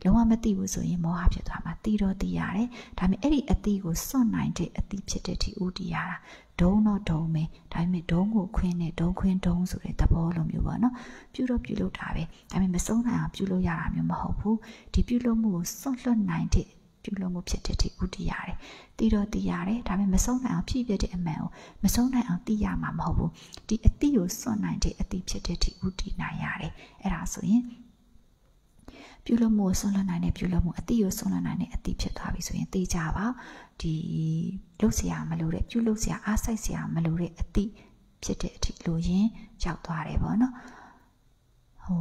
လုံးဝမသိဘူးဆိုရင်မောဟဖြစ်သွားမှာသိတော့သိရတယ်ဒါပေမဲ့အဲ့ဒီအတိကိုစွန့်နိုင်တဲ့အတိဖြစ်တဲ့ဒီဥတီရတာဒုံတော့ဒုံပဲဒါပေမဲ့ဒုံကိုခွင်းနဲ့ဒုံခွင်းဒုံဆိုတဲ့သဘောလိုမျိုးပေါ့နော်ပြုတော့ပြုလို့တာပဲဒါပေမဲ့မဆုံးနိုင်အောင်ပြုလို့ရတာမျိုးမဟုတ်ဘူးဒီပြုလို့မှုကိုစွန့်လွတ်နိုင်တဲ့ပြုလို့မှုဖြစ်တဲ့ဒီဥတီရတယ်သိတော့သိရတယ်ဒါပေမဲ့မဆုံးနိုင်အောင်ဖြည့်ပြတဲ့အမှန်ကိုမဆုံးနိုင်အောင်သိရမှာမဟုတ်ဘူးဒီအတိကိုစွန့်နိုင်တဲ့အတိဖြစ်တဲ့ဒီဥတီနိုင်ရတယ်အဲ့ဒါဆိုရင် ပြုလုပ်မှုကိုဆွလွတ်နိုင်တဲ့ပြုလုပ်မှုအတိကိုဆွလွတ်နိုင်တဲ့အတိဖြစ်သွားပြီဆိုရင်သိကြပါဒီလုတ်เสียမလို့တဲ့ပြုလုပ်เสียအားစိုက်เสียမလို့တဲ့အတိဖြစ်တဲ့အထိလိုရင်းရောက်သွားတယ်ပေါ့နော်ဟို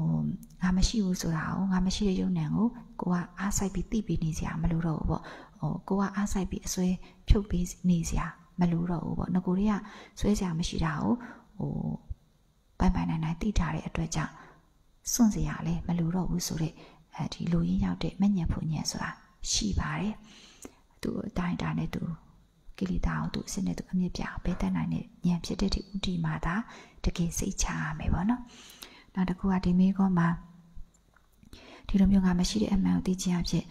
ငါမရှိဘူးဆိုတာကိုငါမရှိတဲ့ယုံနံကိုကိုကအားစိုက်ပြီးတိပြီးနေစရာမလိုတော့ဘူးပေါ့ဟိုကိုကအားစိုက်ပြီးအစွဲဖြုတ်ပြီးနေစရာမလိုတော့ဘူးပေါ့ငကိုတွေကဆွဲစရာမရှိတာကိုဟိုပိုင်ပိုင်နိုင်နိုင်တိထားတဲ့အတွက်ကြောင့်စွန့်စရာလည်းမလိုတော့ဘူးဆိုတဲ့ အဲဒီလိုရင်းရောက်တဲ့မညံဖို့ညံဆိုတာရှိပါတယ်သူအတိုင်းတာနဲ့သူကိလေသာကိုသူအစစ်နဲ့သူအမြင့်ပြအောင်ပေးတတ်နိုင်တဲ့ဉာဏ်ဖြစ်တဲ့ဒီဥတီမှာဒါတကယ်စိတ်ချရမယ်ပေါ့နော်နောက်တစ်ခုကဒီမေကောမှာဒီလိုမျိုးငါမရှိတဲ့အမှန်ကိုသိချင်အဖြစ်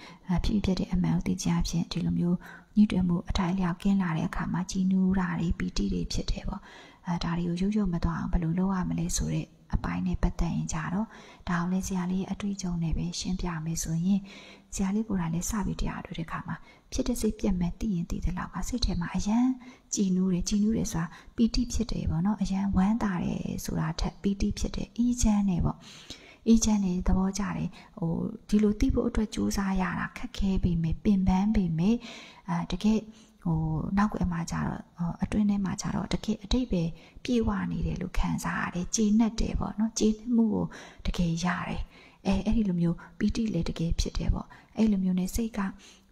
ဖြစ်ဖြစ်တဲ့အမှန်ကိုသိချင်အဖြစ်ဒီလိုမျိုးညှိတွယ်မှုအထိုင်လျောက်ကင်းလာတဲ့အခါမှာကြည်နူးတာတွေပီတိတွေဖြစ်တယ်ပေါ့အဲဒါတွေကိုရုပ်ရုပ်မသွားအောင်ဘယ်လိုလုပ်ရမလဲဆိုတော့ အပိုင်းနဲ့ပတ်သက်ရင်ကြတော့ဒါအောင်လဲဆရာလေးအတွေ့အကြုံနဲ့ပဲရှင်းပြမယ်ဆိုရင်ဆရာလေးကိုယ်တိုင်လည်းစပြီးတရားတွေ့တဲ့အခါမှာဖြစ်တဲ့စိတ်ပြတ်မဲ့တည်ရင်တည်တဲ့လောက်ကစိတ်ထဲမှာအယံကြည်နူးတယ်ကြည်နူးတယ်ဆိုတာပီတိဖြစ်တယ်ပေါ့နော်အယံဝမ်းသာတယ်ဆိုတာထက်ပီတိဖြစ်တယ်အေးချမ်းတယ်ပေါ့အေးချမ်းနေသဘောကြတယ်ဟိုဒီလိုသိဖို့အတွက်စူးစမ်းရတာခက်ခဲပေမဲ့ပင်ပန်းပေမဲ့အဲတကယ် ဟိုနောက်ကွယ်မှာကြတော့အတွင်းထဲမှာကြတော့တကယ်အတိတ်ပဲပြေဝနေတယ်လို့ခံစားရတယ်ကျေနပ်တယ်ပေါ့နော်ကျေနပ်မှုကိုတကယ်ရတယ်အဲအဲ့ဒီလိုမျိုးပီတိလည်းတကယ်ဖြစ်တယ်ပေါ့အဲ့လိုမျိုးနဲ့စိတ်က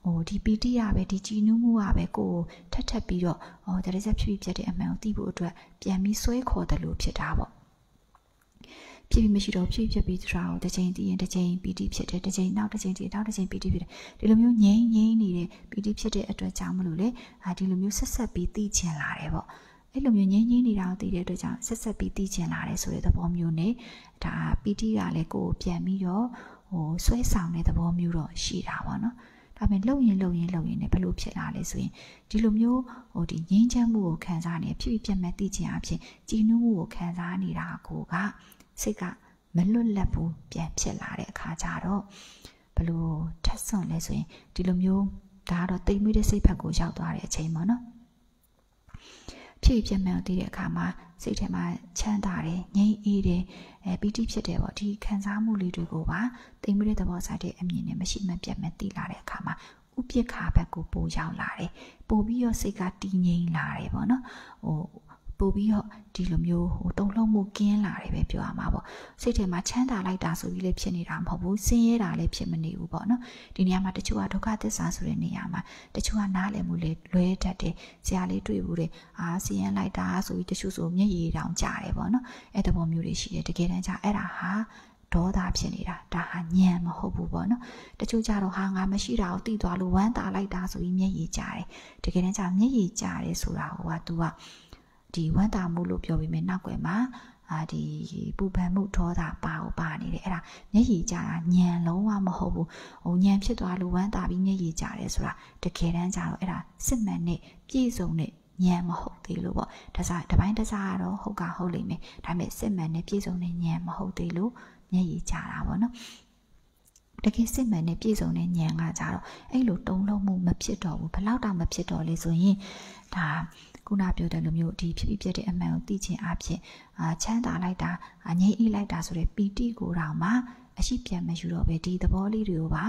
ဟိုဒီပီတိရပဲဒီကြည်နူးမှုရပဲကိုယ်ထက်ထက်ပြီးတော့ဟောတရစက်ဖြစ်ဖြစ်တဲ့အမှန်ကိုသိဖို့အတွက်ပြန်ပြီးဆွဲခေါ်တယ်လို့ဖြစ်တာပေါ့ ဖြစ်ပြီးမရှိတော့ဖြစ်ဖြစ်ပြီးဆိုတာကိုတစ်ချိန်တည်ရင်တစ်ချိန်ပီတိဖြစ်တယ်တစ်ချိန်နောက်တစ်ချိန်တည်နောက်တစ်ချိန်ပီတိဖြစ်တယ်ဒီလိုမျိုးငြိမ်းငြိမ်းနေတဲ့ပီတိဖြစ်တဲ့အတွက်ကြောင့်မလို့လေအာဒီလိုမျိုးဆက်ဆက်ပြီးသိချင်လာတယ်ပေါ့အဲ့လိုမျိုးငြိမ်းငြိမ်းနေတာကိုသိတဲ့အတွက်ကြောင့်ဆက်ဆက်ပြီးသိချင်လာတယ်ဆိုတဲ့သဘောမျိုးနဲ့ဒါပီတိကလည်းကိုယ်ပြန်ပြီးတော့ဟိုဆွဲဆောင်တဲ့သဘောမျိုးတော့ရှိတာပေါ့နော်ဒါပေမဲ့လှုပ်ရင်လှုပ်ရင်လှုပ်ရင်လည်းဘလို့ဖြစ်လာလဲဆိုရင်ဒီလိုမျိုးဟိုဒီငြိမ်းချမ်းမှုကိုခံစားနေဖြစ်ဖြစ်ပြတ်မဲ့သိချင်အဖြစ်ကြည်နူးမှုကိုခံစားနေတာကိုက စိတ်ကမလွတ်လပ်ဘူးပြန်ဖြစ်လာတဲ့အခါကျတော့ဘလို့ထက်ဆွန်လဲဆိုရင်ဒီလိုမျိုးဒါကတော့တိမ်မွေးတဲ့စိတ်ဖက်ကိုရောက်သွားတဲ့အချိန်ပေါ့နော်ဖြစ်ပြမှန်သိတဲ့အခါမှာစိတ်ထဲမှာချမ်းသာတယ်ငြိမ်းအေးတယ်အဲပီတိဖြစ်တယ်ပေါ့ဒီခံစားမှုလေးတွေကိုပါတိမ်မွေးတဲ့သဘောဆိုင်တဲ့အမြင်နဲ့မရှိမှပြတ်မဲ့သိလာတဲ့အခါမှာဥပိ္ပခါဘက်ကိုပို့ရောက်လာတယ်ပို့ပြီးတော့စိတ်ကတည်ငြိမ်လာတယ်ပေါ့နော်ဟို ပို့ပြီးတော့ဒီလိုမျိုးဟိုတုံ့လုံးမှုကင်းလာတယ်ပဲပြောရမှာပေါ့စိတ်ထဲမှာချမ်းသာလိုက်တာဆိုပြီးလည်းဖြစ်နေတာမဟုတ်ဘူးဆင်းရဲတာလည်းဖြစ်မနေဘူးပေါ့နော်ဒီနေရာမှာတချို့ကဒုက္ခသစ္စာဆိုတဲ့နေရာမှာတချို့ကနားလည်မှုလေလွဲတတ်တယ်ဆရာလေးတွေ့ဘူးတဲ့အာဆင်းရဲလိုက်တာဆိုပြီးတချို့ဆိုမျက်ရည်တောင်ကျတယ်ပေါ့နော်အဲ့တဘောမျိုးတွေရှိတယ်တကယ်တမ်းကျအဲ့ဒါဟာဒေါသဖြစ်နေတာဒါဟာညံမဟုတ်ဘူးပေါ့နော်တချို့ကြတော့ဟာငါမရှိတာကိုသိသွားလို့ဝမ်းသာလိုက်တာဆိုပြီးမျက်ရည်ကျတယ်တကယ်တမ်းကျမျက်ရည်ကျတယ်ဆိုတာဟိုက तू က ဒီဝမ်းသာမှုလို့ပြောပြီးမြင်နောက်ွယ်မှာအာဒီပူပန်မှုဒေါသပါကိုပါနေတယ်အဲ့ဒါမျက်ရည်ကျတာညံလုံးဝမဟုတ်ဘူးဟိုညံဖြစ်သွားလို့ဝမ်းသာပြီးမျက်ရည်ကျတယ်ဆိုတာတကယ်တမ်းကျတော့အဲ့ဒါစစ်မှန်နဲ့ပြည့်စုံတဲ့ညံမဟုတ်သေးလို့ပေါ့ဒါစားတပိုင်းတစားကတော့ဟုတ်ကဟုတ်လိမ့်မယ်ဒါပေမဲ့စစ်မှန်နဲ့ပြည့်စုံတဲ့ညံမဟုတ်သေးလို့မျက်ရည်ကျတာပေါ့နော်တကယ်စစ်မှန်နဲ့ပြည့်စုံတဲ့ဉာဏ်ကကြတော့အဲ့လိုတုံ့လုံးမှုမဖြစ်တော့ဘူးဘလောက်တောင်မဖြစ်တော့လေဆိုရင်ဒါ ခုနပြောတဲ့လိုမျိုးဒီဖြစ်ဖြစ်ပြတဲ့အမှန်ကိုသိချင်အဖြစ်အာချမ်းသာလိုက်တာငြိမ်းအေးလိုက်တာဆိုတဲ့ပီတိကိုတောင်မှ အရှိပြန်မယူတော့ပဲဒီသဘောလေးတွေကိုပါ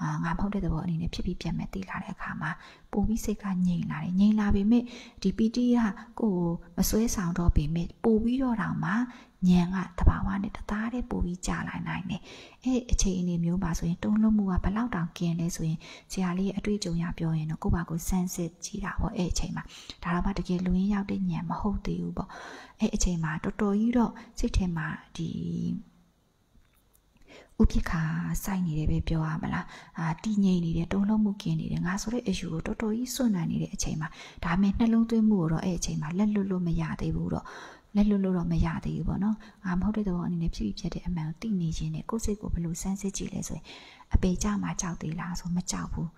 အာငါမဟုတ်တဲ့သဘောအနေနဲ့ဖြစ်ပြီးပြန်မဲ့သိလာတဲ့အခါမှာပိုပြီးစိတ်ကငြိမ်လာတယ်ငြိမ်လာပေမဲ့ဒီပီတိကကိုယ်မစွဲဆောင်တော့ပေမဲ့ပိုပြီးတော့တောင်မှညံကတဘာဝနဲ့တသားတည်းပို့ပြီးကြာလိုက်နိုင်တယ်။အဲ့အချိန်အနေမျိုးပါဆိုရင်တုံးလုံးမှုကဘလောက်တောင်ကျင်လဲဆိုရင်ဆရာလေးအတွေ့အကြုံရပြောရင်တော့ကိုယ့်ဘာကိုစမ်းစစ်ကြည့်တာပေါ့အဲ့အချိန်မှာဒါတော့မှတကယ်လူရင်းရောက်တဲ့ညံမဟုတ်သေးဘူးပေါ့။အဲ့အချိန်မှာတော်တော်ကြီးတော့စိတ်ထဲမှာဒီ ဥပိ္ပခာစိုက်နေတယ်ပဲပြောရမလားအာတည်ငြိမ်နေတယ်တုံးလုံးမှုกินနေတယ်ငါဆိုတဲ့အယူကိုတော်တော်ကြီးစွန့်နိုင်နေတဲ့အချိန်မှာဒါမှနှလုံးသွင်းမှုကိုတော့အဲ့အချိန်မှာလက်လွတ်လို့မရသေးဘူးတော့လက်လွတ်လို့တော့မရသေးဘူးပေါ့နော်ငါမဟုတ်တဲ့တော့အနေနဲ့ဖြစ်ဖြစ်တဲ့အမှန်ကိုသိနေခြင်းနဲ့ကိုယ်စိတ်ကိုဘယ်လိုစမ်းစစ်ကြည့်လဲဆိုရင်အပေကြမှာကြောက်သေးလားဆိုမကြောက်ဘူး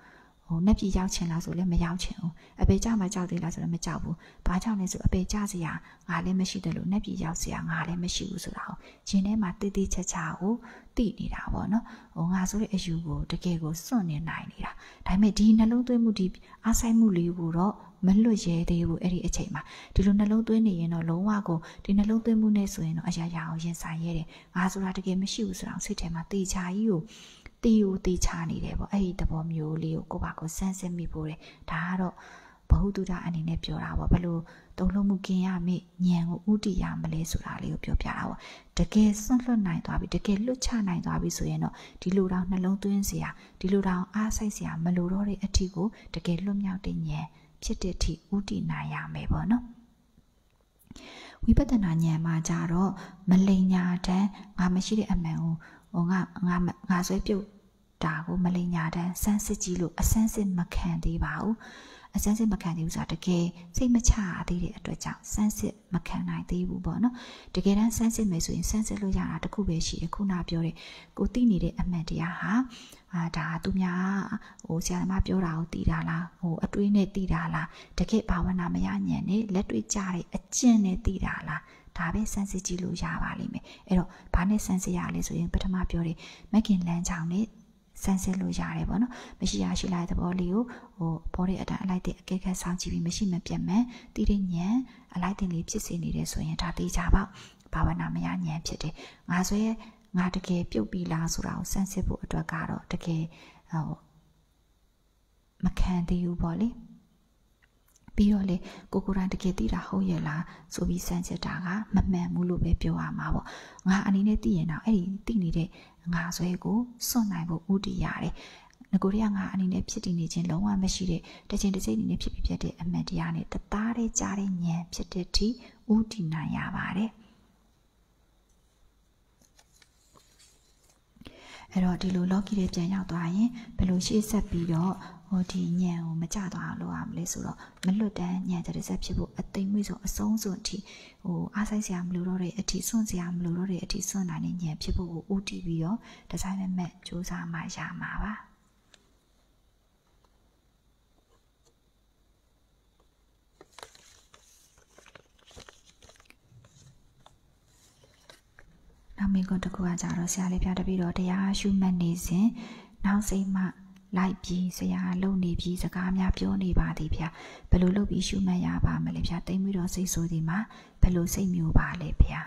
ဟိုနှက်ပြေရောက်ချင်လားဆိုလည်းမရောက်ချင်ဘူးအပေကြမှာကြောက်သေးလားဆိုလည်းမကြောက်ဘူးဘာကြောင့်လဲဆိုအပေကြစရာငါလည်းမရှိတယ်လို့နှက်ပြေရောက်စရာငါလည်းမရှိဘူးဆိုတာကိုရှင်ထဲမှာတိတိချက်ချကိုသိနေတာပေါ့နော်ဟိုငါဆိုတဲ့အယူကိုတကယ်ကိုစွန့်နေနိုင်နေတာဒါပေမဲ့ဒီနှလုံးသွင်းမှုဒီအားဆိုင်မှုလေးကိုတော့မလွတ်ရဲသေးဘူးအဲ့ဒီအချိန်မှာဒီလိုနှလုံးသွင်းနေရင်တော့လုံးဝကိုဒီနှလုံးသွင်းမှုနဲ့ဆိုရင်တော့အရာရာကိုရင်ဆိုင်ရတယ်ငါဆိုတာတကယ်မရှိဘူးဆိုတော့စိတ်ထဲမှာတေချာကြီးကို တီကိုတေချာနေတယ်ပေါ့အဲ့ဒီသဘောမျိုးလေးကိုကိုပါကိုစမ်းစစ်မိဖို့တယ်ဒါကတော့ဘဟုတုဒအနေနဲ့ပြောတာပေါ့ဘယ်လိုတုံ့လုံးမှုกินရမိညံကိုဥတီရမလဲဆိုတာလေးကိုပြောပြတာပေါ့တကယ်ဆွန့်လွတ်နိုင်သွားပြီတကယ်လွတ်ချနိုင်သွားပြီဆိုရင်တော့ဒီလိုတောင်နှလုံးသွင်းစရာဒီလိုတောင်အားစိုက်စရာမလိုတော့တဲ့အထီကိုတကယ်လွတ်မြောက်တဲ့ညံဖြစ်တဲ့အထိဥတည်နိုင်ရမယ်ပေါ့နော်ဝိပဿနာဉာဏ်မှာကြတော့မလိန်ညာတန်းငါမရှိတဲ့အမှန်ကို ဟိုငါငါငါဆွဲပြုတ်တာကိုမလိန်ညာတန်းစမ်းစစ်ကြည့်လို့အစမ်းစစ်မခံသေးပါဘူးအစမ်းစစ်မခံသေးဘူးဆိုတာတကယ်စိတ်မချသေးတဲ့အတွက်ကြောင့်စမ်းစစ်မခံနိုင်သေးဘူးပေါ့နော်တကယ်တမ်းစမ်းစစ်မယ်ဆိုရင်စမ်းစစ်လို့ရတာတခုပဲရှိတယ်ခုနပြောတဲ့ကိုသိနေတဲ့အမှန်တရားဟာအာဒါသူများဟိုဆရာသမားပြောတာကိုသိတာလားဟိုအတွေးနဲ့သိတာလားတကယ်ဘာဝနာမရညံ့နဲ့လက်တွေ့ကြတဲ့အကျင့်နဲ့သိတာလား ဒါပဲစမ်းစစ်ကြည့်လို့ရပါလိမ့်မယ်အဲ့တော့ဘာနဲ့စမ်းစစ်ရလဲဆိုရင်ပထမပြောတယ်မက်ကင်လန်းချောင်းနဲ့စမ်းစစ်လို့ရတယ်ပေါ့နော်မရှိရရှိလိုက်တဲ့ဘောလေးကိုဟိုဘောတဲ့အတိုင်းအလိုက်တဲ့အကဲခတ်ဆောင်ကြည့်ပြီးမရှိမပြတ်မှန်တိတဲ့ညံအလိုက်တင်လေးဖြစ်စေနေတယ်ဆိုရင်ဒါသိကြပါဘာဝနာမရညံဖြစ်တယ်ငါဆိုရဲ့ငါတကယ်ပြုတ်ပြီလားဆိုတာကိုစမ်းစစ်ဖို့အတွက်ကတော့တကယ်ဟိုမခံသေးဘူးပေါ့လေ ပြီးတော့လေကိုကိုရန်တကယ်သိတာဟုတ်ရဲ့လားဆိုပြီးစမ်းစစ်တာကမမှန်ဘူးလို့ပဲပြောရမှာပေါ့ငါအနေနဲ့သိရင်တော့အဲ့ဒီသိနေတဲ့ငါဆွဲကိုစွန့်နိုင်ဖို့ဥတည်ရတယ်ငကိုရီးယားငါအနေနဲ့ဖြစ်တည်နေခြင်းလုံးဝမရှိတဲ့တခြင်းတစ်စိတ်အနေနဲ့ဖြစ်ဖြစ်ဖြစ်တဲ့အမှန်တရားနဲ့တသားတည်းကြားတဲ့ဉာဏ်ဖြစ်တဲ့ထိဥတည်နိုင်ရပါတယ်အဲ့တော့ဒီလို logi တွေပြန်ရောက်သွားရင်ဘယ်လိုရှေ့ဆက်ပြီးတော့ ဟိုဒီညံကိုမကြသွားအောင်လုပ်ရမလဲဆိုတော့မလွတ်တမ်းညံတဲ့ဆက်ဖြစ်ဖို့အသိမွေ့ဆုံးအဆုံးစွန်အထိဟိုအားဆိုင်စရာမလိုတော့တဲ့အထိစွန့်စရာမလိုတော့တဲ့အထိစွန့်နိုင်တဲ့ညံဖြစ်ဖို့ကိုဦးတည်ပြီးတော့ဒီဇိုင်းမဲ့မဲ့စူးစမ်းမှရမှာပါနောက်မိကွန်းတစ်ခုကကြတော့ဆရာလေးပြတပြီးတော့တရားရှုမှတ်နေစဉ်နောက်စိတ်မှ လိုက်ပြီးဆရာလုံနေပြီးစကားများပြောနေပါသည်ဗျာဘယ်လိုလုပ်ပြီးရှုမှတ်ရပါမလဲဗျာတိမ်ပြီးတော့စိတ်ဆိုးဒီမှာဘယ်လိုစိတ်မျိုးပါလဲဗျာ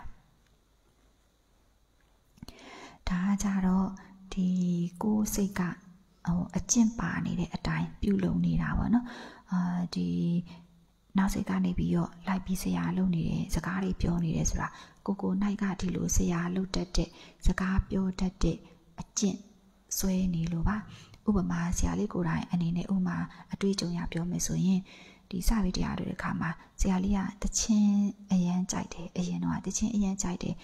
ဒါကြတော့ဒီကိုယ်စိတ်ကဟိုအကျင့်ပါနေတဲ့အတိုင်းပြုလုပ်နေတာပေါ့နော်အာဒီနောက်စိတ်ကနေပြီးတော့လိုက်ပြီးဆရာလုပ်နေတယ်စကားတွေပြောနေတယ်ဆိုတာကိုကိုနိုင်ကဒီလိုဆရာလုပ်တတ်တဲ့စကားပြောတတ်တဲ့အကျင့်ဆွဲနေလို့ပါ ဥပမာဆရာလေးကိုယ်တိုင်အနေနဲ့ဥမာအတွေ့အကြုံရပြောမယ်ဆိုရင်ဒီစပြီးတရားတွေခါမှာဆရာလေးကတချင်းအရန်ကြိုက်တယ်အရင်တော့တချင်းအရန်ကြိုက်တယ်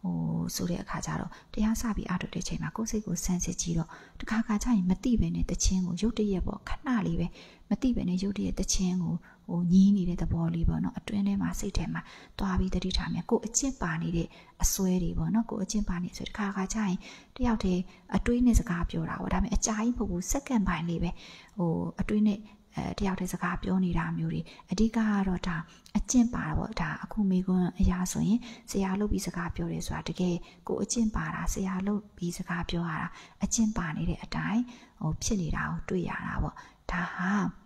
ဟိုဆိုတဲ့အခါကျတော့တရားစပြီးအားထုတ်တဲ့ချိန်မှာကိုယ်စိတ်ကိုစမ်းစစ်ကြည့်တော့တခါခါကျရင်မတိပဲနဲ့တချင်းကိုရုတ်တရက်ပေါ့ခဏလေးပဲမတိပဲနဲ့ရုတ်တရက်တချင်းကို ဟိုညီးနေတဲ့သဘောလေးပေါ့နော်အတွင်းထဲမှာစိတ်ထဲမှာတွားပြီးတတိထားမြကိုအကျင့်ပါနေတဲ့အစွဲတွေပေါ့နော်ကိုအကျင့်ပါနေဆိုတခါခါကျရင်တယောက်တည်းအတွေးနဲ့စကားပြောတာပေါ့ဒါပေမဲ့အကြာကြီးမဟုတ်ဘူးစက္ကန့်ပိုင်းလေးပဲဟိုအတွေးနဲ့အဲတယောက်တည်းစကားပြောနေတာမျိုးတွေအဓိကကတော့ဒါအကျင့်ပါတာပေါ့ဒါအခုမိကွန်းအရာဆိုရင်ဆရာလုပ်ပြီးစကားပြောတယ်ဆိုတာတကယ်ကိုအကျင့်ပါတာဆရာလုပ်ပြီးစကားပြောရတာအကျင့်ပါနေတဲ့အတိုင်းဟိုဖြစ်နေတာကိုတွေ့ရတာပေါ့ဒါဟာ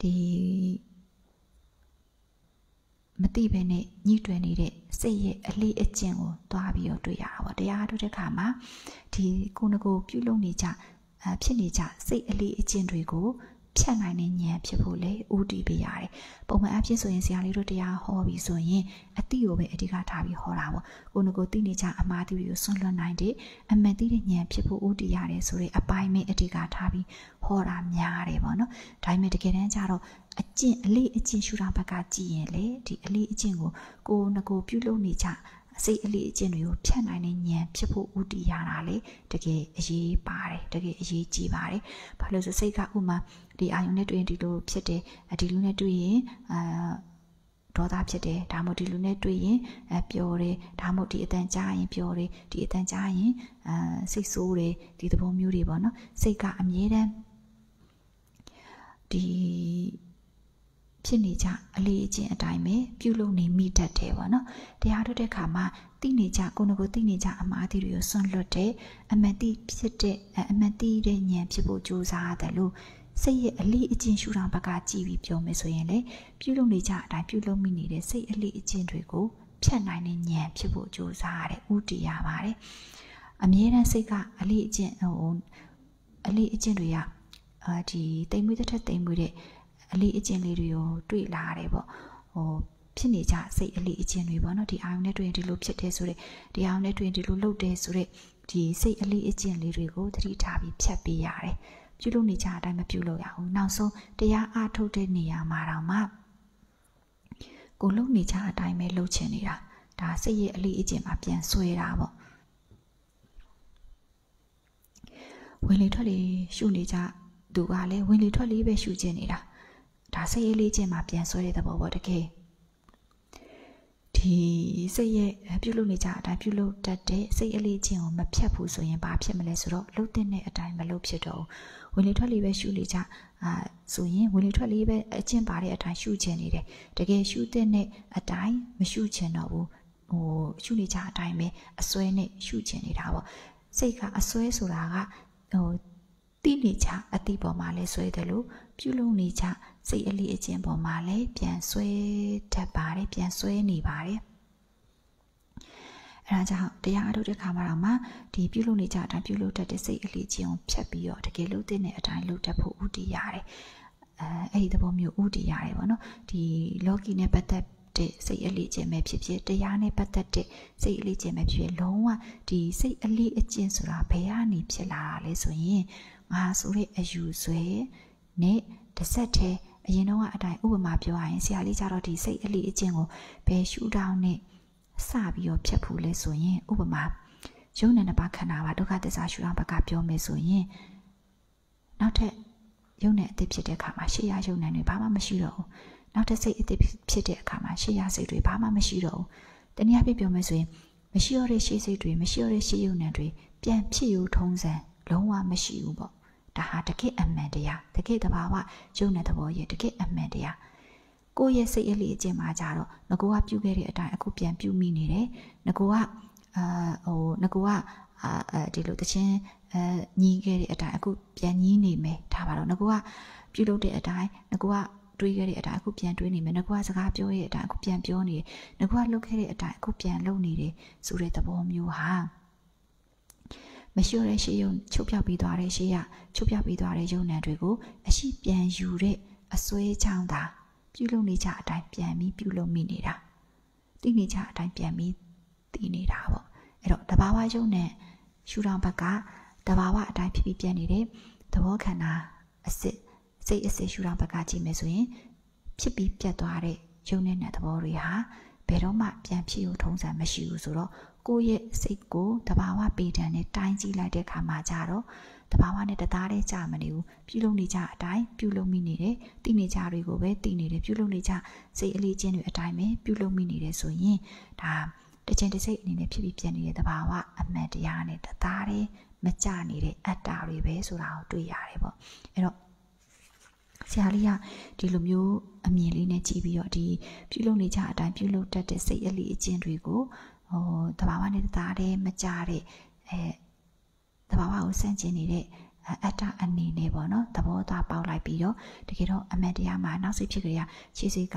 ဒီမသိဘဲနဲ့ညှိတွယ်နေတဲ့စိတ်ရဲ့အလေးအကျင့်ကိုသွားပြီးတော့တွေ့ရတာပေါ့တရားထုတ်တဲ့ခါမှာဒီကိုယ်ငကိုပြုလုပ်နေကြဖြစ်နေကြစိတ်အလေးအကျင့်တွေကို ဖြတ်နိုင်တဲ့ဉာဏ်ဖြစ်ဖို့လေဥတည်ပေးရတယ်။ပုံမှန်အဖြစ်ဆိုရင်ဆရာလေးတို့တရားဟောပြီးဆိုရင်အတိကိုပဲအဓိကထားပြီးဟောတာပေါ့။ကိုယ်ကိုသိနေကြအမှားတွေကိုဆွန့်လွတ်နိုင်တဲ့အမှန်သိတဲ့ဉာဏ်ဖြစ်ဖို့ဥတည်ရတယ်ဆိုတဲ့အပိုင်းပဲအဓိကထားပြီးဟောတာများတယ်ပေါ့နော်။ဒါပေမဲ့တကယ်တမ်းကျတော့အကျင့်အလေးအကျင့်ရှုတာဘက်ကကြည့်ရင်လေဒီအလေးအကျင့်ကိုကိုယ်ကိုပြုလုပ်နေကြ စိတ်အလေးအကျင့်တွေကိုဖြတ်နိုင်တဲ့ဉာဏ်ဖြစ်ဖို့ဥတီရတာလေတကယ်အရေးပါတယ်တကယ်အရေးကြီးပါတယ်ဘာလို့ဆိုစိတ်ကဥမာဒီအာယုန်နဲ့တွေ့ရင်ဒီလိုဖြစ်တယ်ဒီလူနဲ့တွေ့ရင်အာဒေါသဖြစ်တယ်ဒါမှမဟုတ်ဒီလူနဲ့တွေ့ရင်အပျော်တယ်ဒါမှမဟုတ်ဒီအတန်ကြားရင်ပျော်တယ်ဒီအတန်ကြားရင်အာစိတ်ဆိုးတယ်ဒီသဘောမျိုးတွေပေါ့နော်စိတ်ကအမြဲတမ်းဒီ ဖြစ်နေကြအလေးအကျင့်အတိုင်းပဲပြုလုပ်နေမိတတ်တယ်ပေါ့နော်တရားထုတ်တဲ့ခါမှာသိနေကြကိုယ်ကိုသိနေကြအမှားအသည့်တွေကိုဆွန့်လွတ်တဲ့အမတ်တိဖြစ်တဲ့အမတ်တိတဲ့ဉာဏ်ဖြစ်ဖို့ကြိုးစားရတယ်လို့စိတ်ရဲ့အလေးအကျင့်ရှုထောင့်ဘက်ကကြည့်ပြီးပြောမယ်ဆိုရင်လေပြုလုပ်နေကြအတိုင်းပြုလုပ်မိနေတဲ့စိတ်အလေးအကျင့်တွေကိုဖြတ်နိုင်တဲ့ဉာဏ်ဖြစ်ဖို့ကြိုးစားရတယ်ဥတည်ရပါတယ်အမြဲတမ်းစိတ်ကအလေးအကျင့်ဟိုအလေးအကျင့်တွေကအာဒီတိမ်မွေးတဲ့ထက်တိမ်မွေးတဲ့ အလေးအကျင့်လေးတွေကိုတွေ့လာရတယ်ပေါ့ဟိုဖြစ်နေကြစိတ်အလေးအကျင့်တွေပေါ့နော်ဒီအာယုံနဲ့တွေ့ရင်ဒီလိုဖြစ်တယ်ဆိုတဲ့ဒီအာယုံနဲ့တွေ့ရင်ဒီလိုလုပ်တယ်ဆိုတဲ့ဒီစိတ်အလေးအကျင့်လေးတွေကိုသတိထားပြီးဖြတ်ပေးရတယ်ပြုလုပ်နေကြအတိုင်းမပြုလုပ်ရဘူးနောက်ဆုံးတရားအားထုတ်တဲ့နေရာမှာတော့မှကိုလုပ်နေကြအတိုင်းပဲလုပ်ချင်နေတာဒါစိတ်ရဲ့အလေးအကျင့်မှာပြန်ဆွဲတာပေါ့ဝင်လေထွက်လေရှုနေကြသူကလည်းဝင်လေထွက်လေပဲရှုချင်နေတာ ဒါစိတ်အလေးချင်းမှာပြန်ဆွဲတဲ့သဘောပေါ့တကယ်ဒီစိတ်ရဲ့ပြုလုပ်နေကြအတိုင်းပြုလုပ်တတ်တဲ့စိတ်အလေးချင်းကိုမဖြတ်ဘူးဆိုရင်ဘာဖြစ်မလဲဆိုတော့လှုပ်တဲ့အတိုင်းမလှုပ်ဖြစ်တော့ဝင်လေထွက်လေပဲရှုလေကြအာဆိုရင်ဝင်လေထွက်လေပဲအချင်းပါတဲ့အတိုင်းရှုချင်နေတယ်တကယ်ရှုတဲ့အတိုင်းမရှုချင်တော့ဘူးဟိုရှုနေကြအတိုင်းပဲအစွဲနဲ့ရှုချင်နေတာပေါ့စိတ်ကအစွဲဆိုတာကဟိုတိနေကြအတိပေါ်မှာလဲဆွဲတယ်လို့ ပြုလုပ်နေကြစိတ်အလေးအကျင့်ပေါ်မှာလည်းပြန်ဆွဲတတ်ပါတယ်ပြန်ဆွဲနေပါတယ်အဲဒါကြောင့်တရားအထုတ်တဲ့ခါမှာတော့မှဒီပြုလုပ်နေကြအတိုင်းပြုလုပ်တတ်တဲ့စိတ်အလေးချင်းကိုဖြတ်ပြီးတော့တကယ်လို့တဲ့အတိုင်းလုပ်တတ်ဖို့ဥတည်ရတယ်အဲအဲ့ဒီသဘောမျိုးဥတည်ရတယ်ပေါ့နော်ဒီလောကီနဲ့ပတ်သက်တဲ့စိတ်အလေးခြင်းပဲဖြစ်ဖြစ်တရားနဲ့ပတ်သက်တဲ့စိတ်အလေးခြင်းပဲဖြစ်ဖြစ်လုံးဝဒီစိတ်အလေးအကျင့်ဆိုတာဘယ်ကနေဖြစ်လာတာလဲဆိုရင်ငါဆိုတဲ့အယူဆွဲ နဲ့တစ်ဆက်တည်းအရင်တော့အတိုင်းဥပမာပြောရရင်ဆရာလေးကြတော့ဒီစိတ်အလီအကျင့်ကိုဘယ်ရှူတောင်းနဲ့စပြီးတော့ဖြတ်ဖို့လဲဆိုရင်ဥပမာယုံနဲ့နှစ်ပါးခန္ဓာပါဒုက္ခသစ္စာရှုထောင့်ဘက်ကပြောမယ်ဆိုရင်နောက်ထပ်ယုံနဲ့အတိဖြစ်တဲ့အခါမှာရှေ့ရယုံနဲ့တွေဘာမှမရှိတော့ဘူးနောက်ထပ်စိတ်အတိဖြစ်တဲ့အခါမှာရှေ့ရစိတ်တွေဘာမှမရှိတော့ဘူးတနည်းအားဖြင့်ပြောမယ်ဆိုရင်မရှိရတဲ့ရှေ့စိတ်တွေမရှိရတဲ့ရှေ့ယုံနဲ့တွေပြန်ဖြစ်ယူထုံးစံလုံးဝမရှိဘူးပေါ့ ဒါဟာတကယ့်အမှန်တရားတကယ့်တဘာဝယုံတဲ့သဘောရဲ့တကယ့်အမှန်တရားကိုယ့်ရဲ့စိတ်အလေးအကျင့်မှာကြတော့ငကိုကပြုခဲ့တဲ့အတိုင်းအခုပြန်ပြုမိနေတယ်ငကိုကအာဟိုငကိုကအာဒီလိုတချင်းအဲညီးခဲ့တဲ့အတိုင်းအခုပြန်ညီးနေမယ်ဒါပါတော့ငကိုကပြုလုပ်တဲ့အတိုင်းငကိုကတွေးခဲ့တဲ့အတိုင်းအခုပြန်တွေးနေမယ်ငကွာစကားပြောရဲ့အတိုင်းအခုပြန်ပြောနေတယ်ငကွာလုပ်ခဲ့တဲ့အတိုင်းအခုပြန်လုပ်နေတယ်ဆိုတဲ့သဘောမျိုးဟာ မရှိတဲ့ရှေးယုံချုပ်ပြောက်ပြီးသွားတဲ့ရှေးရချုပ်ပြောက်ပြီးသွားတဲ့ယုံနံတွေကိုအရှိပြန်ယူတဲ့အစွဲချောင်းသာပြုလုပ်နေကြအတိုင်းပြန်ပြီးပြုလုပ်မိနေတာသိနေကြအတိုင်းပြန်ပြီးသိနေတာပေါ့အဲ့တော့တဘာဝယုံနဲ့ရှူတော်ဘက်ကတဘာဝအတိုင်းဖြစ်ပြီးပြန်နေတဲ့သဘောခန္ဓာအစစ်စိတ်အစစ်ရှူတော်ဘက်ကကြည့်မယ်ဆိုရင်ဖြစ်ပြီးပြတ်သွားတဲ့ယုံနဲ့သဘောတွေဟာဘယ်တော့မှပြန်ဖြစ်ရထုံးစံမရှိဘူးဆိုတော့ ကိုယ့်ရဲ့စိတ်ကိုတဘာဝပေတံနဲ့တိုင်းကြည့်လိုက်တဲ့ခါမှာကြတော့တဘာဝနဲ့တသားတည်းကြမနေဘူးပြုလုပ်နေကြအတိုင်းပြုလုပ်မိနေတယ်သိနေကြတွေကိုပဲသိနေတယ်ပြုလုပ်နေကြစိတ်အလေးချင်းတွေအတိုင်းပဲပြုလုပ်မိနေတယ်ဆိုရင်ဒါတခြင်းတစိတ်အနေနဲ့ဖြစ်ပြီးပြနေတဲ့တဘာဝအမှန်တရားနဲ့တသားတည်းမကြနေတဲ့အတ္တတွေပဲဆိုတာကိုတွေ့ရတယ်ပေါ့အဲ့တော့ဆရာလေးကဒီလိုမျိုးအမြင်လေးနဲ့ကြည့်ပြီးတော့ဒီပြုလုပ်နေကြအတိုင်းပြုလုပ်တတ်တဲ့စိတ်အလေးအကျင့်တွေကို ဟိုတဘာဝနဲ့သားတဲ့မကြတဲ့အဲတဘာဝကိုစန့်ကျင်နေတဲ့အတ္တအနေနဲ့ပေါ့နော်သဘောသားပေါက်လိုက်ပြီးတော့တကယ်တော့အမှန်တရားမှာနောက်စိတ်ဖြစ်ကြရခြေစိတ်က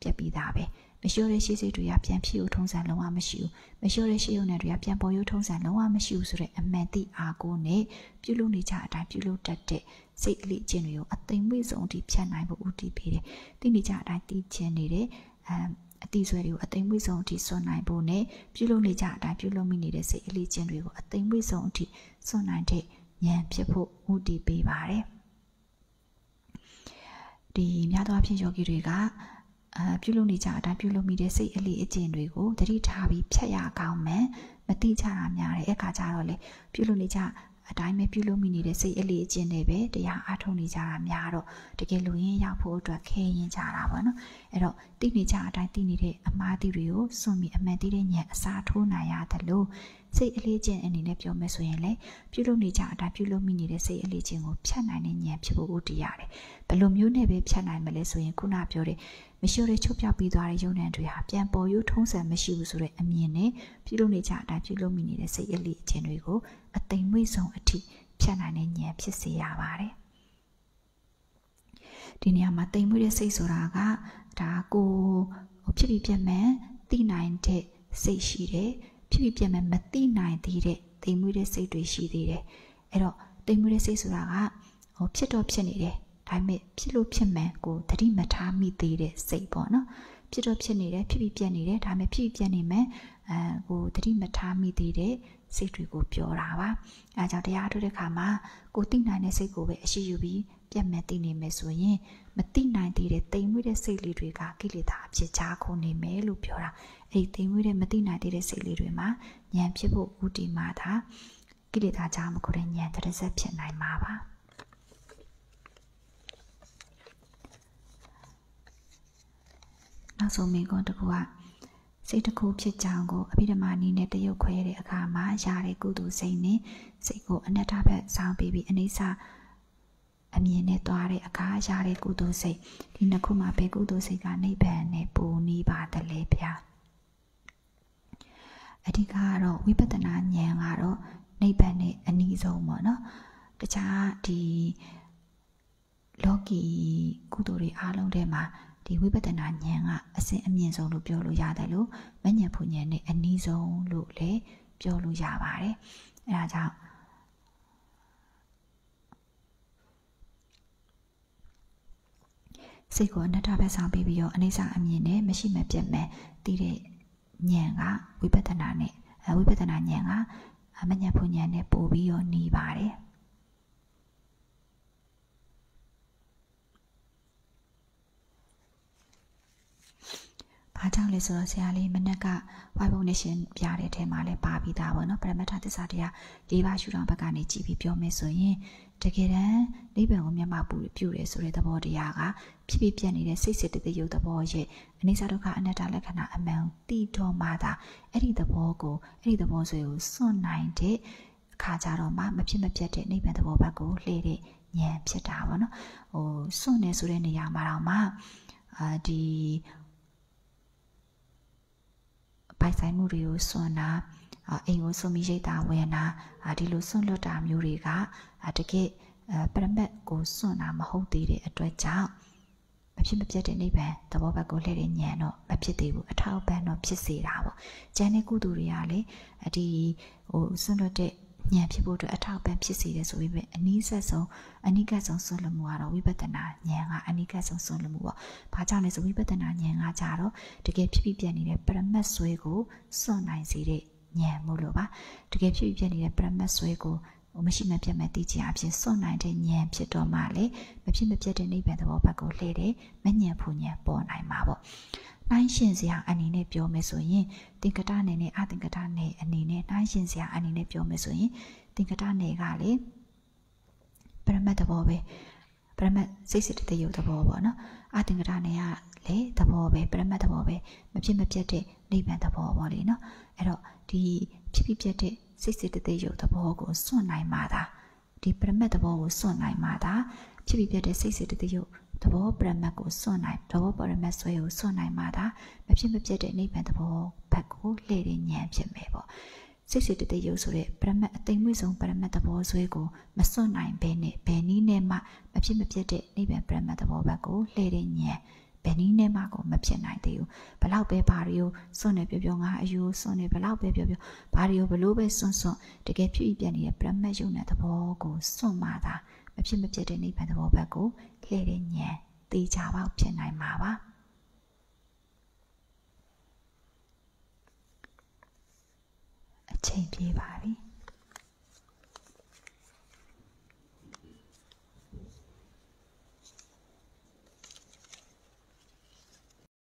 ပြက်ပြီးသားပဲမရှိတဲ့ရှေ့စိတ်တွေကပြန်ဖြစ်ဦးထုံးစံလုံးဝမရှိဘူးမရှိတဲ့ရှေ့ရုံနဲ့တွေကပြန်ပေါ်ရုံထုံးစံလုံးဝမရှိဘူးဆိုတဲ့အမှန်တိအားကိုနဲ့ပြုလုပ်နေကြအတိုင်းပြုလုပ်တတ်တဲ့စိတ်အလေးအကျင့်တွေကိုအသိမွေ့ဆုံးအထိဖြတ်နိုင်ဖို့ဦးတည်ပေးတယ်။သိနေကြအတိုင်းသိချင်နေတယ်။အမ် အတိဆွဲတွေကိုအသိမွေ့ဆုံးအထိစွန့်နိုင်ဖို့နဲ့ပြုလုပ်နေကြအတိုင်းပြုလုပ်မိနေတဲ့စိတ်အလေးကျင့်တွေကိုအသိမွေ့ဆုံးအထိစွန့်နိုင်တဲ့ဉာဏ်ဖြစ်ဖို့ဦးတည်ပေးပါတယ်ဒီများသောအားဖြင့်ယောဂီတွေကအာပြုလုပ်နေကြအတိုင်းပြုလုပ်မိတဲ့စိတ်အလေးအကျင့်တွေကိုတတိထားပြီးဖြတ်ရကောင်းမှန်မတိကြတာများတယ်အခါကျတော့လေပြုလုပ်နေကြ အတိုင်းပဲပြုလုပ်မိနေတဲ့စိတ်အလေးအကျင့်တွေပဲတရားအားထုတ်နေကြတာများတော့တကယ်လူရင်းရောက်ဖို့အတွက်ခဲရင်ကြတာပေါ့နော်အဲ့တော့သိနေကြအတိုင်းသိနေတဲ့အမှားတိတွေကိုစွန့်ပြီးအမှန်သိတဲ့ဉာဏ်အစားထိုးနိုင်ရတယ်လို့စိတ်အလေးကျင့်အနေနဲ့ပြောမယ်ဆိုရင်လေပြုလုပ်နေကြအတိုင်းပြုလုပ်မိနေတဲ့စိတ်အလေးကျင့်ကိုဖြတ်နိုင်တဲ့ဉာဏ်ဖြစ်ဖို့ဥတည်ရတယ်ဘယ်လိုမျိုးနဲ့ပဲဖြတ်နိုင်မလဲဆိုရင်ခုနပြောတဲ့မရှိတဲ့ချုပ်ပြောက်ပြီးသွားတဲ့ယုံ nant တွေဟာပြန်ပေါ်ယူထုံးစံမရှိဘူးဆိုတဲ့အမြင်နဲ့ပြုလုပ်နေကြအတိုင်းပြုလုပ်မိနေတဲ့စိတ်အလေးအကျင့်တွေကိုအသိမွေ့ဆုံးအထိဖြတ်နိုင်တဲ့ဉာဏ်ဖြစ်စေရပါတယ်ဒီနေရာမှာတိမ်မွေ့တဲ့စိတ်ဆိုတာကဒါကိုဖြစ်ပြီးပြတ်မှန်သိနိုင်တဲ့စိတ်ရှိတယ်ဖြစ်ပြီးပြတ်မှန်မသိနိုင်သေးတဲ့တိမ်မွေ့တဲ့စိတ်တွေရှိသေးတယ်အဲ့တော့တိမ်မွေ့တဲ့စိတ်ဆိုတာကဟိုဖြစ်တော့ဖြစ်နေတယ်ဒါပေမဲ့ဖြစ်လို့ဖြစ်မှန်ကိုတတိမထားမိသေးတဲ့စိတ်ပေါ့နော်ဖြစ်တော့ဖြစ်နေတယ်ဖြစ်ပြီးပြက်နေတယ်ဒါပေမဲ့ဖြစ်ပြီးပြက်နေမှအဲကိုတတိမထားမိသေးတဲ့ စိတ်တွေကိုပြောတာပါအဲကြောင့်တရားထုတ်တဲ့ခါမှာကိုသိနိုင်တဲ့စိတ်ကိုပဲအရှိယူပြီးပြက်မဲ့သိနေမယ်ဆိုရင်မသိနိုင်သေးတဲ့တိမ်မွေးတဲ့စိတ်လေးတွေကကိလေသာအဖြစ်ချာခုနေမယ်လို့ပြောတာအဲ့ဒီတိမ်မွေးတဲ့မသိနိုင်သေးတဲ့စိတ်လေးတွေမှာဉာဏ်ဖြစ်ဖို့ဥတီမှာဒါကိလေသာချာမခုတဲ့ဉာဏ်တစ်စက်ဖြစ်နိုင်မှာပါနောက်ဆုံးမိကွန်းတစ်ခုက စိတ်တစ်ခုဖြစ်ကြောင်းကိုအဘိဓမ္မာနည်းနဲ့တရုပ်ခွဲတဲ့အခါမှာရတဲ့ကုသိုလ်စိတ်နဲ့စိတ်ကိုအနတ္တဘက်ဆောင်ပြီးပြီးအနိစ္စအမြင်နဲ့တွားတဲ့အခါရတဲ့ကုသိုလ်စိတ်ဒီနှစ်ခုမှာဘယ်ကုသိုလ်စိတ်ကနိဗ္ဗာန်နဲ့ပူနီးပါတယ်လေဗျာအဓိကကတော့ဝိပဿနာဉာဏ်ကတော့နိဗ္ဗာန်နဲ့အနည်းဆုံးပေါ့နော်တခြားဒီလောကီကုသိုလ်တွေအားလုံးထဲမှာ ဒီဝိပဿနာဉာဏ်ကအစဉ်အမြင့်ဆုံးလို့ပြောလို့ရတယ်လို့မဉဏ်ဖူဉဏ်နဲ့အနည်းဆုံးလို့လည်းပြောလို့ရပါတယ်အဲဒါကြောင့်စိတ်ကိုအနတ္တဘက်ဆောင်ပြီးပြီးတော့အနိစ္စအမြင်နဲ့မရှိမပြတ်မဲ့တည်တဲ့ဉာဏ်ကဝိပဿနာနဲ့ဝိပဿနာဉာဏ်ကမဉဏ်ဖူဉဏ်နဲ့ပို့ပြီးတော့နေပါတယ် ဘာကြောင့်လဲဆိုတော့ဆရာလေးမနက်က white book nation ပြတဲ့အထဲမှာလည်းပါပြီးသားပေါ့နော်ပရမတ္ထသစ္စာတရား၄ပါးရှုထောင့်ဘက်ကနေကြည့်ပြီးပြောမယ်ဆိုရင်တကယ်တမ်းနိဗ္ဗာန်ကိုမျက်မှောက်ပြုပြုတယ်ဆိုတဲ့သဘောတရားကဖြစ်ဖြစ်ပြက်နေတဲ့စိတ်စစ်တည်းရုပ်သဘောရဲ့အနိစ္စဒုက္ခအနတ္တလက္ခဏာအမှန်သိတော်မှသာအဲ့ဒီသဘောကိုအဲ့ဒီသဘောဆွေကိုစွန့်နိုင်တဲ့အခါကြတော့မှမဖြစ်မပြတ်တဲ့နိဗ္ဗာန်သဘောဘက်ကိုလှည့်တဲ့ဉာဏ်ဖြစ်တာပေါ့နော်ဟိုစွန့်နေဆိုတဲ့နေရာမှာတော့မှအာဒီ ပိုက်ဆိုင်မှုတွေကိုစွန့်တာအိမ်ကိုစွန့်ပြီးရိတ်တာဝင်တာဒီလိုစွန့်လွတ်တာမျိုးတွေကတကယ်ပရမတ်ကိုစွန့်တာမဟုတ်သေးတဲ့အတွက်ကြောင့်မဖြစ်မပြတ်တဲ့နိဗ္ဗာန်သဘောဘက်ကိုလှည့်တဲ့ဉာဏ်တော့မဖြစ်သေးဘူးအထောက်ပံ့တော့ဖြစ်စေတာပေါ့ကျန်တဲ့ကုသိုလ်တွေကလည်းဒီဟိုစွန့်လွတ်တဲ့ ဉာဏ်ဖြစ်ဖို့အတွက်အထောက်ပံ့ဖြစ်စေတယ်ဆိုပြီးပဲအနည်းဆက်ဆုံးအနိကဆုံးဆွလွတ်မှုကတော့ဝိပဿနာဉာဏ်ကအနိကဆုံးဆွလွတ်မှုပေါ့။ဘာကြောင့်လဲဆိုဝိပဿနာဉာဏ်ကကြတော့တကယ်ဖြစ်ဖြစ်ပြနေတဲ့ပရမတ်ဆွဲကိုစွန့်နိုင်စေတဲ့ဉာဏ်မို့လို့ပါ။တကယ်ဖြစ်ဖြစ်ပြနေတဲ့ပရမတ်ဆွဲကိုမရှိမပြတ်မဲ့သိချင်အဖြစ်စွန့်နိုင်တဲ့ဉာဏ်ဖြစ်တော့မှလေမဖြစ်မပြတ်တဲ့နိဗ္ဗာန်သဘောဘက်ကိုလှည့်တဲ့မဉဏ်ဖူဉဏ်ပေါ်နိုင်မှာပေါ့။ နှိုင်းရှင်စရာအနေနဲ့ပြောမယ်ဆိုရင်သင်္ကတနယ်နဲ့အသင်္ကတနယ်အနေနဲ့နှိုင်းရှင်စရာအနေနဲ့ပြောမယ်ဆိုရင်သင်္ကတနယ်ကလေပရမတ်သဘောပဲပရမတ်စိတ်စစ်တဲ့ရုပ်သဘောပေါ့နော်အသင်္ကတနယ်ကလေသဘောပဲပရမတ်သဘောပဲမဖြစ်မပြတ်တဲ့နိဗ္ဗာန်သဘောပေါ့လေနော်အဲ့တော့ဒီဖြစ်ဖြစ်ပြတ်တဲ့စိတ်စစ်တဲ့ရုပ်သဘောကိုစွန့်နိုင်မှသာဒီပရမတ်သဘောကိုစွန့်နိုင်မှသာဖြစ်ဖြစ်ပြတ်တဲ့စိတ်စစ်တဲ့ရုပ် သဘောပရမတ်ကိုစွန့်နိုင်သဘောပရမတ်ဆွဲကိုစွန့်နိုင်မှသာမဖြစ်မပြတ်တဲ့နိဗ္ဗာန်သဘောဘက်ကိုလှည့်တဲ့ဉာဏ်ဖြစ်မယ်ပေါ့စိတ်စိတ်တည်းရုပ်ဆိုတဲ့ပရမတ်အသိမွေ့ဆုံးပရမတ်သဘောဆွဲကိုမစွန့်နိုင်ဘဲနဲ့ဘယ်နည်းနဲ့မှမဖြစ်မပြတ်တဲ့နိဗ္ဗာန်ပရမတ်သဘောဘက်ကိုလှည့်တဲ့ဉာဏ်ဘယ်နည်းနဲ့မှကိုမဖြစ်နိုင်သေးဘူးဘလောက်ပဲဘာတွေကိုစွန့်နေပြောပြောငါအယူစွန့်နေဘလောက်ပဲပြောပြောဘာတွေကိုဘလို့ပဲစွန့်စွန့်တကယ်ဖြစ်ပြနေတဲ့ပရမတ်ယုံတဲ့သဘောကိုစွန့်မှသာမဖြစ်မပြတ်တဲ့နိဗ္ဗာန်သဘောဘက်ကို လှည့်တဲ့ဉာဏ်သိကြပေါက်ဖြစ်နိုင်မှာပါအချိန်ပြေးပါပြီ။